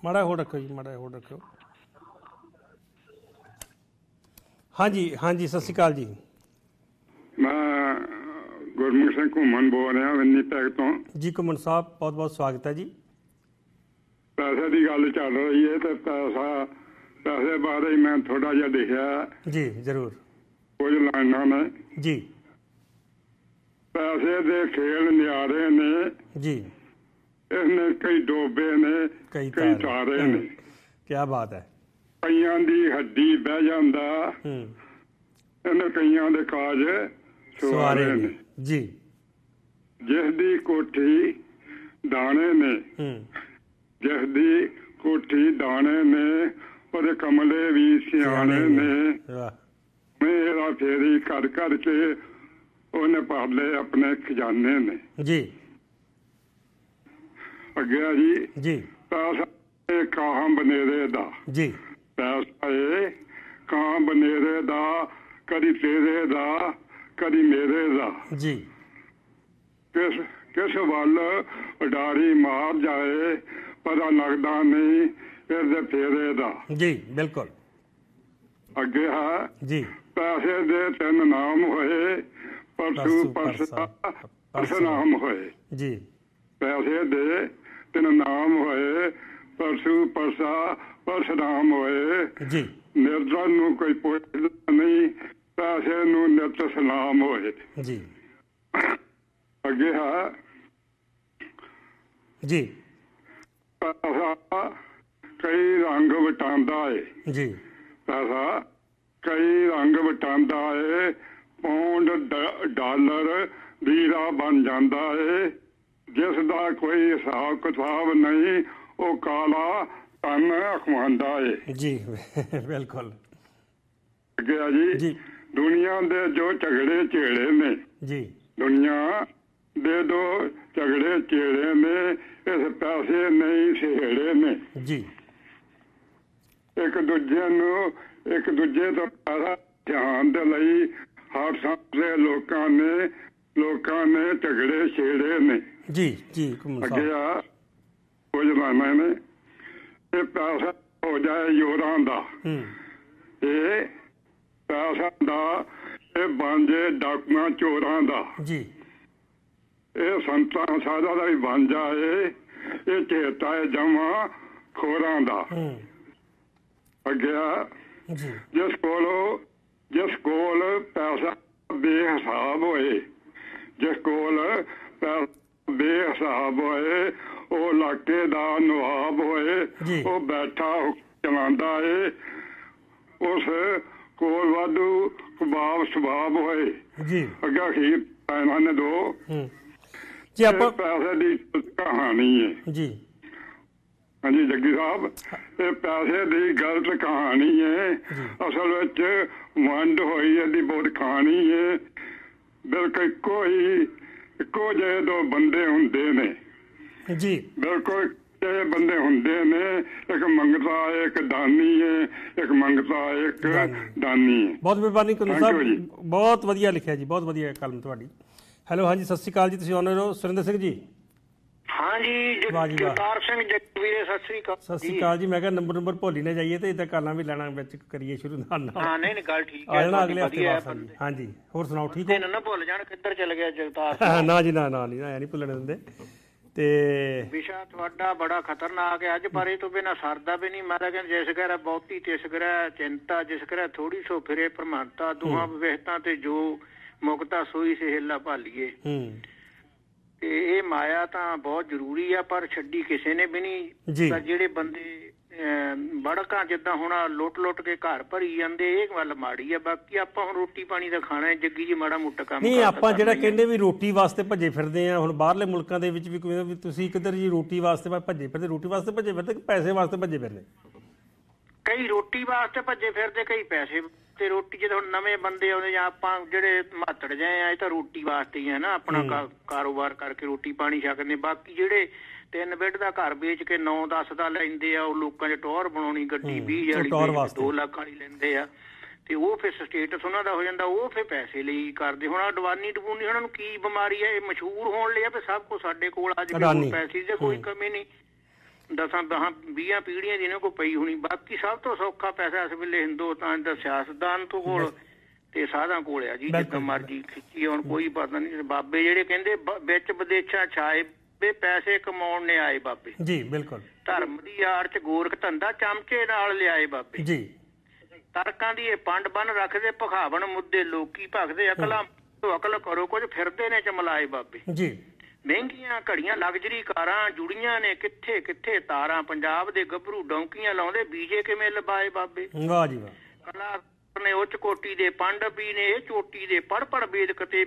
Speaker 1: ਮੜਾ ਹੋਰ ਰੱਖਿਓ ਜੀ ਮੜਾ ਹੋਰ ਰੱਖਿਓ। ਹਾਂਜੀ ਹਾਂਜੀ ਸਤਿ ਸ਼੍ਰੀ ਅਕਾਲ ਜੀ।
Speaker 4: ਮੈਂ ਗੁਰਮੁਖ ਸਿੰਘ ਘੁੰਮਣ ਬੋਲ ਰਿਹਾ ਵੰਨੀ ਪੈਕ ਤੋਂ।
Speaker 1: ਜੀ ਕੁਮਨ ਸਾਹਿਬ ਬਹੁਤ ਬਹੁਤ ਸਵਾਗਤ ਹੈ ਜੀ।
Speaker 4: ਪੈਸੇ ਦੀ ਗੱਲ ਚੱਲ ਰਹੀ ਹੈ ਤੇ ਪੈਸਾ ਪੈਸੇ ਬਾਰੇ ਹੀ ਮੈਂ ਥੋੜਾ ਜਿਹਾ ਲਿਖਿਆ।
Speaker 1: ਜੀ ਜ਼ਰੂਰ।
Speaker 4: ਕੁਝ ਲਾਈਨਾਂ ਨੇ।
Speaker 1: ਜੀ।
Speaker 4: ਪੈਸੇ ਦੇ ਖੇਲ ਨਿਆਰੇ ਨੇ।
Speaker 1: ਜੀ।
Speaker 4: ਇਹਨੇ ਕਈ ਡੋਬੇ ਨੇ
Speaker 1: ਕਈ ਤਾਰੇ।
Speaker 4: ਨੇ।
Speaker 1: ਕੀ ਬਾਤ ਹੈ।
Speaker 4: ਕਈਆਂ ਦੀ ਹੱਡੀ ਬਹਿ ਜਾਂਦਾ।
Speaker 1: ਹੂੰ।
Speaker 4: ਇਹਨੇ ਕਈਆਂ ਦੇ ਕਾਜ
Speaker 1: ਸਵਾਰੇ ਨੇ।
Speaker 4: ਨੇ।
Speaker 1: ਜੀ।
Speaker 4: ਜਿਸ ਦੀ ਕੋਠੀ ਦਾਣੇ ਨੇ।
Speaker 1: ਹੂੰ।
Speaker 4: ਜਿਸ ਦੀ ਕੋਠੀ ਦਾਣੇ ਨੇ ਉਹਦੇ ਕਮਲੇ ਵੀ ਸਿਆਣੇ ਨੇ। ਮੇਰਾ ਫੇਰੀ ਕਰ ਕਰ ਕੇ ਉਹਨੇ ਪਾਲੇ ਆਪਣੇ ਖਜ਼ਾਨੇ ਨੇ।
Speaker 1: ਜੀ।
Speaker 4: ਅੱਗੇ ਜੀ।
Speaker 1: ਜੀ।
Speaker 4: ਪੈਸਾ ਇਹ ਕਾਂ ਬਨੇਰੇ ਦਾ।
Speaker 1: ਜੀ।
Speaker 4: ਪੈਸਾ ਇਹ ਕਾਂ ਬਨੇਰੇ ਦਾ ਕਦੀ ਤੇਰੇ ਦਾ ਕਦੀ ਮੇਰੇ ਦਾ।
Speaker 1: ਜੀ।
Speaker 4: ਕਿਸ ਕਿਸ ਵੱਲ ਉਡਾਰੀ ਮਾਰ ਜਾਏ ਪਤਾ ਲੱਗਦਾ ਨਹੀਂ ਇਹਦੇ ਫੇਰੇ ਦਾ।
Speaker 1: ਜੀ ਬਿਲਕੁਲ।
Speaker 4: ਅੱਗੇ ਹੈ।
Speaker 1: ਜੀ।
Speaker 4: ਪੈਸੇ ਦੇ ਤਿੰਨ ਨਾਮ ਹੋਏ
Speaker 1: ਪਰਸੂ,
Speaker 4: ਪਰਸੂ ਪਰਸਾ
Speaker 1: ਪਰਸਾ,
Speaker 4: ਪਰਸ। ਨਾਮ ਹੋਏ।
Speaker 1: ਜੀ।
Speaker 4: ਪੈਸੇ ਦੇ ਤਿੰਨ ਨਾਮ ਹੋਏ ਪਰਸੂ ਪਰਸਾ ਪਰਸ ਨਾਮ ਹੋਏ।
Speaker 1: ਜੀ।
Speaker 4: ਨਿਰਜਨ ਨੂੰ ਕੋਈ ਪੁੱਛਦਾ ਨਹੀਂ ਪੈਸੇ ਨੂੰ ਨਿਤ ਸਲਾਮ ਹੋਏ।
Speaker 1: ਜੀ।
Speaker 4: ਅੱਗੇ ਹੈ।
Speaker 1: ਜੀ।
Speaker 4: ਪੈਸਾ ਕਈ ਰੰਗ ਵਟਾਂਦਾ ਏ।
Speaker 1: ਜੀ।
Speaker 4: ਪੈਸਾ ਕਈ ਰੰਗ ਵਟਾਂਦਾ ਏ ਪੌਂਡ ਡਾਲਰ ਵੀਰਾ ਬਣ ਜਾਂਦਾ ਏ। ਜਿਸ ਦਾ ਕੋਈ ਹਿਸਾਬ ਕਿਤਾਬ ਨਹੀਂ ਉਹ ਕਾਲਾ ਧਨ ਅਖਵਾਂਦਾ ਏ।
Speaker 1: ਜੀ ਬਿਲਕੁਲ।
Speaker 4: ਅੱਗੇ ਆ ਜੀ।
Speaker 1: ਜੀ।
Speaker 4: ਦੁਨੀਆ ਦੇ ਜੋ ਝਗੜੇ ਝੇੜੇ ਨੇ।
Speaker 1: ਜੀ।
Speaker 4: ਦੁਨੀਆ ਦੇ ਦੋ ਝਗੜੇ ਝੇੜੇ ਨੇ ਪੈਸੇ ਨਹੀਂ ਸਹੇੜੇ ਨੇ।
Speaker 1: ਜੀ।
Speaker 4: ਇੱਕ ਦੂਜੇ ਨੂੰ ਇੱਕ ਦੂਜੇ ਤੋਂ ਪੈਸਾ ਧਿਆਨ ਦੇ ਲਈ ਹਰ ਸਾਹਮਣੇ ਲੋਕਾਂ ਨੇ ਲੋਕਾਂ ਨੇ ਝਗੜੇ ਛੇੜੇ ਨੇ।
Speaker 1: ਜੀ ਜੀ
Speaker 4: ਅੱਗੇ ਆ ਕੁਝ ਲਾਣਾ ਨੇ। ਇਹ ਪੈਸਾ ਹੋ ਜਾਏ ਯੋਰਾਂ ਦਾ।
Speaker 1: ਹੂੰ।
Speaker 4: ਇਹ ਪੈਸਾ ਦਾ ਇਹ ਬਣ ਜੇ ਡਾਕੂਆਂ ਚੋਰਾਂ ਦਾ।
Speaker 1: ਜੀ।
Speaker 4: ਇਹ ਸੰਤਾਂ ਸਾਦਾ ਦਾ ਵੀ ਬਣ ਜਾਏ ਇਹ ਚੇਤਾ ਹੈ ਜਮਾ ਖੋਰਾਂ ਦਾ।
Speaker 1: ਹੂੰ।
Speaker 4: ਅੱਗੇ ਆ।
Speaker 1: ਜੀ।
Speaker 4: ਜਿਸ ਕੋਲ ਜਿਸ ਕੋਲ ਪੈਸਾ ਬੇਹਿਸਾਬ ਹੋਏ ਜਿਸ ਕੋਲ ਪੈਸਾ ਬੇਹਿਸਾਬ ਹੋਏ ਉਹ ਇਲਾਕੇ ਦਾ ਨਵਾਬ ਹੋਏ। ਉਹ ਬੈਠਾ ਚਲਾਉਂਦਾ ਏ ਉਸ ਕੋਲ ਵਾਧੂ ਕਬਾਬ ਸਵਾਬ ਹੋਏ।
Speaker 1: ਜੀ।
Speaker 4: ਅੱਗਾ ਖੀਰ ਇਹਨਾਂ ਨੇ ਦੋ।
Speaker 1: ਹੂੰ। ਜੀ ਆਪਾਂ
Speaker 4: ਪੈਸੇ ਦੀ ਕਹਾਣੀ ਹੈ।
Speaker 1: ਜੀ।
Speaker 4: ਹਾਂਜੀ ਜੱਗੀ ਸਾਹਿਬ ਇਹ ਪੈਸੇ ਦੀ ਗਲਤ ਕਹਾਣੀ ਹੈ। ਅਸਲ ਵਿੱਚ ਵੰਡ ਹੋਈ ਇਹਦੀ ਬਹੁਤ ਕਹਾਣੀ ਹੈ। ਬਿਲਕੁਲ ਹੀ ਇੱਕੋ ਜਿਹੇ ਦੋ ਬੰਦੇ ਹੁੰਦੇ ਨੇ।
Speaker 1: ਜੀ।
Speaker 4: ਬਿਲਕੁਲ ਇਹ ਬੰਦੇ ਹੁੰਦੇ ਨੇ। ਇੱਕ ਮੰਗਤਾ ਇੱਕ ਦਾਨੀ ਹੈ। ਇੱਕ ਮੰਗਤਾ ਇੱਕ
Speaker 1: ਦਾਨੀ।
Speaker 4: ਹੈ।
Speaker 1: ਬਹੁਤ ਮਿਹਰਬਾਨੀ
Speaker 4: you
Speaker 1: ਸਾਹਿਬ। ਬਹੁਤ ਵਧੀਆ ਲਿਖਿਆ ਜੀ ਬਹੁਤ ਵਧੀਆ ਕਲਮ ਤੁਹਾਡੀ। ਹੈਲੋ ਹਾਂਜੀ ਸਤਿ ਸ਼੍ਰੀ ਅਕਾਲ ਜੀ ਤੁਸੀਂ ਆਨਰ ਹੋ ਸੁਰਿੰਦਰ ਸਿੰਘ ਜੀ
Speaker 5: ਹਾਂਜੀ ਜ-। ਜਗਤਾਰ ਸਿੰਘ ਜਗਵੀਰੇ ਸਤਿ ਸ੍ਰੀ ਅਕਾਲ
Speaker 1: ਸਤਿ ਸ਼੍ਰੀ। ਅਕਾਲ ਜੀ ਮੈਂ ਕਿਹਾ ਨੰਬਰ ਨੰਬਰ ਭੋਲੀ ਨਾ ਜਾਈਏ ਤੇ ਇਦਾਂ ਕਾਲਾਂ ਵੀ ਲੈਣਾ ਵਿੱਚ ਕਰੀਏ ਸ਼ੁਰੂ ਨਾਲ ਨਾਲ
Speaker 5: ਹਾਂ ਨਹੀਂ ਨਹੀਂ ਗੱਲ ਠੀਕ
Speaker 1: ਆ
Speaker 5: ਹੈ
Speaker 1: ਜਾਣਾ
Speaker 5: ਤੁਹਾਡੀ
Speaker 1: ਅਗਲੇ ਹਫ਼ਤੇ
Speaker 5: ਹੈ
Speaker 1: ਵਾਪਸ ਹਾਂਜੀ। ਹੋਰ ਸੁਣਾਓ ਠੀਕ
Speaker 5: ਦਿਨ ਨਾ ਭੁੱਲ ਜਾਣ ਕਿੱਧਰ ਚਲ ਗਿਆ ਜਗਤਾਰ।
Speaker 1: ਹੋ ਨਾ ਜੀ ਨਾ ਨਾ ਨਹੀਂ ਐ ਨਹੀਂ ਭੁੱਲਣ ਦਿੰਦੇ ਤੇ
Speaker 5: ਵਿਸ਼ਾ ਤੁਹਾਡਾ ਬੜਾ ਖਤਰਨਾਕ ਹੈ ਅੱਜ ਪਰ ਇਹ ਤੋਂ ਬਿਨਾ ਸਰਦਾ ਵੀ ਨਹੀਂ ਮੈਂ ਤਾਂ ਕਹਿੰਦਾ ਜਿਸ ਘਰ ਬਹੁਤੀ ਤਿਸ ਘਰ ਚਿੰਤਾ ਜਿਸ ਘਰ ਥੋੜੀ ਸੋ ਫਿਰੇ ਪ੍ਰਮਾਨਤਾ ਦੁਹਾਂ ਵਿਵਸਥਾ ਤੇ ਜੋ ਮੁਕਤਾ ਸੋਈ ਸਹਿਲਾ ਭਾਲੀਏ।
Speaker 1: ਹੂੰ।
Speaker 5: ਤੇ ਇਹ ਮਾਇਆ ਤਾਂ ਬਹੁਤ ਜ਼ਰੂਰੀ ਆ ਪਰ ਛੱਡੀ ਕਿਸੇ ਨੇ ਵੀ ਨਹੀਂ। ਤਾਂ ਜਿਹੜੇ ਬੰਦੇ ਬੜਕਾਂ ਜਿੱਦਾਂ ਹੁਣ ਲੁੱਟ ਲੁੱਟ ਕੇ ਘਰ ਭਰੀ ਜਾਂਦੇ ਇਹ ਗੱਲ ਮਾੜੀ ਆ। ਬਾਕੀ ਆਪਾਂ ਹੁਣ ਰੋਟੀ ਪਾਣੀ ਦਾ ਖਾਣਾ ਹੈ ਜੱਗੀ ਜੀ ਮਾੜਾ ਮੋਟਾ ਕੰਮ
Speaker 1: ਨਹੀਂ ਆਪਾਂ ਜਿਹੜਾ। ਕਹਿੰਦੇ ਵੀ ਰੋਟੀ ਵਾਸਤੇ ਭੱਜੇ ਫਿਰਦੇ ਆ ਹੁਣ ਬਾਹਰਲੇ ਮੁਲਕਾਂ ਦੇ ਵਿੱਚ ਵੀ ਕੋਈ ਵੀ ਤੁਸੀਂ ਕਿੱਧਰ ਜੀ ਰੋਟੀ ਵਾਸਤੇ ਭੱਜੇ ਫਿਰਦੇ ਰੋਟੀ ਵਾਸਤੇ ਭੱਜੇ ਫਿਰਦੇ ਕਿ ਪੈਸੇ ਵਾਸਤੇ ਭੱਜੇ ਫਿਰਦੇ?
Speaker 5: ਕਈ ਰੋਟੀ ਵਾਸਤੇ ਭੱਜੇ ਫਿਰਦੇ ਕਈ ਪੈਸੇ ਤੇ ਰੋਟੀ ਜਦੋਂ ਹੁਣ ਨਵੇਂ ਬੰਦੇ ਆਉਂਦੇ ਜਾਂ ਆਪਾਂ ਜਿਹੜੇ ਮਾਤੜ ਜਾਏ ਆ ਇਹ ਤਾਂ ਰੋਟੀ ਵਾਸਤੇ ਹੀ ਆ ਨਾ ਆਪਣਾ ਕਾਰੋਬਾਰ ਕਰਕੇ ਰੋਟੀ ਪਾਣੀ ਛਕਦੇ ਬਾਕੀ ਜਿਹੜੇ ਤਿੰਨ ਬੈੱਡ ਦਾ ਘਰ ਵੇਚ ਕੇ 9-10 ਦਾ ਲੈਂਦੇ ਆ ਉਹ ਲੋਕਾਂ 'ਚ ਟੌਰ ਬਣਾਉਣੀ ਗੱਡੀ 20
Speaker 1: ਉਹ
Speaker 5: ਵਾਲੀ
Speaker 1: ਟੌਹਰ
Speaker 5: ਵੇਚ ਕੇ
Speaker 1: ਵਾਸਤੇ।
Speaker 5: 2 ਲੱਖ ਵਾਲੀ ਲੈਂਦੇ ਆ। ਤੇ ਉਹ ਫਿਰ ਸਟੇਟਸ ਉਹਨਾਂ ਦਾ ਹੋ ਜਾਂਦਾ ਉਹ ਫਿਰ ਪੈਸੇ ਲਈ ਕਰਦੇ। ਹੁਣ ਅਡਵਾਨੀ ਡਬੂਨੀ ਉਹਨਾਂ ਨੂੰ ਕੀ ਬਿਮਾਰੀ ਹੈ ਇਹ ਮਸ਼ਹੂਰ ਹੋਣ ਲਈ ਆ ਵੀ ਸਭ ਕੁਝ ਸਾਡੇ ਕੋਲ ਅੱਜ। ਵੀ ਪੈਸੇ ਦੀ ਕੋਈ ਕਮੀ ਨਹੀਂ। ਦਸਾਂ ਦਸਾਂ 20 ਪੀੜ੍ਹੀਆਂ ਦੀ ਇਹਨਾਂ ਕੋ ਪਈ ਹੋਣੀ ਬਾਕੀ ਸਭ ਤੋਂ ਸੌਖਾ ਪੈਸਾ ਇਸ ਵੇਲੇ ਹਿੰਦੁਸਤਾਨ ਦਾ ਸਿਆਸਤਦਾਨ ਤੋਂ ਕੋਲ ਤੇ ਸਾਧਾਂ ਕੋਲ ਆ ਜੀ ਜਿੱਦਾਂ। ਮਰਜ਼ੀ ਖਿੱਚੀ ਹੁਣ ਕੋਈ ਪਤਾ ਨਹੀਂ ਬਾਬੇ ਜਿਹੜੇ ਕਹਿੰਦੇ ਵਿੱਚ ਵਿਦੇਸ਼ਾਂ ਛਾਏ ਵੇ ਪੈਸੇ ਕਮਾਉਣ ਨੇ ਆਏ ਬਾਬੇ।
Speaker 1: ਜੀ ਬਿਲਕੁਲ।
Speaker 5: ਧਰਮ ਦੀ ਆੜ ਚ ਗੋਰਖ ਧੰਦਾ ਚਮਚੇ ਨਾਲ ਲਿਆਏ ਬਾਬੇ।
Speaker 1: ਜੀ।
Speaker 5: ਤਰਕਾਂ ਦੀ ਇਹ ਪੰਡ ਬਨ ਰੱਖਦੇ ਭਖਾਵਣ ਮੁੱਦੇ ਲੋਕੀ ਭਗਦੇ ਅਕਲਾਂ ਤੋਂ ਅਕਲ ਕਰੋ ਕੁਝ ਫਿਰਦੇ ਨੇ ਚਮਲਾਏ ਬਾਬੇ।
Speaker 1: ਜੀ।
Speaker 5: ਮਹਿੰਗੀਆਂ ਘੜੀਆਂ ਲਗਜ਼ਰੀ ਕਾਰਾਂ ਜੁੜੀਆਂ ਨੇ ਕਿੱਥੇ ਕਿੱਥੇ? ਤਾਰਾਂ ਪੰਜਾਬ ਦੇ ਗੱਭਰੂ ਡੌਂਕੀਆਂ ਲਾਉਂਦੇ ਬੀਜੇ ਕਿਵੇਂ ਲਬਾਏ ਬਾਬੇ?
Speaker 1: ਵਾਹ ਜੀ ਵਾਹ।
Speaker 5: ਕਲਾ ਨੇ ਉੱਚ ਕੋਟੀ ਦੇ ਪੰਡ ਵੀ ਨੇ ਇਹ ਚੋਟੀ ਦੇ ਪੜ ਪੜ ਵੇਦ ਕਤੇ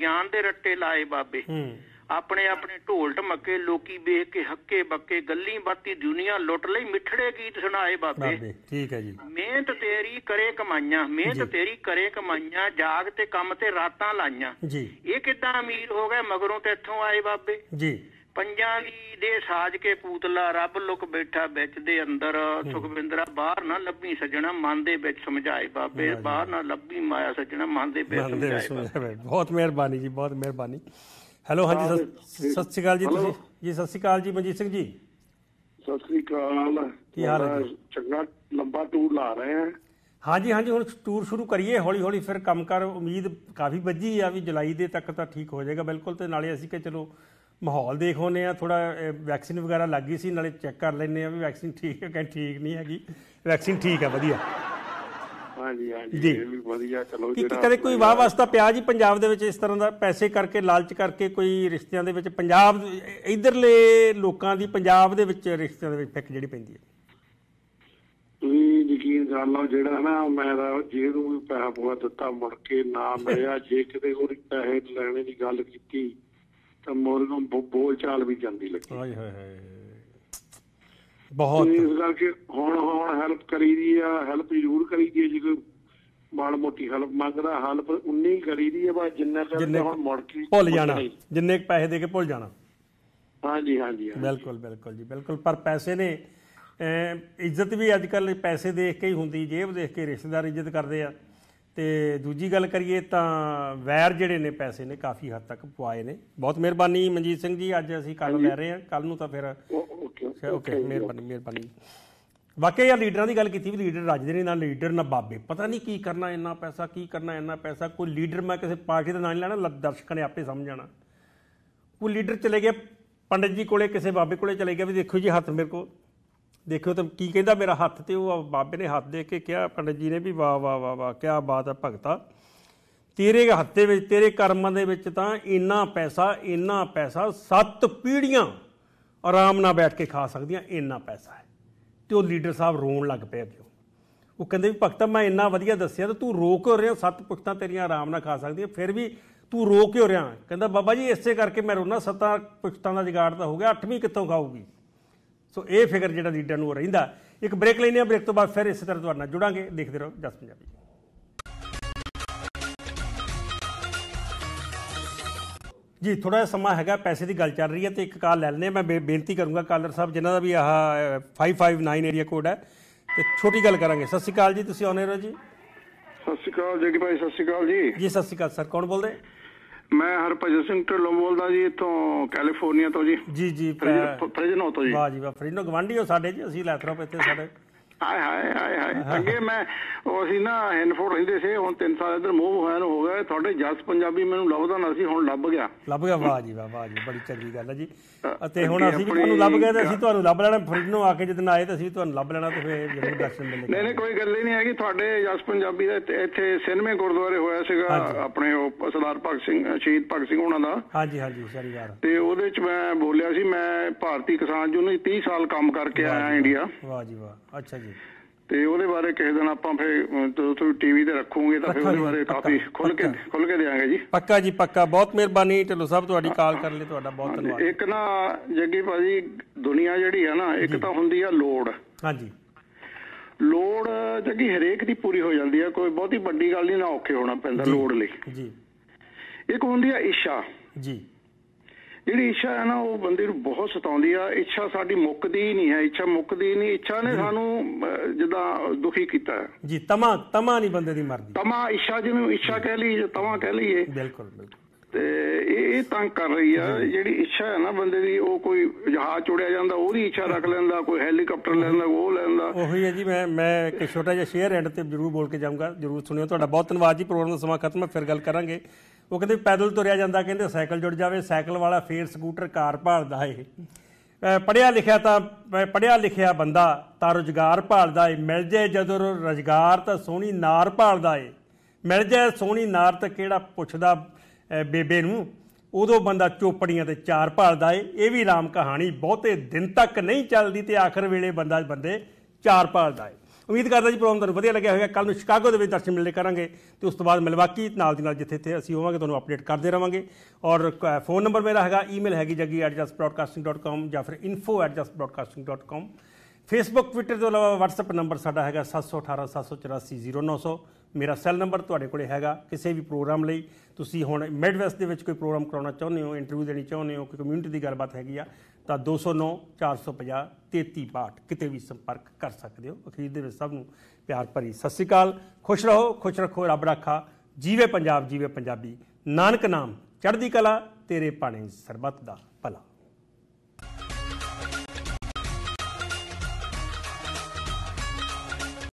Speaker 5: ਗਿਆਨ ਦੇ ਰੱਟੇ ਲਾਏ ਬਾਬੇ।
Speaker 1: ਹੂੰ।
Speaker 5: ਆਪਣੇ ਆਪਣੇ ਢੋਲ ਢਮੱਕੇ ਲੋਕੀ ਵੇਖ ਕੇ ਹੱਕੇ ਬੱਕੇ ਗੱਲੀ ਬਾਤੀ ਦੁਨੀਆ ਲੁੱਟ ਲਈ ਮਿੱਠੜੇ ਗੀਤ ਸੁਣਾਏ ਬਾਬੇ।
Speaker 1: ਠੀਕ ਹੈ ਜੀ।
Speaker 5: ਮਿਹਨਤ ਤੇਰੀ ਕਰੇ ਕਮਾਈਆਂ ਮਿਹਨਤ ਤੇਰੀ ਕਰੇ ਕਮਾਈਆਂ ਜਾਗ ਤੇ ਕੰਮ ਤੇ ਰਾਤਾਂ ਲਾਈਆਂ।
Speaker 1: ਜੀ।
Speaker 5: ਇਹ ਕਿਦਾਂ ਅਮੀਰ ਹੋ ਗਏ ਮਗਰੋਂ ਤੇ ਇੱਥੋਂ ਆਏ ਬਾਬੇ।
Speaker 1: ਜੀ।
Speaker 5: ਪੰਜਾਂ ਦੀ ਦੇ ਸਾਜ ਕੇ ਪੂਤਲਾ ਰੱਬ ਲੁਕ ਬੈਠਾ ਵਿੱਚ ਦੇ ਅੰਦਰ। ਸੁਖਵਿੰਦਰਾ ਬਾਹਰ ਨਾ ਲੱਭੀ ਸੱਜਣਾ ਮਨ ਦੇ ਵਿੱਚ ਸਮਝਾਏ ਬਾਬੇ। ਬਾਹਰ ਨਾ ਲੱਭੀ ਮਾਇਆ ਸੱਜਣਾ ਮਨ ਦੇ ਵਿੱਚ ਸਮਝਾਏ।
Speaker 1: ਬਹੁਤ ਮਿਹਰਬਾਨੀ ਜੀ ਬਹੁਤ ਮਿਹਰਬਾਨੀ। ਹੈਲੋ ਹਾਂਜੀ ਸਤਿ ਸਤਿ ਸ਼੍ਰੀ ਅਕਾਲ ਜੀ। ਤੁਸੀਂ ਜੀ ਸਤਿ ਸ਼੍ਰੀ ਅਕਾਲ ਜੀ ਮਨਜੀਤ ਸਿੰਘ ਜੀ।
Speaker 2: ਸਤਿ ਸ੍ਰੀ ਅਕਾਲ।
Speaker 1: ਕੀ ਹਾਲ ਹੈ
Speaker 2: ਚੰਗਾ ਲੰਬਾ ਟੂਰ ਲਾ ਰਹੇ ਆ
Speaker 1: ਹਾਂਜੀ ਹਾਂਜੀ ਹੁਣ ਟੂਰ ਸ਼ੁਰੂ ਕਰੀਏ ਹੌਲੀ ਹੌਲੀ ਫਿਰ ਕੰਮ ਕਰ ਉਮੀਦ ਕਾਫੀ ਵੱਜੀ ਆ ਵੀ ਜੁਲਾਈ ਦੇ ਤੱਕ ਤਾਂ ਠੀਕ ਹੋ ਜਾਏਗਾ ਬਿਲਕੁਲ ਤੇ ਨਾਲੇ ਅਸੀਂ ਕਿ ਚਲੋ ਮਾਹੌਲ ਦੇਖ ਆਉਂਦੇ ਆ ਥੋੜਾ ਵੈਕਸੀਨ ਵਗੈਰਾ ਲੱਗ ਸੀ ਨਾਲੇ ਚੈੱਕ ਕਰ ਲੈਂਦੇ ਆ ਵੀ ਵੈਕਸੀਨ ਠੀਕ ਹੈ ਕਿ ਠੀਕ ਨਹੀਂ ਹੈਗੀ। ਵੈਕਸੀਨ ਠੀਕ ਹੈ ਵਧੀਆ।
Speaker 2: ਹਾਂਜੀ ਹਾਂਜੀ
Speaker 1: ਜੀ।
Speaker 2: ਇਹ ਵੀ ਵਧੀਆ ਚਲੋ
Speaker 1: ਕਿ ਕਦੇ ਕੋਈ ਵਾਹ ਵਾਸਤਾ ਪਿਆ ਜੀ ਪੰਜਾਬ ਦੇ ਵਿੱਚ ਇਸ ਤਰ੍ਹਾਂ ਦਾ ਪੈਸੇ ਕਰਕੇ ਲਾਲਚ ਕਰਕੇ ਕੋਈ ਰਿਸ਼ਤਿਆਂ ਦੇ ਵਿੱਚ ਪੰਜਾਬ ਇਧਰਲੇ ਲੋਕਾਂ ਦੀ ਪੰਜਾਬ ਦੇ ਵਿੱਚ ਰਿਸ਼ਤਿਆਂ ਦੇ ਵਿੱਚ ਫਿੱਕ ਜਿਹੜੀ ਪੈਂਦੀ ਹੈ?
Speaker 2: ਤੁਸੀਂ ਯਕੀਨ ਕਰ ਲਓ ਜਿਹੜਾ ਨਾ ਮੈਂ ਤਾਂ ਜੇ ਨੂੰ ਵੀ ਪੈਸਾ ਪੂਆ ਦਿੱਤਾ ਮੁੜ ਕੇ ਨਾ ਮਿਲਿਆ। (laughs) ਜੇ ਕਿਤੇ ਹੋਰ ਪੈਸੇ ਲੈਣੇ ਦੀ ਗੱਲ ਕੀਤੀ ਤਾਂ ਮੋਰ ਨੂੰ ਬੋ- ਬੋਲ ਚਾਲ ਵੀ ਜਾਂਦੀ ਲੱਗੀ।
Speaker 1: ਹਾਏ ਹਾਏ ਹਾਏ। ਬਹੁਤ
Speaker 2: ਇਸ ਕਰਕੇ ਹੁਣ ਹੁਣ ਹੈਲਪ ਕਰੀਦੀ ਆ ਹੈਲਪ ਜ਼ਰੂਰ ਕਰੀਦੀ ਜੇ ਕੋਈ ਮਾੜ ਮੋਟੀ ਹੈਲਪ ਮੰਗਦਾ ਹੈਲਪ ਉਨੀ ਹੀ ਕਰੀਦੀ ਆ ਬਸ ਜਿੰਨਾ ਕਰਦੇ ਹੁਣ ਮੁੜ ਕੇ
Speaker 1: ਭੁੱਲ ਜਾਣਾ। ਜਿੰਨੇ ਕੁ ਪੈਸੇ ਦੇ ਕੇ ਭੁੱਲ ਜਾਣਾ
Speaker 2: ਹਾਂਜੀ ਹਾਂਜੀ।
Speaker 1: ਬਿਲਕੁਲ ਬਿਲਕੁਲ ਜੀ ਬਿਲਕੁਲ ਪਰ ਪੈਸੇ ਨੇ ਇੱਜ਼ਤ ਵੀ ਅੱਜ ਕੱਲ ਪੈਸੇ ਦੇਖ ਕੇ ਹੀ ਹੁੰਦੀ ਜੇਬ ਦੇਖ ਕੇ ਰਿਸ਼ਤੇਦਾਰ ਇੱਜ਼ਤ ਕਰਦੇ ਆ ਤੇ ਦੂਜੀ ਗੱਲ ਕਰੀਏ ਤਾਂ ਵੈਰ ਜਿਹੜੇ ਨੇ ਪੈਸੇ ਨੇ ਕਾਫੀ ਹੱਦ ਤੱਕ ਪਵਾਏ ਨੇ। ਬਹੁਤ ਮਿਹਰਬਾਨੀ ਮਨਜੀਤ ਸਿੰਘ ਜੀ ਅੱਜ ਅਸੀਂ ਕੱਲ ਲੈ ਰਹੇ ਹਾਂ। ਕੱਲ ਨੂੰ ਤਾਂ ਫਿਰ
Speaker 2: ਓਕੇ
Speaker 1: ਓਕੇ ਮਿਹਰਬਾਨੀ ਮਿਹਰਬਾਨੀ। ਵਾਕਿਆ ਯਾਰ ਲੀਡਰਾਂ ਦੀ ਗੱਲ ਕੀਤੀ ਵੀ ਲੀਡਰ ਰੱਜਦੇ ਨੇ ਨਾ ਲੀਡਰ ਨਾ ਬਾਬੇ। ਪਤਾ ਨਹੀਂ ਕੀ ਕਰਨਾ ਇੰਨਾ ਪੈਸਾ ਕੀ ਕਰਨਾ ਇੰਨਾ ਪੈਸਾ। ਕੋਈ ਲੀਡਰ ਮੈਂ ਕਿਸੇ ਪਾਰਟੀ ਦਾ ਨਾਂ ਨਹੀਂ ਲੈਣਾ ਦਰਸ਼ਕਾਂ ਨੇ ਆਪੇ ਸਮਝ ਜਾਣਾ। ਉਹ ਲੀਡਰ ਚਲੇ ਗਿਆ ਪੰਡਿਤ ਜੀ ਕੋਲੇ ਕਿਸੇ ਬਾਬੇ ਕੋਲੇ ਚਲੇ ਗਿਆ ਵੀ ਦੇਖੋ ਜੀ ਹੱਥ ਮੇਰੇ ਕੋ ਦੇਖਿਓ ਤਾਂ ਕੀ ਕਹਿੰਦਾ ਮੇਰਾ ਹੱਥ ਤੇ, ਉਹ ਬਾਬੇ ਨੇ ਹੱਥ ਦੇ ਕੇ ਕਿਹਾ, ਪੰਡਿਤ ਜੀ ਨੇ ਵੀ ਵਾਹ ਵਾਹ ਵਾਹ ਵਾਹ, ਕਿਆ ਬਾਤ ਹੈ ਭਗਤਾ। ਤੇਰੇ ਹੱਥ ਦੇ ਵਿੱਚ, ਤੇਰੇ ਕਰਮਾਂ ਦੇ ਵਿੱਚ ਤਾਂ ਇੰਨਾ ਪੈਸਾ ਇੰਨਾ ਪੈਸਾ, ਸੱਤ ਪੀੜ੍ਹੀਆਂ ਆਰਾਮ ਨਾਲ ਬੈਠ ਕੇ ਖਾ ਸਕਦੀਆਂ, ਇੰਨਾ ਪੈਸਾ ਹੈ। ਤੇ ਉਹ ਲੀਡਰ ਸਾਹਿਬ ਰੋਣ ਲੱਗ ਪਏ ਅੱਗੇ। ਉਹ ਕਹਿੰਦੇ ਵੀ ਭਗਤਾ, ਮੈਂ ਇੰਨਾ ਵਧੀਆ ਦੱਸਿਆ ਤੇ ਤੂੰ ਰੋ ਕਿਉਂ ਰਿਹਾ? ਸੱਤ ਪੁਸ਼ਤਾਂ ਤੇਰੀਆਂ ਆਰਾਮ ਨਾਲ ਖਾ ਸਕਦੀਆਂ, ਫਿਰ ਵੀ ਤੂੰ ਰੋ ਕਿਉਂ ਰਿਹਾ? ਕਹਿੰਦਾ, ਬਾਬਾ ਜੀ, ਇਸੇ ਕਰਕੇ ਮੈਂ ਰੋਣਾ ਸੱਤਾਂ ਪੁਸ਼ਤਾਂ ਦਾ ਜਗਾੜ ਤਾਂ ਹੋ ਗਿਆ, ਅੱਠਵੀਂ ਕਿੱਥੋਂ ਖਾਊਗੀ? ਸੋ ਇਹ ਫਿਕਰ ਜਿਹੜਾ ਲੀਡਰ ਨੂੰ ਰਹਿੰਦਾ। ਇੱਕ ਬ੍ਰੇਕ ਲੈਨੇ ਆ ਬ੍ਰੇਕ ਤੋਂ ਬਾਅਦ ਫਿਰ ਇਸੇ ਤਰ੍ਹਾਂ ਤੁਹਾਡੇ ਨਾਲ ਜੁੜਾਂਗੇ। ਦੇਖਦੇ ਰਹੋ ਜਸ ਪੰਜਾਬੀ। ਜੀ ਥੋੜਾ ਜਿਹਾ ਸਮਾਂ ਹੈਗਾ ਪੈਸੇ ਦੀ ਗੱਲ ਚੱਲ ਰਹੀ ਹੈ ਤੇ ਇੱਕ ਕਾਲ ਲੈ ਲੈਣੇ ਮੈਂ ਬੇਨਤੀ ਕਰੂੰਗਾ ਕਾਲਰ ਸਾਹਿਬ ਜਿਨ੍ਹਾਂ ਦਾ ਵੀ ਆਹ ਅਹ, 559 ਏਰੀਆ ਕੋਡ ਹੈ। ਤੇ ਛੋਟੀ ਗੱਲ ਕਰਾਂਗੇ। ਸਤਿ ਸ਼੍ਰੀ ਅਕਾਲ ਜੀ ਤੁਸੀਂ ਆਉਣੇ ਹੋ ਜੀ?
Speaker 2: ਸਤਿ ਸ਼੍ਰੀ ਅਕਾਲ ਜੱਗੀ ਭਾਈ ਸਤਿ ਸ਼੍ਰੀ ਅਕਾਲ ਜੀ।
Speaker 1: ਜੀ ਸਤਿ ਸ਼੍ਰੀ ਅਕਾਲ ਸਰ। ਕੌਣ ਬੋਲਦੇ
Speaker 2: ਮੈਂ ਹਰਭਜਨ ਸਿੰਘ ਢਿੱਲੋਂ ਬੋਲਦਾ ਜੀ ਇੱਥੋਂ ਕੈਲੀਫੋਰਨੀਆ ਤੋਂ ਜੀ।
Speaker 1: ਜੀ ਜੀ
Speaker 2: ਫ੍ਰਿਜ- ਫ੍ਰਿਜਨੋ ਤੋਂ ਜੀ।
Speaker 1: ਵਾਹ ਜੀ ਵਾਹ ਫਰੀਨੋ ਗਵਾਂਢੀ ਹੋ ਸਾਡੇ ਜੀ ਅਸੀਂ ਲੈਥਰੋਪ ਇੱਥੇ ਸਾਡੇ।
Speaker 6: ਹਾਏ ਹਾਏ ਹਾਏ ਹਾਏ। ਅੱਗੇ ਮੈਂ ਉਹ ਅਸੀਂ ਨਾ ਹੈਨਫੋਰਡ ਰਹਿੰਦੇ ਸੀ ਹੁਣ 3 ਸਾਲ ਇੱਧਰ ਮੂਵ ਹੋਇਆ ਨੂੰ ਹੋ ਗਏ। ਤੁਹਾਡੇ ਜਸ ਪੰਜਾਬੀ ਮੈਨੂੰ ਲੱਭਦਾ ਨਾ ਸੀ ਹੁਣ ਲੱਭ ਗਿਆ।
Speaker 1: ਲੱਭ ਗਿਆ ਵਾਹ ਜੀ ਵਾਹ ਵਾਹ ਜੀ ਬੜੀ ਚੰਗੀ ਗੱਲ ਹੈ ਜੀ। ਅਤੇ ਹੁਣ ਅਸੀਂ ਵੀ ਤੁਹਾਨੂੰ ਲੱਭ ਗਏ ਤੇ ਅਸੀਂ ਤੁਹਾਨੂੰ ਲੱਭ ਲੈਣਾ ਫਰੀਨੋ ਆ ਕੇ ਜਦੋਂ ਆਏ ਤਾਂ ਅਸੀਂ ਤੁਹਾਨੂੰ ਲੱਭ ਲੈਣਾ ਤੇ ਫਿਰ ਜ਼ਰੂਰ ਦਰਸ਼ਨ ਮਿਲੇ
Speaker 6: ਨਹੀਂ ਨਹੀਂ ਕੋਈ ਗੱਲ ਹੀ ਨਹੀਂ ਹੈਗੀ। ਤੁਹਾਡੇ ਜਸ ਪੰਜਾਬੀ ਦਾ ਇੱਥੇ- ਸਿਨਮੇ ਗੁਰਦੁਆਰੇ ਹੋਇਆ ਸੀਗਾ ਆਪਣੇ ਉਹ ਸਰਦਾਰ ਭਗਤ ਸਿੰਘ ਸ਼ਹੀਦ ਭਗਤ ਸਿੰਘ ਉਹਨਾਂ ਦਾ।
Speaker 1: ਹਾਂਜੀ ਹਾਂਜੀ ਸ਼ਨੀਵਾਰ
Speaker 6: ਤੇ ਉਹਦੇ ਚ ਮੈਂ ਬੋਲਿਆ ਸੀ ਮੈਂ ਭਾਰਤੀ ਕਿਸਾਨ ਯੂਨੀਅਨ 30 ਸਾਲ ਕੰਮ ਕਰਕੇ ਆਇਆ ਇੰਡੀਆ।
Speaker 1: ਵਾਹ ਜੀ ਵਾਹ। ਅੱਛਾ ਜੀ।
Speaker 6: ਤੇ ਉਹਦੇ ਬਾਰੇ ਕਿਸੇ ਦਿਨ ਆਪਾਂ ਫਿਰ ਜਦੋਂ ਤੁਸੀਂ ਟੀਵੀ ਤੇ ਰੱਖੋਗੇ ਤਾਂ ਫਿਰ ਉਹਦੇ ਬਾਰੇ ਕਾਫੀ ਖੁੱਲ ਕੇ। ਖੁੱਲ ਕੇ ਦੇਵਾਂਗੇ ਜੀ।
Speaker 1: ਪੱਕਾ ਜੀ ਪੱਕਾ। ਬਹੁਤ ਮਿਹਰਬਾਨੀ। ਢਿੱਲੋਂ ਸਾਹਿਬ ਤੁਹਾਡੀ ਕਾਲ ਕਰਨ ਲਈ ਤੁਹਾਡਾ ਬਹੁਤ ਧੰਨਵਾਦ।
Speaker 6: ਇੱਕ ਨਾ ਜੱਗੀ ਭਾਜੀ ਦੁਨੀਆ ਜਿਹੜੀ ਆ ਨਾ ਇੱਕ ਤਾਂ ਹੁੰਦੀ ਆ ਲੋੜ।
Speaker 1: ਹਾਂਜੀ।
Speaker 6: ਲੋੜ ਜੱਗੀ ਹਰੇਕ ਦੀ ਪੂਰੀ ਹੋ ਜਾਂਦੀ ਆ ਕੋਈ ਬਹੁਤੀ ਵੱਡੀ ਗੱਲ ਨਹੀਂ ਨਾ ਔਖੇ ਹੋਣਾ ਪੈਂਦਾ ਲੋੜ ਲਈ।
Speaker 1: ਜੀ।
Speaker 6: ਇੱਕ ਹੁੰਦੀ ਆ ਇੱਛਾ।
Speaker 1: ਜੀ।
Speaker 6: ਜਿਹੜੀ ਇੱਛਾ ਹੈ ਨਾ ਉਹ ਬੰਦੇ ਨੂੰ ਬਹੁਤ ਸਤਾਉਂਦੀ ਆ। ਇੱਛਾ ਸਾਡੀ ਮੁੱਕਦੀ ਹੀ ਨਹੀਂ ਹੈ ਇੱਛਾ ਮੁੱਕਦੀ ਨਹੀਂ। ਇੱਛਾ ਨੇ ਸਾਨੂੰ ਜਿੱਦਾਂ ਦੁਖੀ ਕੀਤਾ
Speaker 1: ਜੀ ਤਮਾ ਤਮਾ ਨਹੀਂ ਬੰਦੇ ਦੀ ਮਰਦੀ
Speaker 6: ਤਮਾ ਇੱਛਾ ਜਿਹਨੂੰ ਇੱਛਾ ਕਹਿ ਲਈ ਤਮਾ ਕਹਿ ਲਈਏ।
Speaker 1: ਬਿਲਕੁਲ ਬਿਲਕੁਲ।
Speaker 6: ਤੇ ਇਹ ਤੰਗ ਕਰ ਰਹੀ ਆ। ਜਿਹੜੀ ਇੱਛਾ ਹੈ ਨਾ ਬੰਦੇ ਦੀ ਉਹ ਕੋਈ ਜਹਾਜ਼ ਚੁੜਿਆ ਜਾਂਦਾ ਉਹਦੀ ਇੱਛਾ ਰੱਖ ਲੈਂਦਾ ਕੋਈ ਹੈਲੀਕਾਪਟਰ ਲੈਂਦਾ ਉਹ ਲੈਂਦਾ।
Speaker 1: ਉਹੀ ਹੈ ਜੀ ਮੈਂ ਮੈਂ ਇੱਕ ਛੋਟਾ ਜਿਹਾ ਸ਼ੇਅਰ ਐਂਡ ਤੇ ਜ਼ਰੂਰ ਬੋਲ ਕੇ ਜਾਊਂਗਾ ਜ਼ਰੂਰ ਸੁਣਿਓ। ਤੁਹਾਡਾ ਬਹੁਤ ਧੰਨਵਾਦ ਜੀ ਪ੍ਰੋਗਰਾਮ ਦਾ ਸਮਾਂ ਖਤਮ ਹੈ ਫਿਰ ਗੱਲ ਕਰਾਂਗੇ। ਉਹ ਕਹਿੰਦੇ ਪੈਦਲ ਤੁਰਿਆ ਜਾਂਦਾ ਕਹਿੰਦੇ ਸਾਈਕਲ ਜੁੜ ਜਾਵੇ ਸਾਈਕਲ ਵਾਲਾ ਫੇਰ ਸਕੂਟਰ ਕਾਰ ਭਾਲਦਾ ਏ। ਅਹ ਪੜ੍ਹਿਆ ਲਿਖਿਆ ਤਾਂ ਪ- ਪੜ੍ਹਿਆ ਲਿਖਿਆ ਬੰਦਾ ਤਾਂ ਰੁਜ਼ਗਾਰ ਭਾਲਦਾ ਏ ਮਿਲ ਜੇ ਜਦੋਂ ਰੁਜ਼ਗਾਰ ਤਾਂ ਸੋਹਣੀ ਨਾਰ ਭਾਲਦਾ ਏ। ਮਿਲ ਜਾਏ ਸੋਹਣੀ ਨਾਰ ਤਾਂ ਕਿਹੜਾ ਪੁੱਛਦਾ ਬੇਬੇ ਨੂੰ, ਉਦੋਂ ਬੰਦਾ ਚੋਪੜੀਆਂ ਤੇ ਚਾਰ ਭਾਲਦਾ ਏ, ਇਹ ਵੀ ਰਾਮ ਕਹਾਣੀ ਬਹੁਤੇ ਦਿਨ ਤੱਕ ਨਹੀਂ ਚੱਲਦੀ ਤੇ ਆਖਰ ਵੇਲੇ ਬੰਦਾ ਬੰਦੇ ਚਾਰ ਭਾਲਦਾ ਏ। ਉਮੀਦ ਕਰਦਾ ਜੀ ਪ੍ਰੋਗਰਾਮ ਤੁਹਾਨੂੰ ਵਧੀਆ ਲੱਗਿਆ ਹੋਵੇਗਾ। ਕੱਲ ਨੂੰ ਸ਼ਿਕਾਗੋ ਦੇ ਵਿੱਚ ਦਰਸ਼ਨ ਮਿਲਣੇ ਕਰਾਂਗੇ ਤੇ ਉਸ ਤੋਂ ਬਾਅਦ ਮਿਲਵਾਕੀ, ਨਾਲ ਦੀ ਨਾਲ ਜਿੱਥੇ ਇੱਥੇ ਅਸੀਂ ਹੋਵਾਂਗੇ, ਤੁਹਾਨੂੰ ਅਪਡੇਟ ਕਰਦੇ ਰਵਾਂਗੇ। ਔਰ ਕ- ਫੋਨ ਨੰਬਰ ਮੇਰਾ ਹੈਗਾ ਈਮੇਲ ਹੈਗੀ jaggi@justbroadcasting.com ਜਾਂ ਫਿਰ info@justbroadcasting.com ਫੇਸਬੁੱਕ ਟਵਿੱਟਰ ਤੋਂ ਇਲਾਵਾ WhatsApp ਨੰਬਰ ਸਾਡਾ ਹੈਗਾ 718 784 0900 ਮੇਰਾ ਸੈੱਲ ਨੰਬਰ ਤੁਹਾਡੇ ਕੋਲੇ ਹੈਗਾ। ਕਿਸੇ ਵੀ ਪ੍ਰੋਗਰਾਮ ਲਈ ਤੁਸੀਂ ਹੁਣ ਮਿਡਵੈਸਟ ਦੇ ਵਿੱਚ ਕੋਈ ਪ੍ਰੋਗਰਾਮ ਕਰਾਉਣਾ ਚਾਹੁੰਦੇ ਹੋ ਇੰਟਰਵਿਊ ਦੇਣੀ ਚਾਹੁੰਦੇ ਹੋ, ਕੋਈ ਕਮਿਊਨਿਟੀ ਦੀ ਗੱਲਬਾਤ ਹੈਗੀ ਆ, ਤਾਂ 209 450 3362 ਕਿਤੇ ਵੀ ਸੰਪਰਕ ਕਰ ਸਕਦੇ ਹੋ। ਅਖੀਰ ਦੇ ਵਿੱਚ ਸਭ ਨੂੰ ਪਿਆਰ ਭਰੀ ਸਤਿ ਸ਼੍ਰੀ ਅਕਾਲ। ਖੁਸ਼ ਰਹੋ, ਖੁਸ਼ ਰੱਖੋ, ਰੱਬ ਰੱਖਾ। ਜੀਵੇ ਪੰਜਾਬ, ਜੀਵੇ ਪੰਜਾਬੀ। ਨਾਨਕ ਨਾਮ, ਚੜ੍ਹਦੀ ਕਲਾ, ਤੇਰੇ ਪਾਣੇ ਸਰਬੱਤ ਦਾ ਭਲਾ।